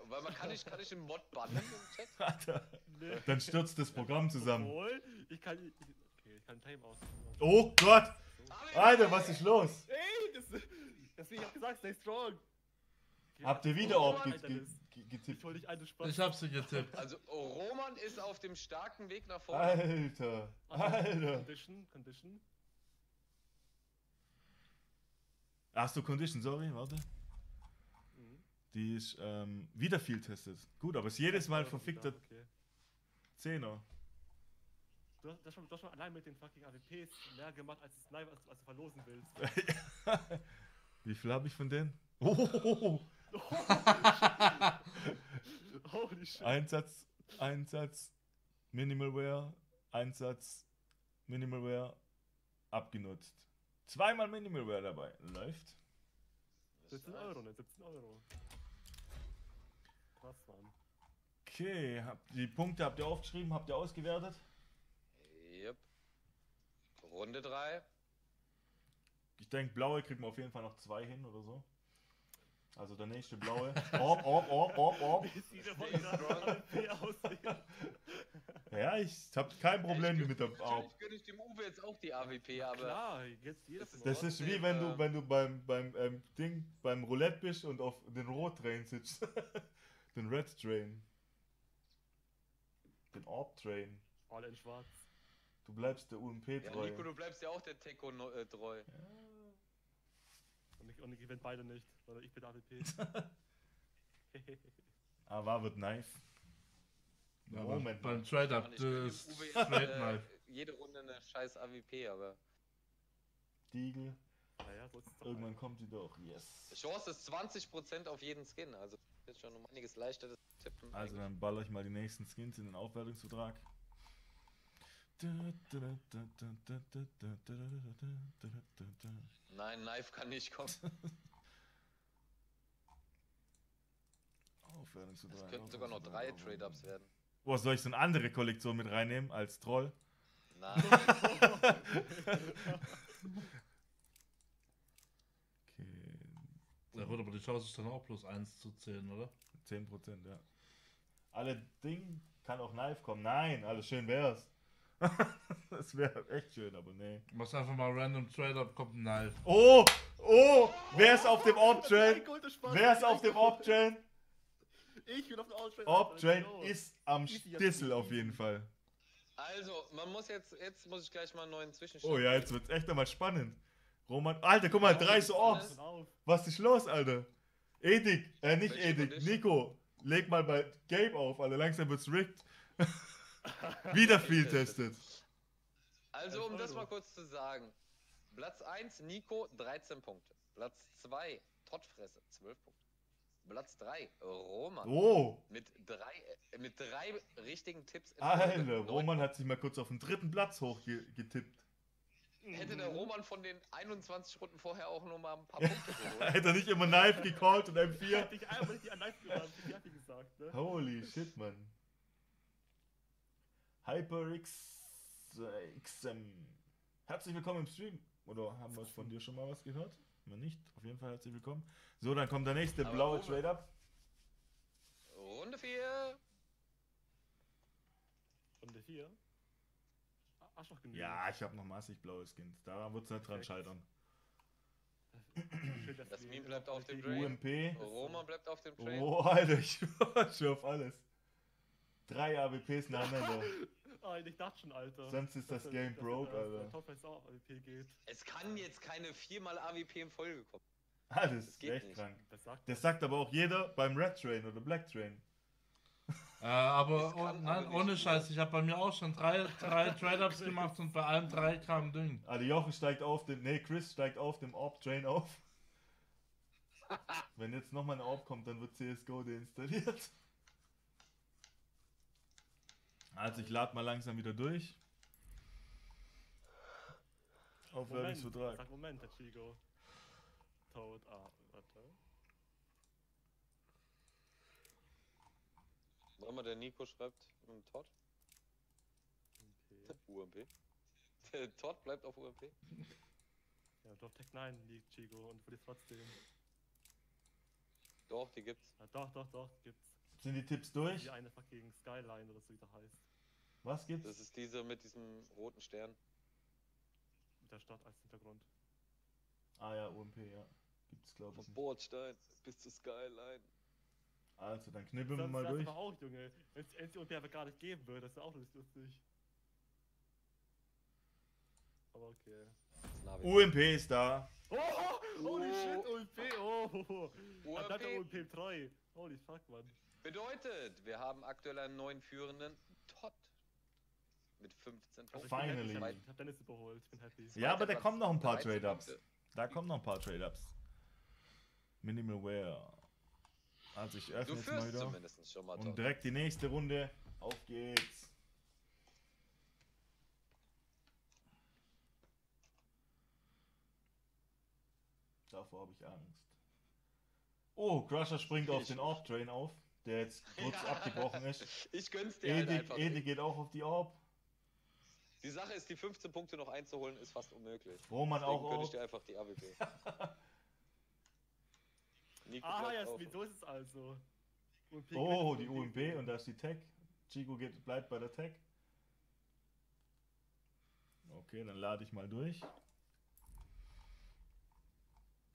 Weil man kann nicht, kann ich den Mod bannen im Chat? Alter, Nee. Dann stürzt das Programm zusammen. Obwohl, ich kann. Okay, ich kann Timeout. Oh Gott! Alter, was ist los? Ey, das, deswegen hab ich gesagt, stay strong. Habt ihr wieder Oh, auf ge Alter, ge ge Ich getippt? wollte dich eine Spaß. Ich hab sie getippt. Also, Roman ist auf dem starken Weg nach vorne. Alter! Alter! Condition, Condition. Ach so, Condition, sorry, warte. Mhm. Die ist ähm, wieder viel testet. Gut, aber es ist jedes Mal verfickter okay. Zehner. Du hast, du, hast schon, du hast schon allein mit den fucking AWPs mehr gemacht, als, es live, als, als du verlosen willst. Wie viel habe ich von denen? Oh, Holy shit. Einsatz, Einsatz, Minimalware, Einsatz, Minimalware, abgenutzt. Zweimal Minimalware dabei. Läuft. 17 Euro, ne? 17 Euro. Krass, Mann. Okay, hab, die Punkte habt ihr aufgeschrieben, habt ihr ausgewertet? Yep. Runde 3. Ich denke, blaue kriegen wir auf jeden Fall noch zwei hin oder so. Also der nächste blaue. Orb, orb, orb, orb, orb. Ja, ich hab kein Problem mit der Orb. Natürlich gönne ich dem Uwe jetzt auch die AWP, aber Klar, jetzt jeder Das Das ist wie wenn du, äh, wenn du beim, beim ähm, Ding, beim Roulette bist und auf den Rot-Train sitzt. den Red Train. Den Orb-Train. Alle in schwarz. Du bleibst der UMP ja, treu. Nico, du bleibst ja auch der Teco no- äh, treu. Ich, und ich gewinne beide nicht, sondern ich bin AWP. Aber wird nice. Ja, Moment beim. Trade-Up, das Uwe jetzt, Straight äh, Knife. jede Runde eine scheiß AWP, aber Diegel. naja, so. Irgendwann kommt die doch. Yes. die Chance ist 20% auf jeden Skin, also ist schon um einiges leichter das Tippen. Also dann baller ich mal die nächsten Skins in den Aufwertungsvertrag. Nein, Knife kann nicht kommen. Aufwertungsvertrag. Es könnten sogar noch drei Trade-Ups werden. Boah, soll ich so eine andere Kollektion mit reinnehmen als Troll? Nein, Okay, Ja gut, aber die Chance ist dann auch plus 1 zu 10, oder? 10%, ja. Alle Ding kann auch Knife kommen. Nein, alles schön wär's. das wäre echt schön, aber nee. Machst einfach mal random Trade-Up, kommt ein Knife. Oh, oh, wer ist auf dem guter Spaß. Wer ist auf dem Orb-Train? Ich bin auf dem Orb-Train. Orb-Train ist am Easy, ja, Stissel auf jeden Fall. also man muss jetzt, jetzt muss ich gleich mal einen neuen Zwischenstand. Oh ja, jetzt wird's echt einmal spannend. Roman, Alter, guck mal, drei so Orbs. Was ist los, Alter? Edik, äh, nicht Edik? Nico, leg mal bei Gabe auf, Alter, langsam wird's rigged. Wieder viel testet. Also, um das mal kurz zu sagen. Platz 1, Nico, 13 Punkte. Platz 2, Tottfresse, 12 Punkte. Platz 3, Roman, Oh, mit, drei, äh, mit drei richtigen Tipps. Alter, Roman hat sich mal kurz auf den dritten Platz hochgetippt. Hätte der Roman von den 21 Runden vorher auch noch mal ein paar Punkte geholt. Hätte er nicht immer Knife gecallt und M4? Hätte ich einmal nicht an Live gemacht, hätte ich hätte gesagt, ne? Holy shit, Mann. HyperX äh, XM. Herzlich willkommen im Stream. Oder haben wir von dir schon mal was gehört? Wenn nicht, auf jeden Fall herzlich willkommen. So, dann kommt der nächste Aber blaue Uwe. Trade-Up. Runde 4. Runde 4. Arschloch genügend. Ja, ich habe noch massig blaue Skins. Daran wird es nicht dran scheitern. Das Meme bleibt auf dem AWP Drain. UMP. Roman bleibt auf dem Train. Oh, Alter, ich schon auf alles. Drei AWPs nacheinander. Ah, ich dachte schon, Alter. Sonst ist das Dass Game broke, dass Alter. Top auch AWP geht. Es kann jetzt keine viermal AWP in Folge kommen. Ah, das ist geht echt nicht. krank. Das sagt Das sagt aber auch jeder beim Red Train oder Black Train. Äh, aber oh, nein, aber ohne Scheiß, ich habe bei mir auch schon drei, drei Trade-Ups gemacht und bei allen drei kam Ding. Also Jochen steigt auf dem, nee, Chris steigt auf dem Orb-Train auf. Wenn jetzt nochmal ein Orb kommt, dann wird CSGO deinstalliert. Also ich lade mal langsam wieder durch. Moment, Aufwertungsvertrag. sag Moment, der Chigo. Toad, ah, warte. Wollen wir der Nico schreibt mit Todd? Okay. UMP. Der Todd bleibt auf UMP. Ja, Drop Tech 9 liegt Chigo und verliert trotzdem. Doch, die gibt's. Ja, doch, doch, doch, gibt's. Sind die Tipps durch? Die eine fucking Skyline oder so wie der heißt. Was gibt's? Das ist diese mit diesem roten Stern. Mit der Stadt als Hintergrund. Ah ja, UMP, ja. Gibt's glaube ich Vom. Bordstein bis zur Skyline. Also, dann knibbeln wir mal wär's durch. aber auch, Junge. Wenn es die aber gar nicht geben würde, das wäre auch nicht lustig. Aber okay. Das ist. UMP da. Oh, holy Oh. shit, OMP, oh. Dann bleibt der UMP OMP treu. Holy fuck, man. Bedeutet, wir haben aktuell einen neuen Führenden, Todd. mit 15 Also ich Punkten. happy, Finally. Ich hab Dennis überholt, ich bin happy. Ja, aber da kommen noch ein paar 13 Trade-Ups. Da kommen noch ein paar Trade-Ups. Minimal Wear. Also ich Du öffne jetzt mal wieder. schon mal Und direkt die nächste Runde. Auf geht's. Davor habe ich Angst. Oh, Crusher springt auf den Orb-Train auf, der jetzt kurz Ja. abgebrochen ist. Ich gönn's dir halt Edi, einfach. Edi geht auch auf die Orb. Die Sache ist, die 15 Punkte noch einzuholen, ist fast unmöglich. Roman Deswegen auch gönn ich dir einfach die AWP. Ah, ja, so ist es also. UMP Oh, die und UMP und da ist die Tech. Chico geht, bleibt bei der Tech. Okay, dann lade ich mal durch.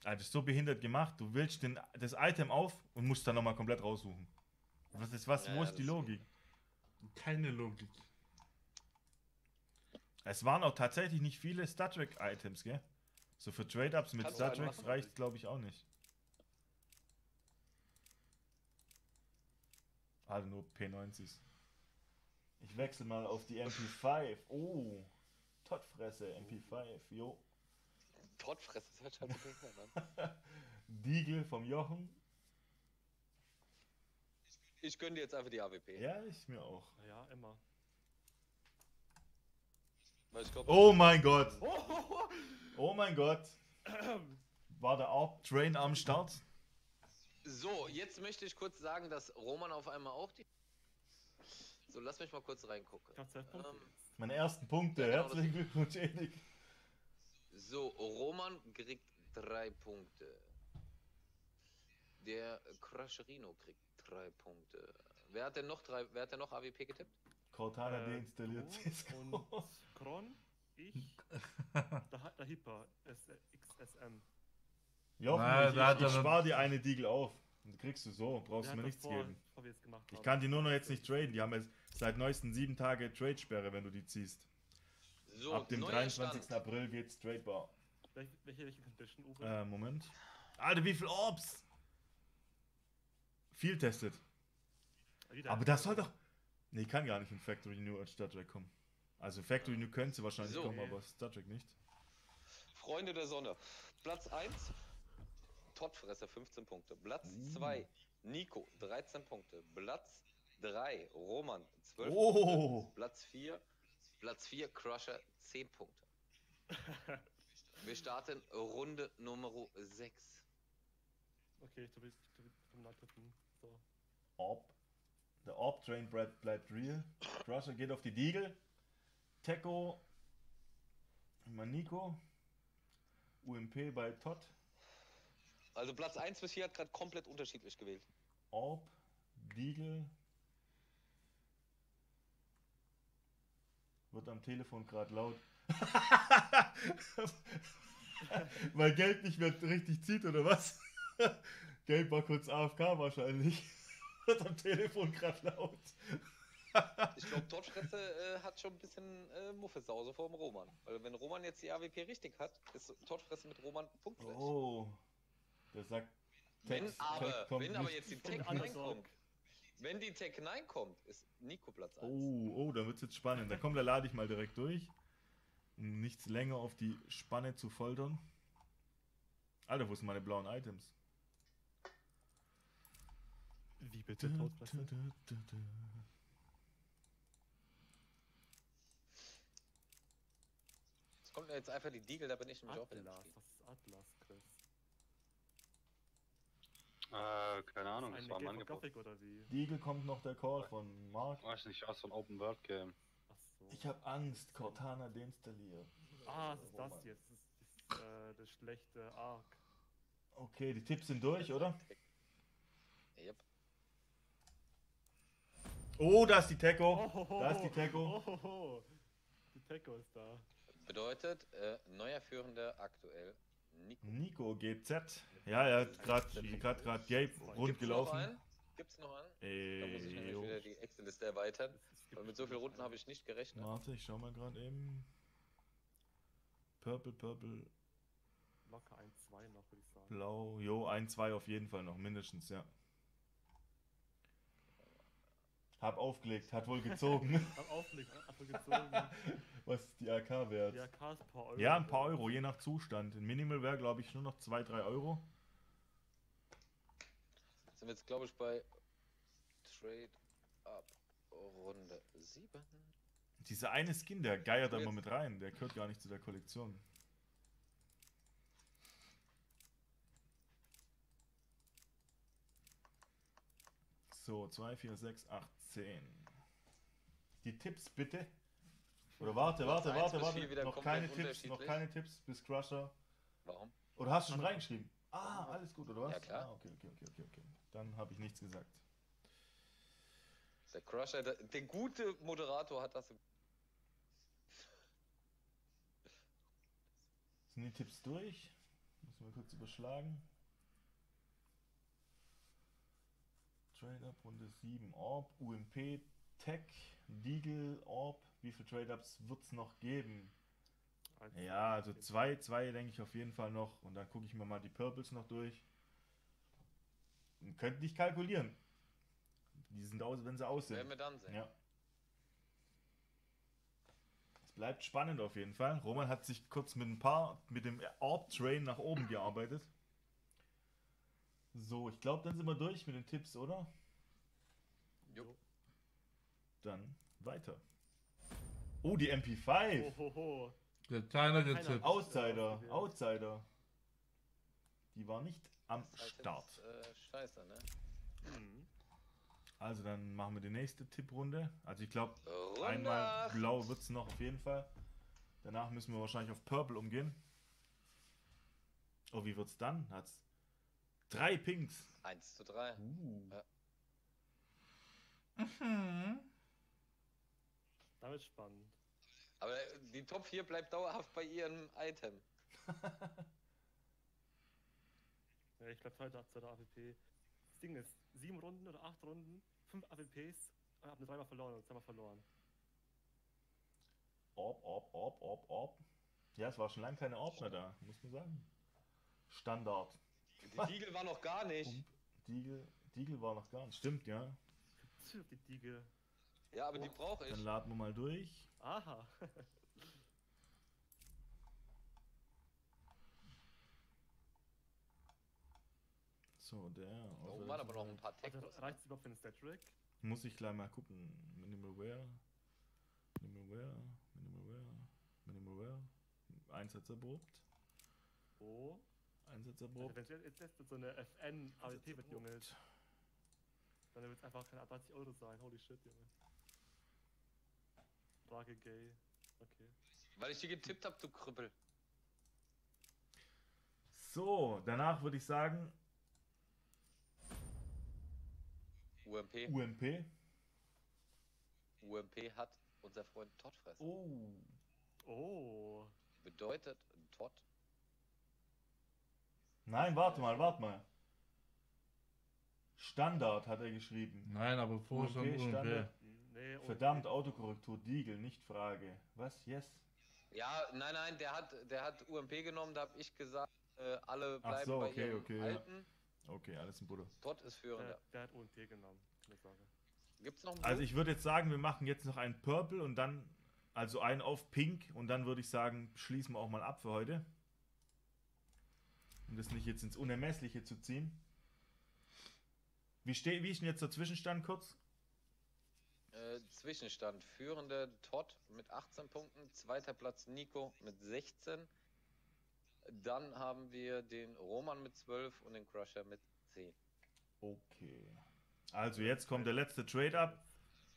Ah, das ist so behindert gemacht. Du willst den, das Item auf und musst dann nochmal komplett raussuchen. Was ist was? Ja, wo ja, ist die Logik? Keine Logik. Es waren auch tatsächlich nicht viele Star Trek Items, gell? So für Trade-Ups mit Kannst Star machen? reicht, glaube ich, auch nicht. Also nur P90s. Ich wechsle mal auf die MP5. Oh, Tottfresse, MP5, jo. Tottfresse, das hört halt so an. Diegel vom Jochen. Ich gönn dir jetzt einfach die AWP. Ja, ich mir auch. Ja, immer. Weil ich glaub, Oh mein Gott, Oh, oh mein Gott. War der Orb Train am Start? So, jetzt möchte ich kurz sagen, dass Roman auf einmal auch die. So, lass mich mal kurz reingucken. ich hab 12 Punkte Ähm. Meine ersten Punkte. Ja, genau, Herzlichen Glückwunsch, Edik. So, Roman kriegt drei Punkte. Der Crusherino kriegt drei Punkte. Wer hat denn noch drei, wer hat denn noch AWP getippt? Cortana Äh, deinstalliert du Cisco. Und Kron, ich, der, der Hipper, XSM. Jochen, Nein, ich, ich, ich dann- spar dir eine Diegel auf. Die kriegst du so, brauchst Der mir nichts davor- geben. Ich haben. kann die nur noch jetzt nicht traden. Die haben jetzt seit neuestem sieben Tage Trade-Sperre, wenn du die ziehst. So, Ab dem neuer 23. Stand. April geht's tradebar. Welche, welche, welche Condition, Uwe? Äh, Moment. Alter, wie viel Orbs? Viel testet. Wieder Aber das soll doch. Nee, kann gar nicht in Factory New als Star Trek kommen. Also Factory New könnte sie wahrscheinlich So. kommen, aber Star Trek nicht. Freunde der Sonne. Platz 1, Tottfresser 15 Punkte. Platz Uh. 2, Nico 13 Punkte. Platz 3, Roman 12 Oh! Punkte. Platz 4, Platz 4, Crusher 10 Punkte. Wir starten Runde Nummer 6. Okay, ich tu ich tu- ich tu mal tippen. Orb. Der Orb Train bleibt, bleibt real. Crusher geht auf die Diegel. Teko. Maniko. UMP bei Todd. Also Platz 1 bis 4 hat gerade komplett unterschiedlich gewählt. Orb. Diegel. Wird am Telefon gerade laut. Weil Geld nicht mehr richtig zieht, oder was? Geld war kurz AFK wahrscheinlich. Wird am Telefon gerade laut. Ich glaube, Tottfresse äh, hat schon ein bisschen äh, Muffesause vor dem Roman. Weil wenn Roman jetzt die AWP richtig hat, ist Tottfresse mit Roman punktgleich. Oh. Der sagt. Wenn Text- aber, Text wenn aber jetzt die Tech 9 Underdog. kommt, wenn die Tech 9 kommt, ist Nico Platz 1. Oh, oh, da wird's jetzt spannend. Da komm, da lade ich mal direkt durch. Um nichts länger auf die Spanne zu foltern. Alter, wo sind meine blauen Items? Wie bitte, Todfresse? Es kommt mir jetzt einfach die Diegel, da bin ich nämlich auch wieder was ist Atlas, Chris? Äh, keine Ahnung, das Eine war ein Angebot. Diegel kommt noch der Call von Mark. Weiß nicht, aus so ein Open World Game. Achso. Ich hab Angst, Cortana deinstalliert. Ah, was ist das jetzt? Das ist, das, ist äh, das schlechte Arc. Okay, die Tipps sind durch, oder? Yep. Oh, da ist die. Ohoho, Da ist die ohoho. Die Techo ist da. Bedeutet, äh, neuer Führender aktuell Nico. Nico GZ. Ja, er hat gerade grad Gabe rund Gibt's noch gelaufen. einen? Gibt's noch einen? Da muss ich Äh, nämlich jo. wieder die Excel-Liste erweitern. Weil mit so vielen Runden habe ich nicht gerechnet. Warte, ich schau mal gerade eben. Purple, Purple, Locker ein, zwei noch, würde ich sagen. Blau. Jo, ein, zwei auf jeden Fall noch, mindestens, ja. Hab aufgelegt, hat wohl gezogen. Hab aufgelegt, hat wohl gezogen. Was ist die AK wert? Ja, K ist ein paar Euro. Ja, ein paar Euro, je nach Zustand. Ein Minimal wäre, glaube ich, nur noch 2, 3 Euro. Sind wir jetzt, glaube ich, bei Trade Up Runde 7. Dieser eine Skin, der geiert immer mit rein. Der gehört gar nicht zu der Kollektion. So, 2, 4, 6, 8, 10. Die Tipps bitte. Oder warte, warte, warte, warte. Noch keine Tipps, noch keine Tipps bis Crusher. Warum? Oder hast du schon reingeschrieben? Ah, alles gut, oder was? Ja, klar. Ah, okay, okay, okay, okay, okay. Dann habe ich nichts gesagt. Der Crusher, der, der gute Moderator hat das. im- Sind die Tipps durch? Müssen wir kurz überschlagen. Trade-Up Runde 7, Orb, UMP, Tech, Deagle, Orb. Wie viele Trade-Ups wird es noch geben? Eins, Ja, also zwei, zwei denke ich auf jeden Fall noch. Und dann gucke ich mir mal die Purples noch durch. Und könnt nicht kalkulieren. Die sind aus, wenn sie aus Werden sind. wir dann sehen. Ja. Es bleibt spannend auf jeden Fall. Roman hat sich kurz mit ein paar, mit dem Orb-Train nach oben gearbeitet. So, ich glaube, dann sind wir durch mit den Tipps, oder? Jo. Dann weiter. Oh, die MP5. Ohoho. Der keiner Keiner. getippt. Outsider. Outsider. Die war nicht am Das halt Start. jetzt, äh, scheiße, ne? Mhm. Also dann machen wir die nächste Tipprunde. Also ich glaube, einmal blau wird es noch auf jeden Fall. Danach müssen wir wahrscheinlich auf Purple umgehen. Oh, wie wird's dann? Hat's drei Pinks. 1 zu 3. Uh. Ja. Damit spannend. Aber äh, die Top 4 bleibt dauerhaft bei ihrem Item. Ja, ich bleib heute zu der AWP. Das Ding ist, sieben Runden oder acht Runden, fünf AWPs, ich hab nur dreimal verloren und zweimal verloren. Orb, Orb, Orb, Orb, Orb. Ja, es war schon lange keine Orb mehr da, muss man sagen. Standard. Die Diegel war noch gar nicht. Diegel, Diegel war noch gar nicht. Stimmt, ja. Die Diege. Ja, aber die brauche ich. Dann laden wir mal durch. Aha. So, der. Oh auf Mann, aber noch ein paar Tech. reicht es überhaupt für den Stat-Track? Muss ich gleich mal gucken. Minimal Wear. Minimal Wear. Minimal Wear. Minimal Wear. Einsatz erprobt. Also, wenn jetzt, jetzt so eine FN AWP wird, Junge, dann wird es einfach keine 30 Euro sein. Holy shit, Junge. Frage gay. Okay. Weil ich die getippt hab, du Krüppel. So, danach würde ich sagen UMP. UMP. UMP hat unser Freund Todd fressen. Oh. Oh. Bedeutet, Todd. Nein, warte mal, warte mal. Standard hat er geschrieben. Nein, aber vorher schon UMP. Standard. Nee, Verdammt, Autokorrektur, Diegel, nicht Frage. Was? Yes? Ja, nein, nein, der hat, der hat UMP genommen, da hab ich gesagt, äh, alle Ach bleiben so, bei okay, ihrem okay, ja. Alten. Okay, alles im Butter. Todd ist führender. Der, der hat UMP genommen, keine Sorge. Gibt's noch einen Also ich würde jetzt sagen, wir machen jetzt noch einen Purple und dann, also einen auf Pink und dann würde ich sagen, schließen wir auch mal ab für heute. Um das nicht jetzt ins Unermessliche zu ziehen. Wie, ste wie ist denn jetzt der Zwischenstand kurz? Äh, Zwischenstand. Führende Todd mit 18 Punkten, zweiter Platz Nico mit 16. Dann haben wir den Roman mit 12 und den Crusher mit 10. Okay. Also jetzt kommt der letzte Trade-Up,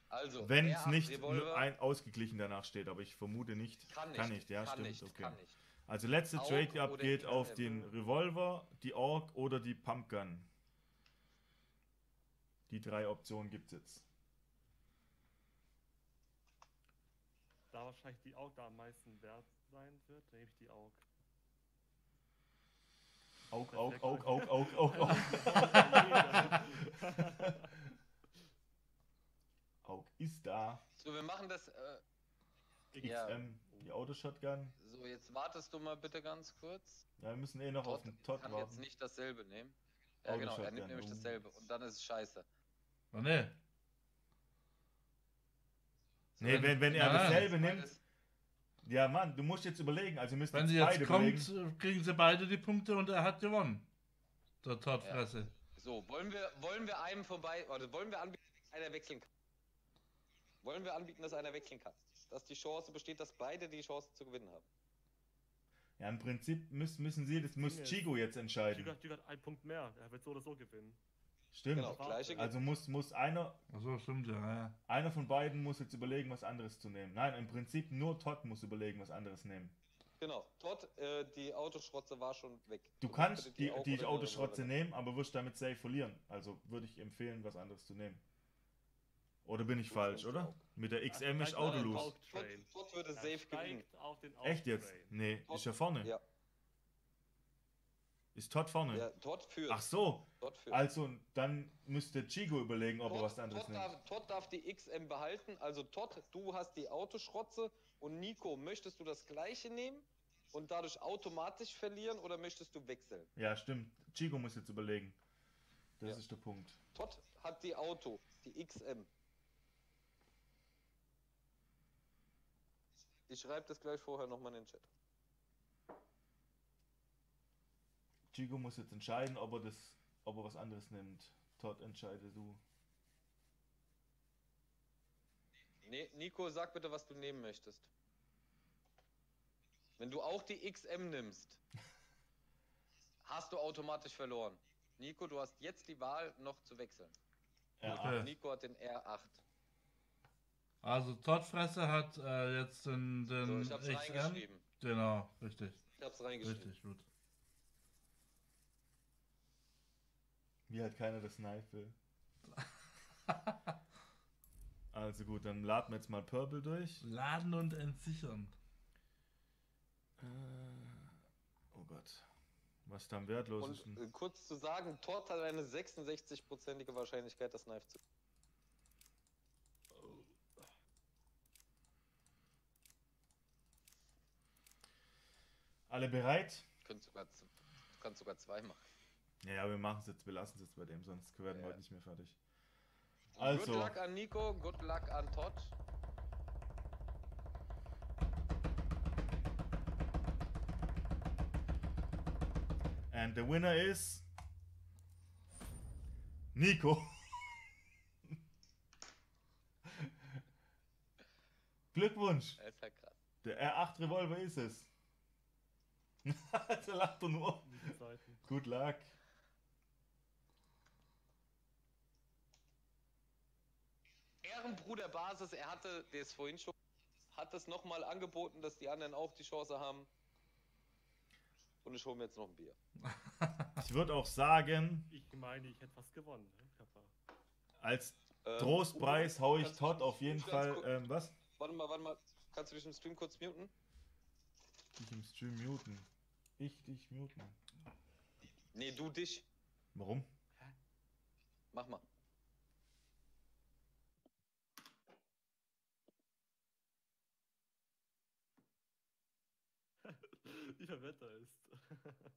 Also, wenn es nicht ein ausgeglichen danach steht, aber ich vermute nicht. kann nicht. Kann nicht, ja, kann stimmt, nicht, okay. Kann nicht. Also letzte Aug Trade-Up oder geht auf den Revolver, die Org oder die Pumpgun. Die drei Optionen gibt es jetzt. Da wahrscheinlich die AUG da am meisten wert sein wird, nehme ich die AUG. Aug, Aug. Aug, Aug, Aug, Aug, Aug. Aug ist da. So, wir machen das. Äh, XM, Ja. Die Autoshotgun. so, jetzt wartest du mal bitte ganz kurz. Ja, wir müssen eh noch auf Todd den Todd kann jetzt warten. nicht dasselbe nehmen. Ja, genau, er nimmt nämlich oh. dasselbe. Und dann ist es scheiße. Oh ne. Nee, wenn, wenn er Nein. dasselbe nimmt. Ja, Mann, du musst jetzt überlegen. Also müsst Wenn jetzt sie beide jetzt kommt, überlegen. äh, kriegen sie beide die Punkte und er hat gewonnen. Der Toddfresse. So, wollen wir, wollen wir einem vorbei, oder wollen wir anbieten, dass einer wechseln kann? Wollen wir anbieten, dass einer wechseln kann? Dass die Chance besteht, dass beide die Chance zu gewinnen haben. Ja, im Prinzip müssen, müssen sie, das muss Chigo jetzt entscheiden. Giga hat einen Punkt mehr. Er wird so oder so gewinnen. Stimmt. Genau, gleiche Also muss, muss einer, Achso, stimmt ja, ja. einer von beiden muss jetzt überlegen, was anderes zu nehmen. Nein, im Prinzip nur Todd muss überlegen, was anderes nehmen. Genau. Todd, äh, die Autoschrotze war schon weg. Du Also kannst die, die oder Autoschrotze nehmen, aber wirst damit safe verlieren. Also würde ich empfehlen, was anderes zu nehmen. Oder bin ich So falsch, oder? Mit der Er XM ist steigt Auto auf den los. Augtrain. Todd, Todd würde Er safe gewinnen. steigt auf den Echt jetzt? Nee, Todd- ist ja vorne. Ja, Ist Todd vorne? ja, Todd führt. Ach so, Todd führt. also dann müsste Chigo überlegen, ob er Todd, was anderes Todd, nimmt. darf, Todd darf die XM behalten. Also Todd, du hast die Autoschrotze und Nico, möchtest du das gleiche nehmen und dadurch automatisch verlieren oder möchtest du wechseln? Ja, stimmt. Chigo muss jetzt überlegen. Das Ja. ist der Punkt. Todd hat die Auto, die XM. Ich schreibe das gleich vorher nochmal in den Chat. Chigo muss jetzt entscheiden, ob er das, ob er was anderes nimmt. Todd entscheide du. Nee, Nico, sag bitte, was du nehmen möchtest. Wenn du auch die XM nimmst, hast du automatisch verloren. Nico, du hast jetzt die Wahl, noch zu wechseln. Ja, Okay. Nico hat den R8. Also Toddfresse hat äh, jetzt den, So, den ich hab's XM. reingeschrieben. Genau, richtig. Ich hab's reingeschrieben. Richtig, gut. Wie hat keiner das Knife will. Also gut, dann laden wir jetzt mal Purple durch. Laden und entsichern. Äh, oh Gott. Was dann wertlos Und ist. äh, kurz zu sagen, Todd hat eine 66-prozentige Wahrscheinlichkeit, das Knife zu. Alle bereit? Könnt sogar, kannst sogar zwei machen. Ja, wir machen es jetzt, wir lassen es jetzt bei dem, sonst werden wir Ja. heute nicht mehr fertig. Good Also, luck an Nico, good luck an Todd. and the winner is Nico. Glückwunsch. Der R8 Revolver ist es. Der lacht doch nur. Good luck. Ehrenbruder Basis, er hatte, der ist vorhin schon, hat es nochmal angeboten, dass die anderen auch die Chance haben. Und ich hole mir jetzt noch ein Bier. Ich würde auch sagen, Ich meine, ich hätte fast gewonnen. ne, Kappa? als Ähm, Trostpreis Uwe, hau ich Todd dich auf jeden Fall. Ähm, was? Warte mal, warte mal. Kannst du dich im Stream kurz muten? Ich im Stream muten. Ich dich muten. Nee, du dich. Warum? Mach mal. Wie viel Wetter ist.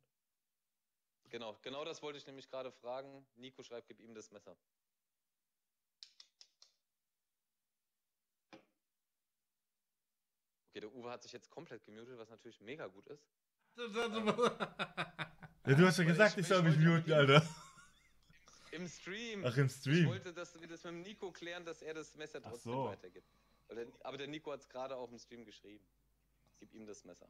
Genau, genau das wollte ich nämlich gerade fragen. Nico schreibt, gib ihm das Messer. Okay, der Uwe hat sich jetzt komplett gemutet, was natürlich mega gut ist. Ja, du hast ja gesagt, ich- ich, ich soll mich muten, Alter. Im Stream. Ach, im Ich Stream. wollte, dass wir das mit dem Nico klären, dass er das Messer trotzdem so. weitergibt. Aber der Nico hat es gerade auch im Stream geschrieben. Gib ihm das Messer.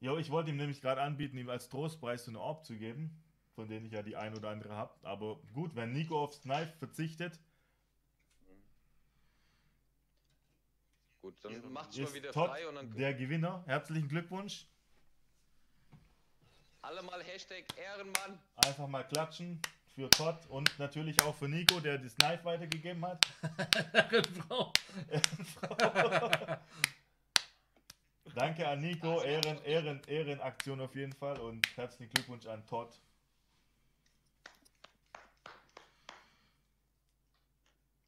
Jo, ich wollte ihm nämlich gerade anbieten, ihm als Trostpreis so eine Orb zu geben, von denen ich ja die ein oder andere habe. Aber gut, wenn Nico aufs Knife verzichtet, Gut, dann Ehrenmann. macht schon wieder frei und dann der Gewinner. Herzlichen Glückwunsch. Alle mal Hashtag Ehrenmann. Einfach mal klatschen für Todd und natürlich auch für Nico, der das Knife weitergegeben hat. Frau. Danke an Nico, Ehren, Ehren, Ehrenaktion auf jeden Fall und herzlichen Glückwunsch an Todd.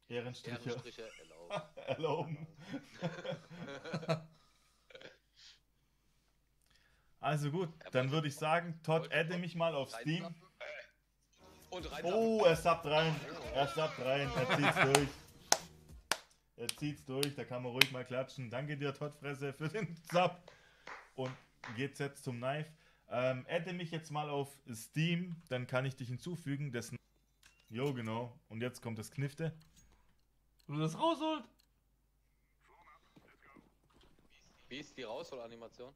Ehrenstriche Ehrenstriche erlaubt. erlauben. Also gut, dann würde ich sagen, Todd adde mich mal auf Steam. Und rein. Oh, er sappt rein. Er sappt rein. Er zieht's durch. Er zieht's durch, da kann man ruhig mal klatschen. Danke dir, Toddfresse, für den Sub. Und geht's jetzt zum Knife. Ähm, adde mich jetzt mal auf Steam, dann kann ich dich hinzufügen. Das jo, genau. Und jetzt kommt das Knifte. Du das rausholt. Wie ist die Rausholanimation?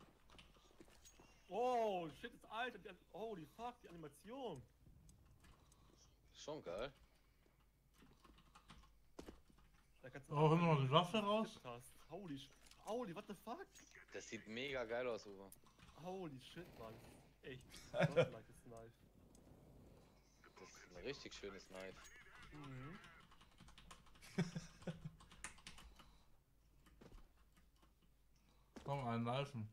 Oh, shit, ist alt. Die An- Holy fuck, die Animation. Schon geil. Da kannst Oh, hol mal die Waffe raus. Holy sh Holy, what the fuck? Das sieht mega geil aus, Uwe. Holy shit, Mann. Echt. Das ist ein richtig schönes Knife. Mhm. Komm, einen Reifen.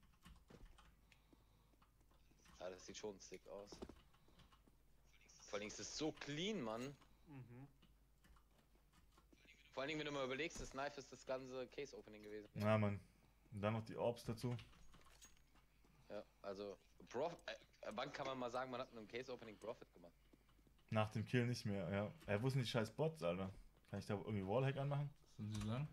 Ja, das sieht schon sick aus. Vor allem ist es so clean, Mann. Mhm. Vor allen Dingen, wenn du mal überlegst, das Knife ist das ganze Case-Opening gewesen. Na, Mann. Und dann noch die Orbs dazu. Ja, also, Prof äh, wann kann man mal sagen, man hat mit einem Case-Opening Profit gemacht? Nach dem Kill nicht mehr, ja. Er wusste nicht scheiß Bots, Alter. Kann ich da irgendwie Wallhack anmachen? Sind die lang?